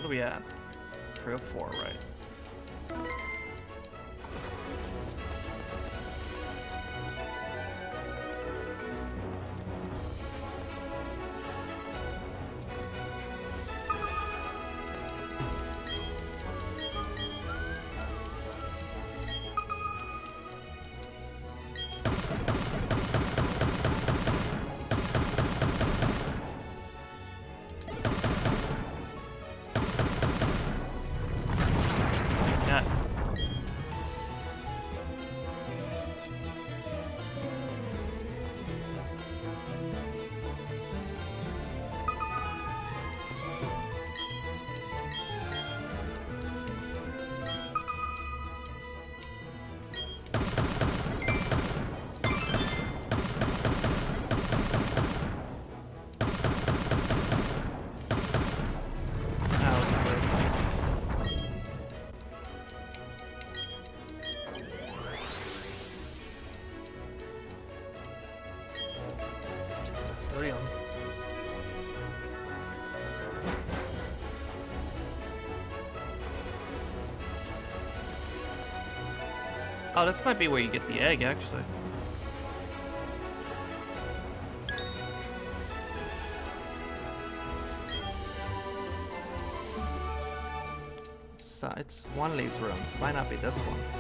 What are we at? 304, right? Oh, this might be where you get the egg, actually. So it's one of these rooms. Might not be this one.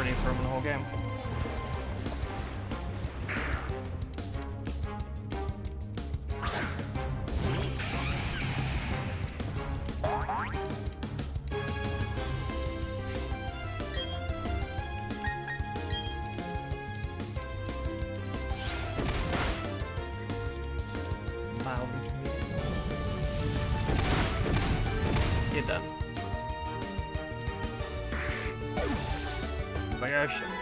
Prettiest room in the whole game. Mild. Get done. Like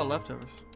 oh. Leftovers.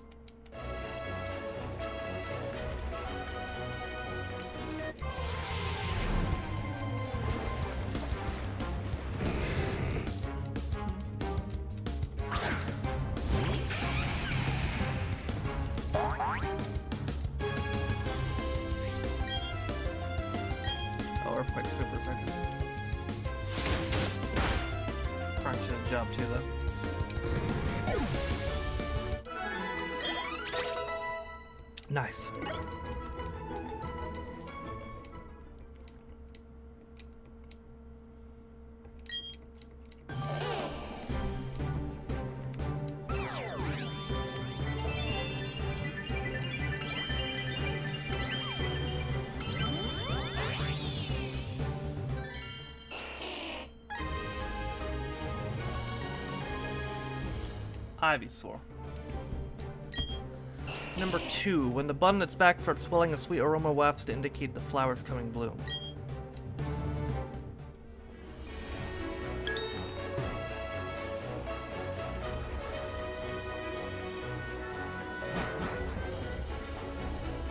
Ivysaur. Number two, when the bud on its back starts swelling, a sweet aroma wafts to indicate the flower's coming bloom.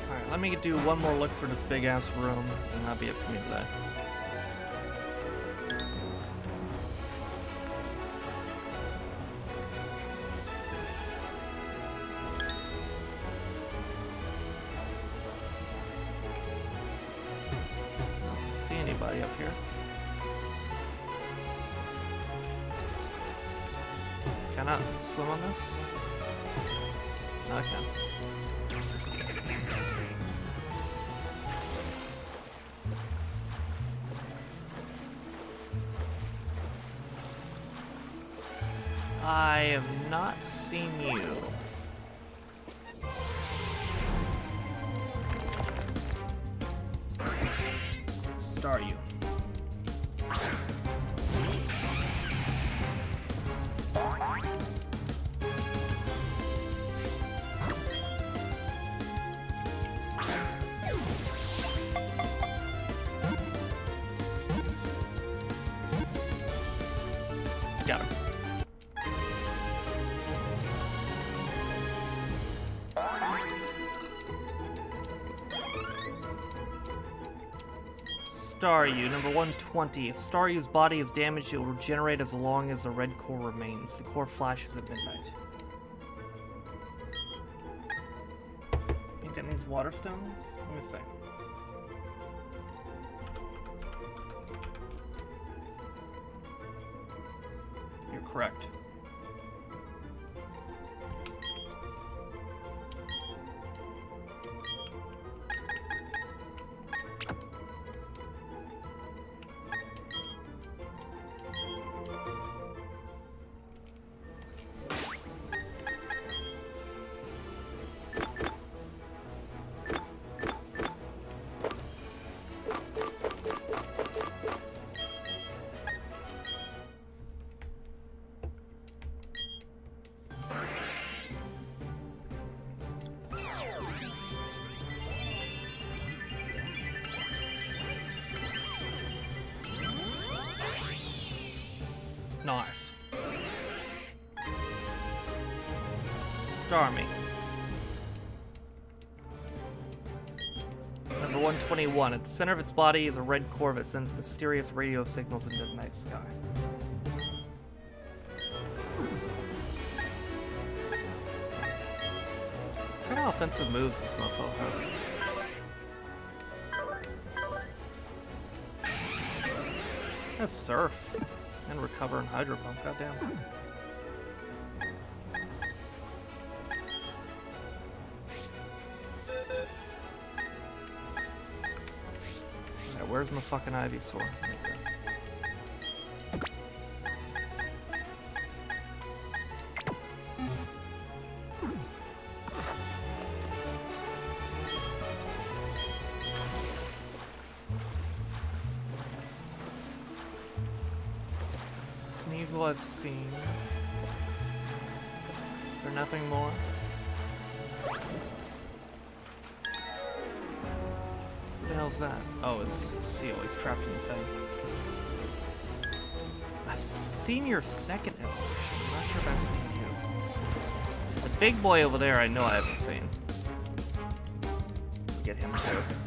Alright, let me do one more look for this big ass room, and that'll be it for me today. Staryu, number 120. If Staryu's body is damaged, it will regenerate as long as the red core remains. The core flashes at midnight. I Think that means water stones? Let me see. At the center of its body is a red core that sends mysterious radio signals into the night sky. What kind of offensive moves this mofo has? That's surf and recover and hydro pump. Goddamn. Where's my fucking Ivysaur? Seen your second evolution. I'm not sure if I've seen you. The big boy over there I know I haven't seen. Get him too.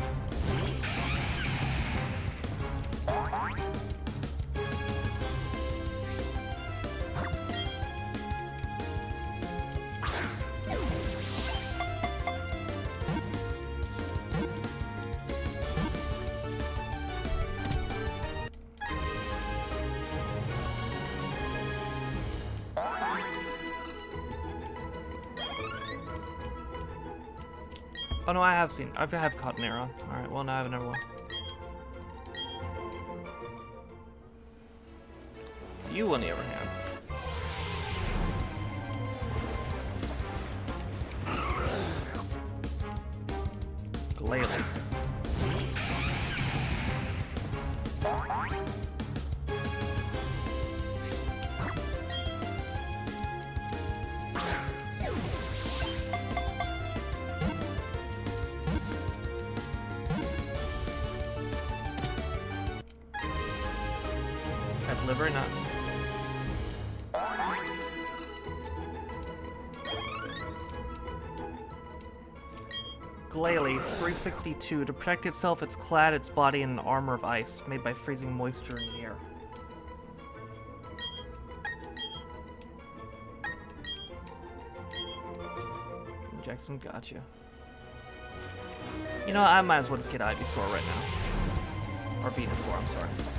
No, I have seen. I have caught an arrow. Alright, well now I have another one. You, on the other hand. Glalie. 62 To protect itself, it's clad its body in an armor of ice, made by freezing moisture in the air. Jackson, gotcha. You know, I might as well just get Ivysaur right now. Or Venusaur, I'm sorry.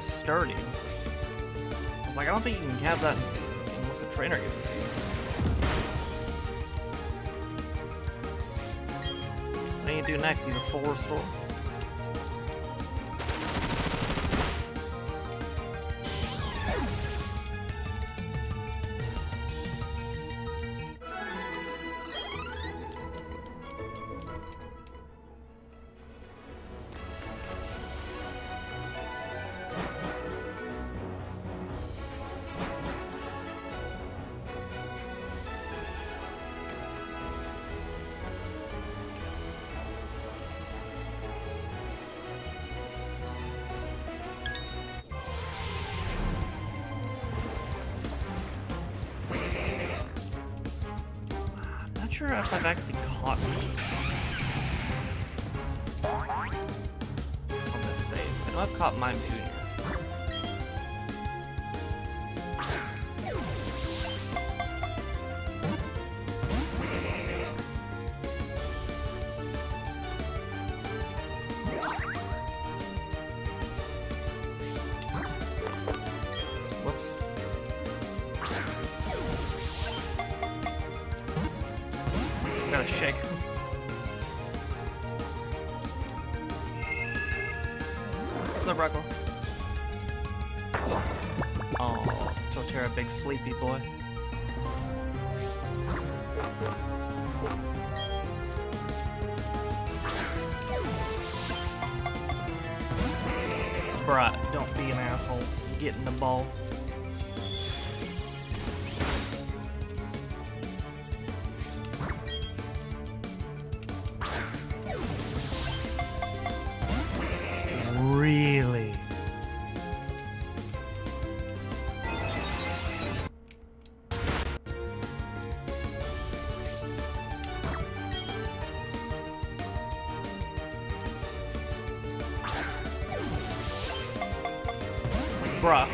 He's sturdy. I was like, I don't think you can have that unless the trainer gives it to you. What do you do next? You Use a full restore? Not sure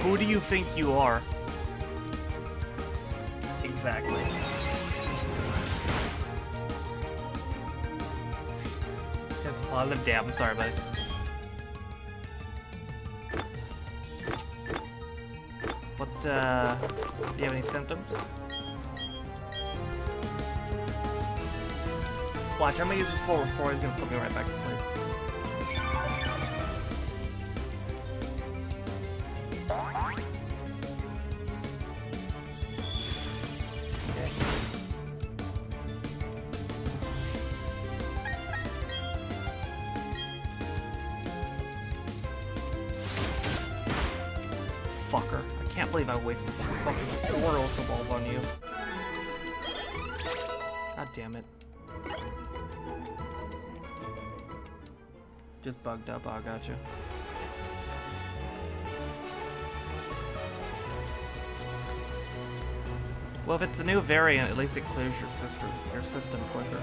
who do you think you are? Exactly. Just positive damn. I'm sorry, buddy. What, uh, do you have any symptoms? Watch, I'm gonna use this full before he's gonna put me right back to sleep. Just bugged up, I gotcha. Well, if it's a new variant, at least it clears your sister, your system quicker.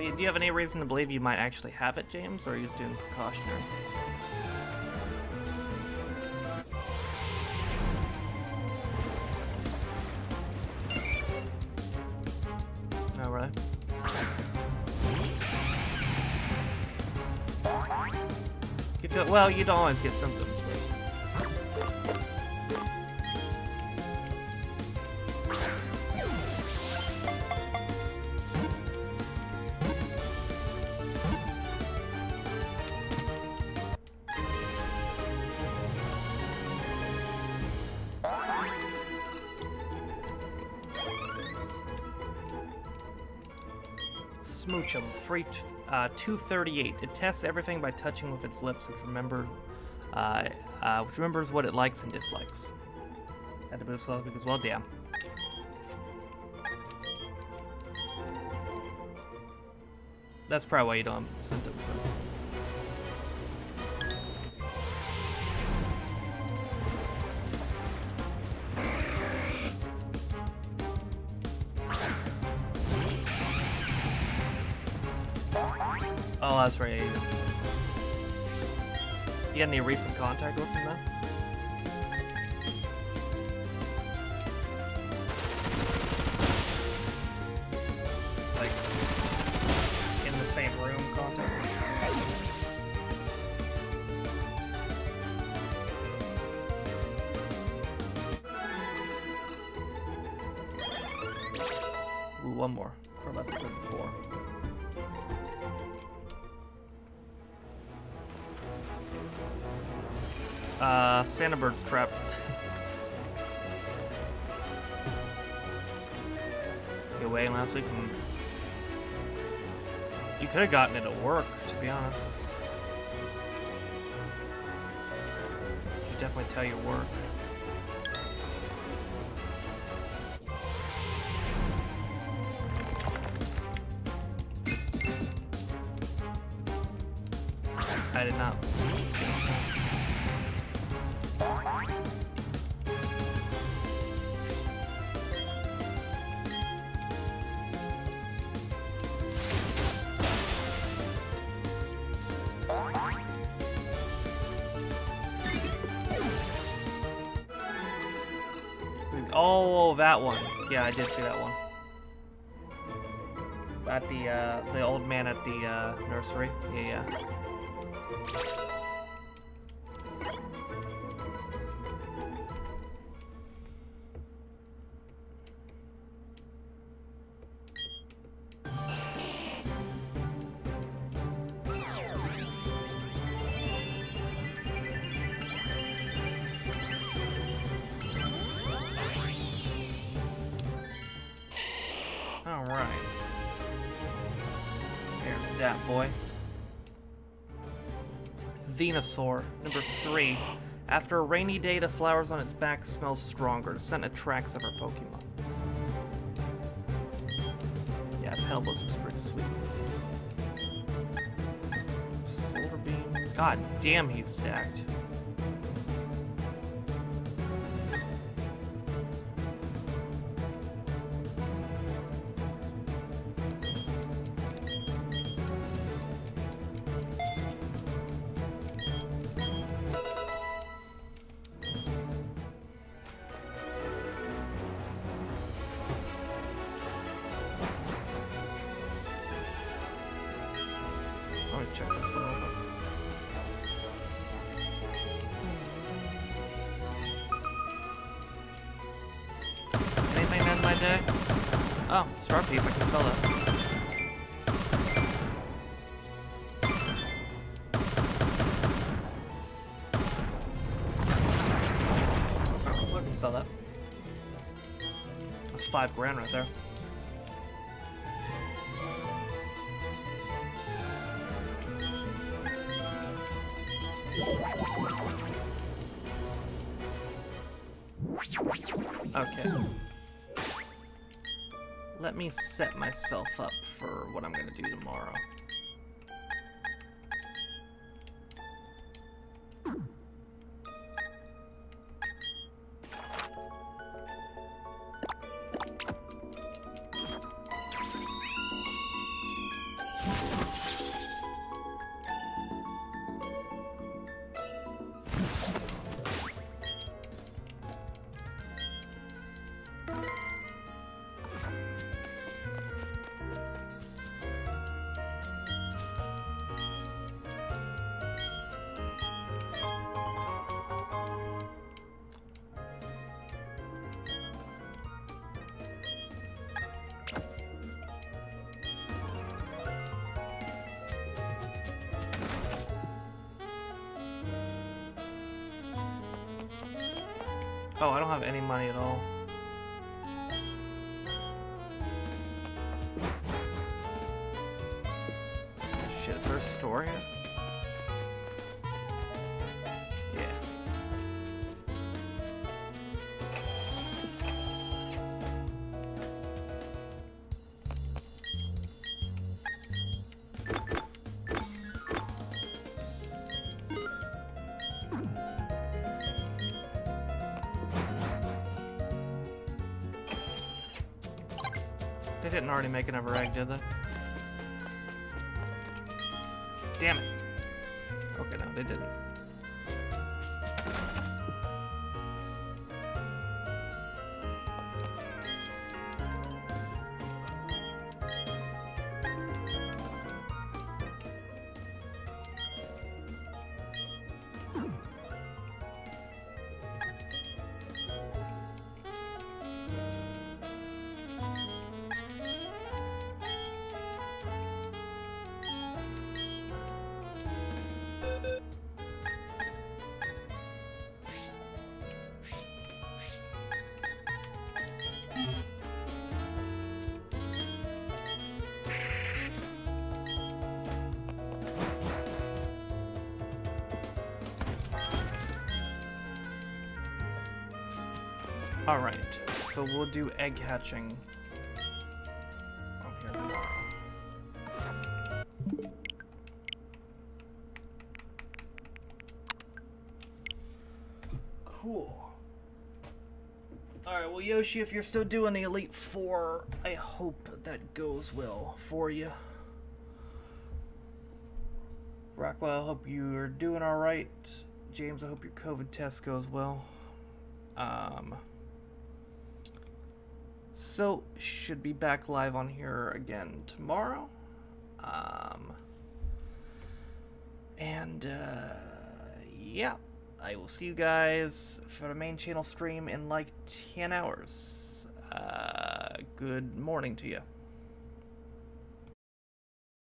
Be. Do you have any reason to believe you might actually have it, James, or are you just doing precautionary? Oh, really? You feel well. You don't always get symptoms. 238. It tests everything by touching with its lips, which remember, uh, uh, which remembers what it likes and dislikes. Had to boost slow because, well, damn. That's probably why you don't have symptoms. So. That's right. You got any recent contact with him, though? That one. Yeah, I did see that one. At the uh, the old man at the uh, nursery. Yeah, yeah. Boy. Venusaur. Number three. After a rainy day, the flowers on its back smell stronger. The scent attracts other Pokemon. Yeah, Petal Blizzard's pretty sweet. Solar Beam. God damn, he's stacked. Five grand right there. Okay. Let me set myself up for what I'm gonna do tomorrow. Oh, I don't have any money at all. Already make another egg, did they? So we'll do egg hatching. Cool. Alright, well, Yoshi, if you're still doing the Elite Four, I hope that goes well for you. Rockwell, I hope you're doing alright. James, I hope your COVID test goes well. Um, so, should be back live on here again tomorrow. Um, and, uh, yeah, I will see you guys for the main channel stream in like 10 hours. Uh, good morning to you.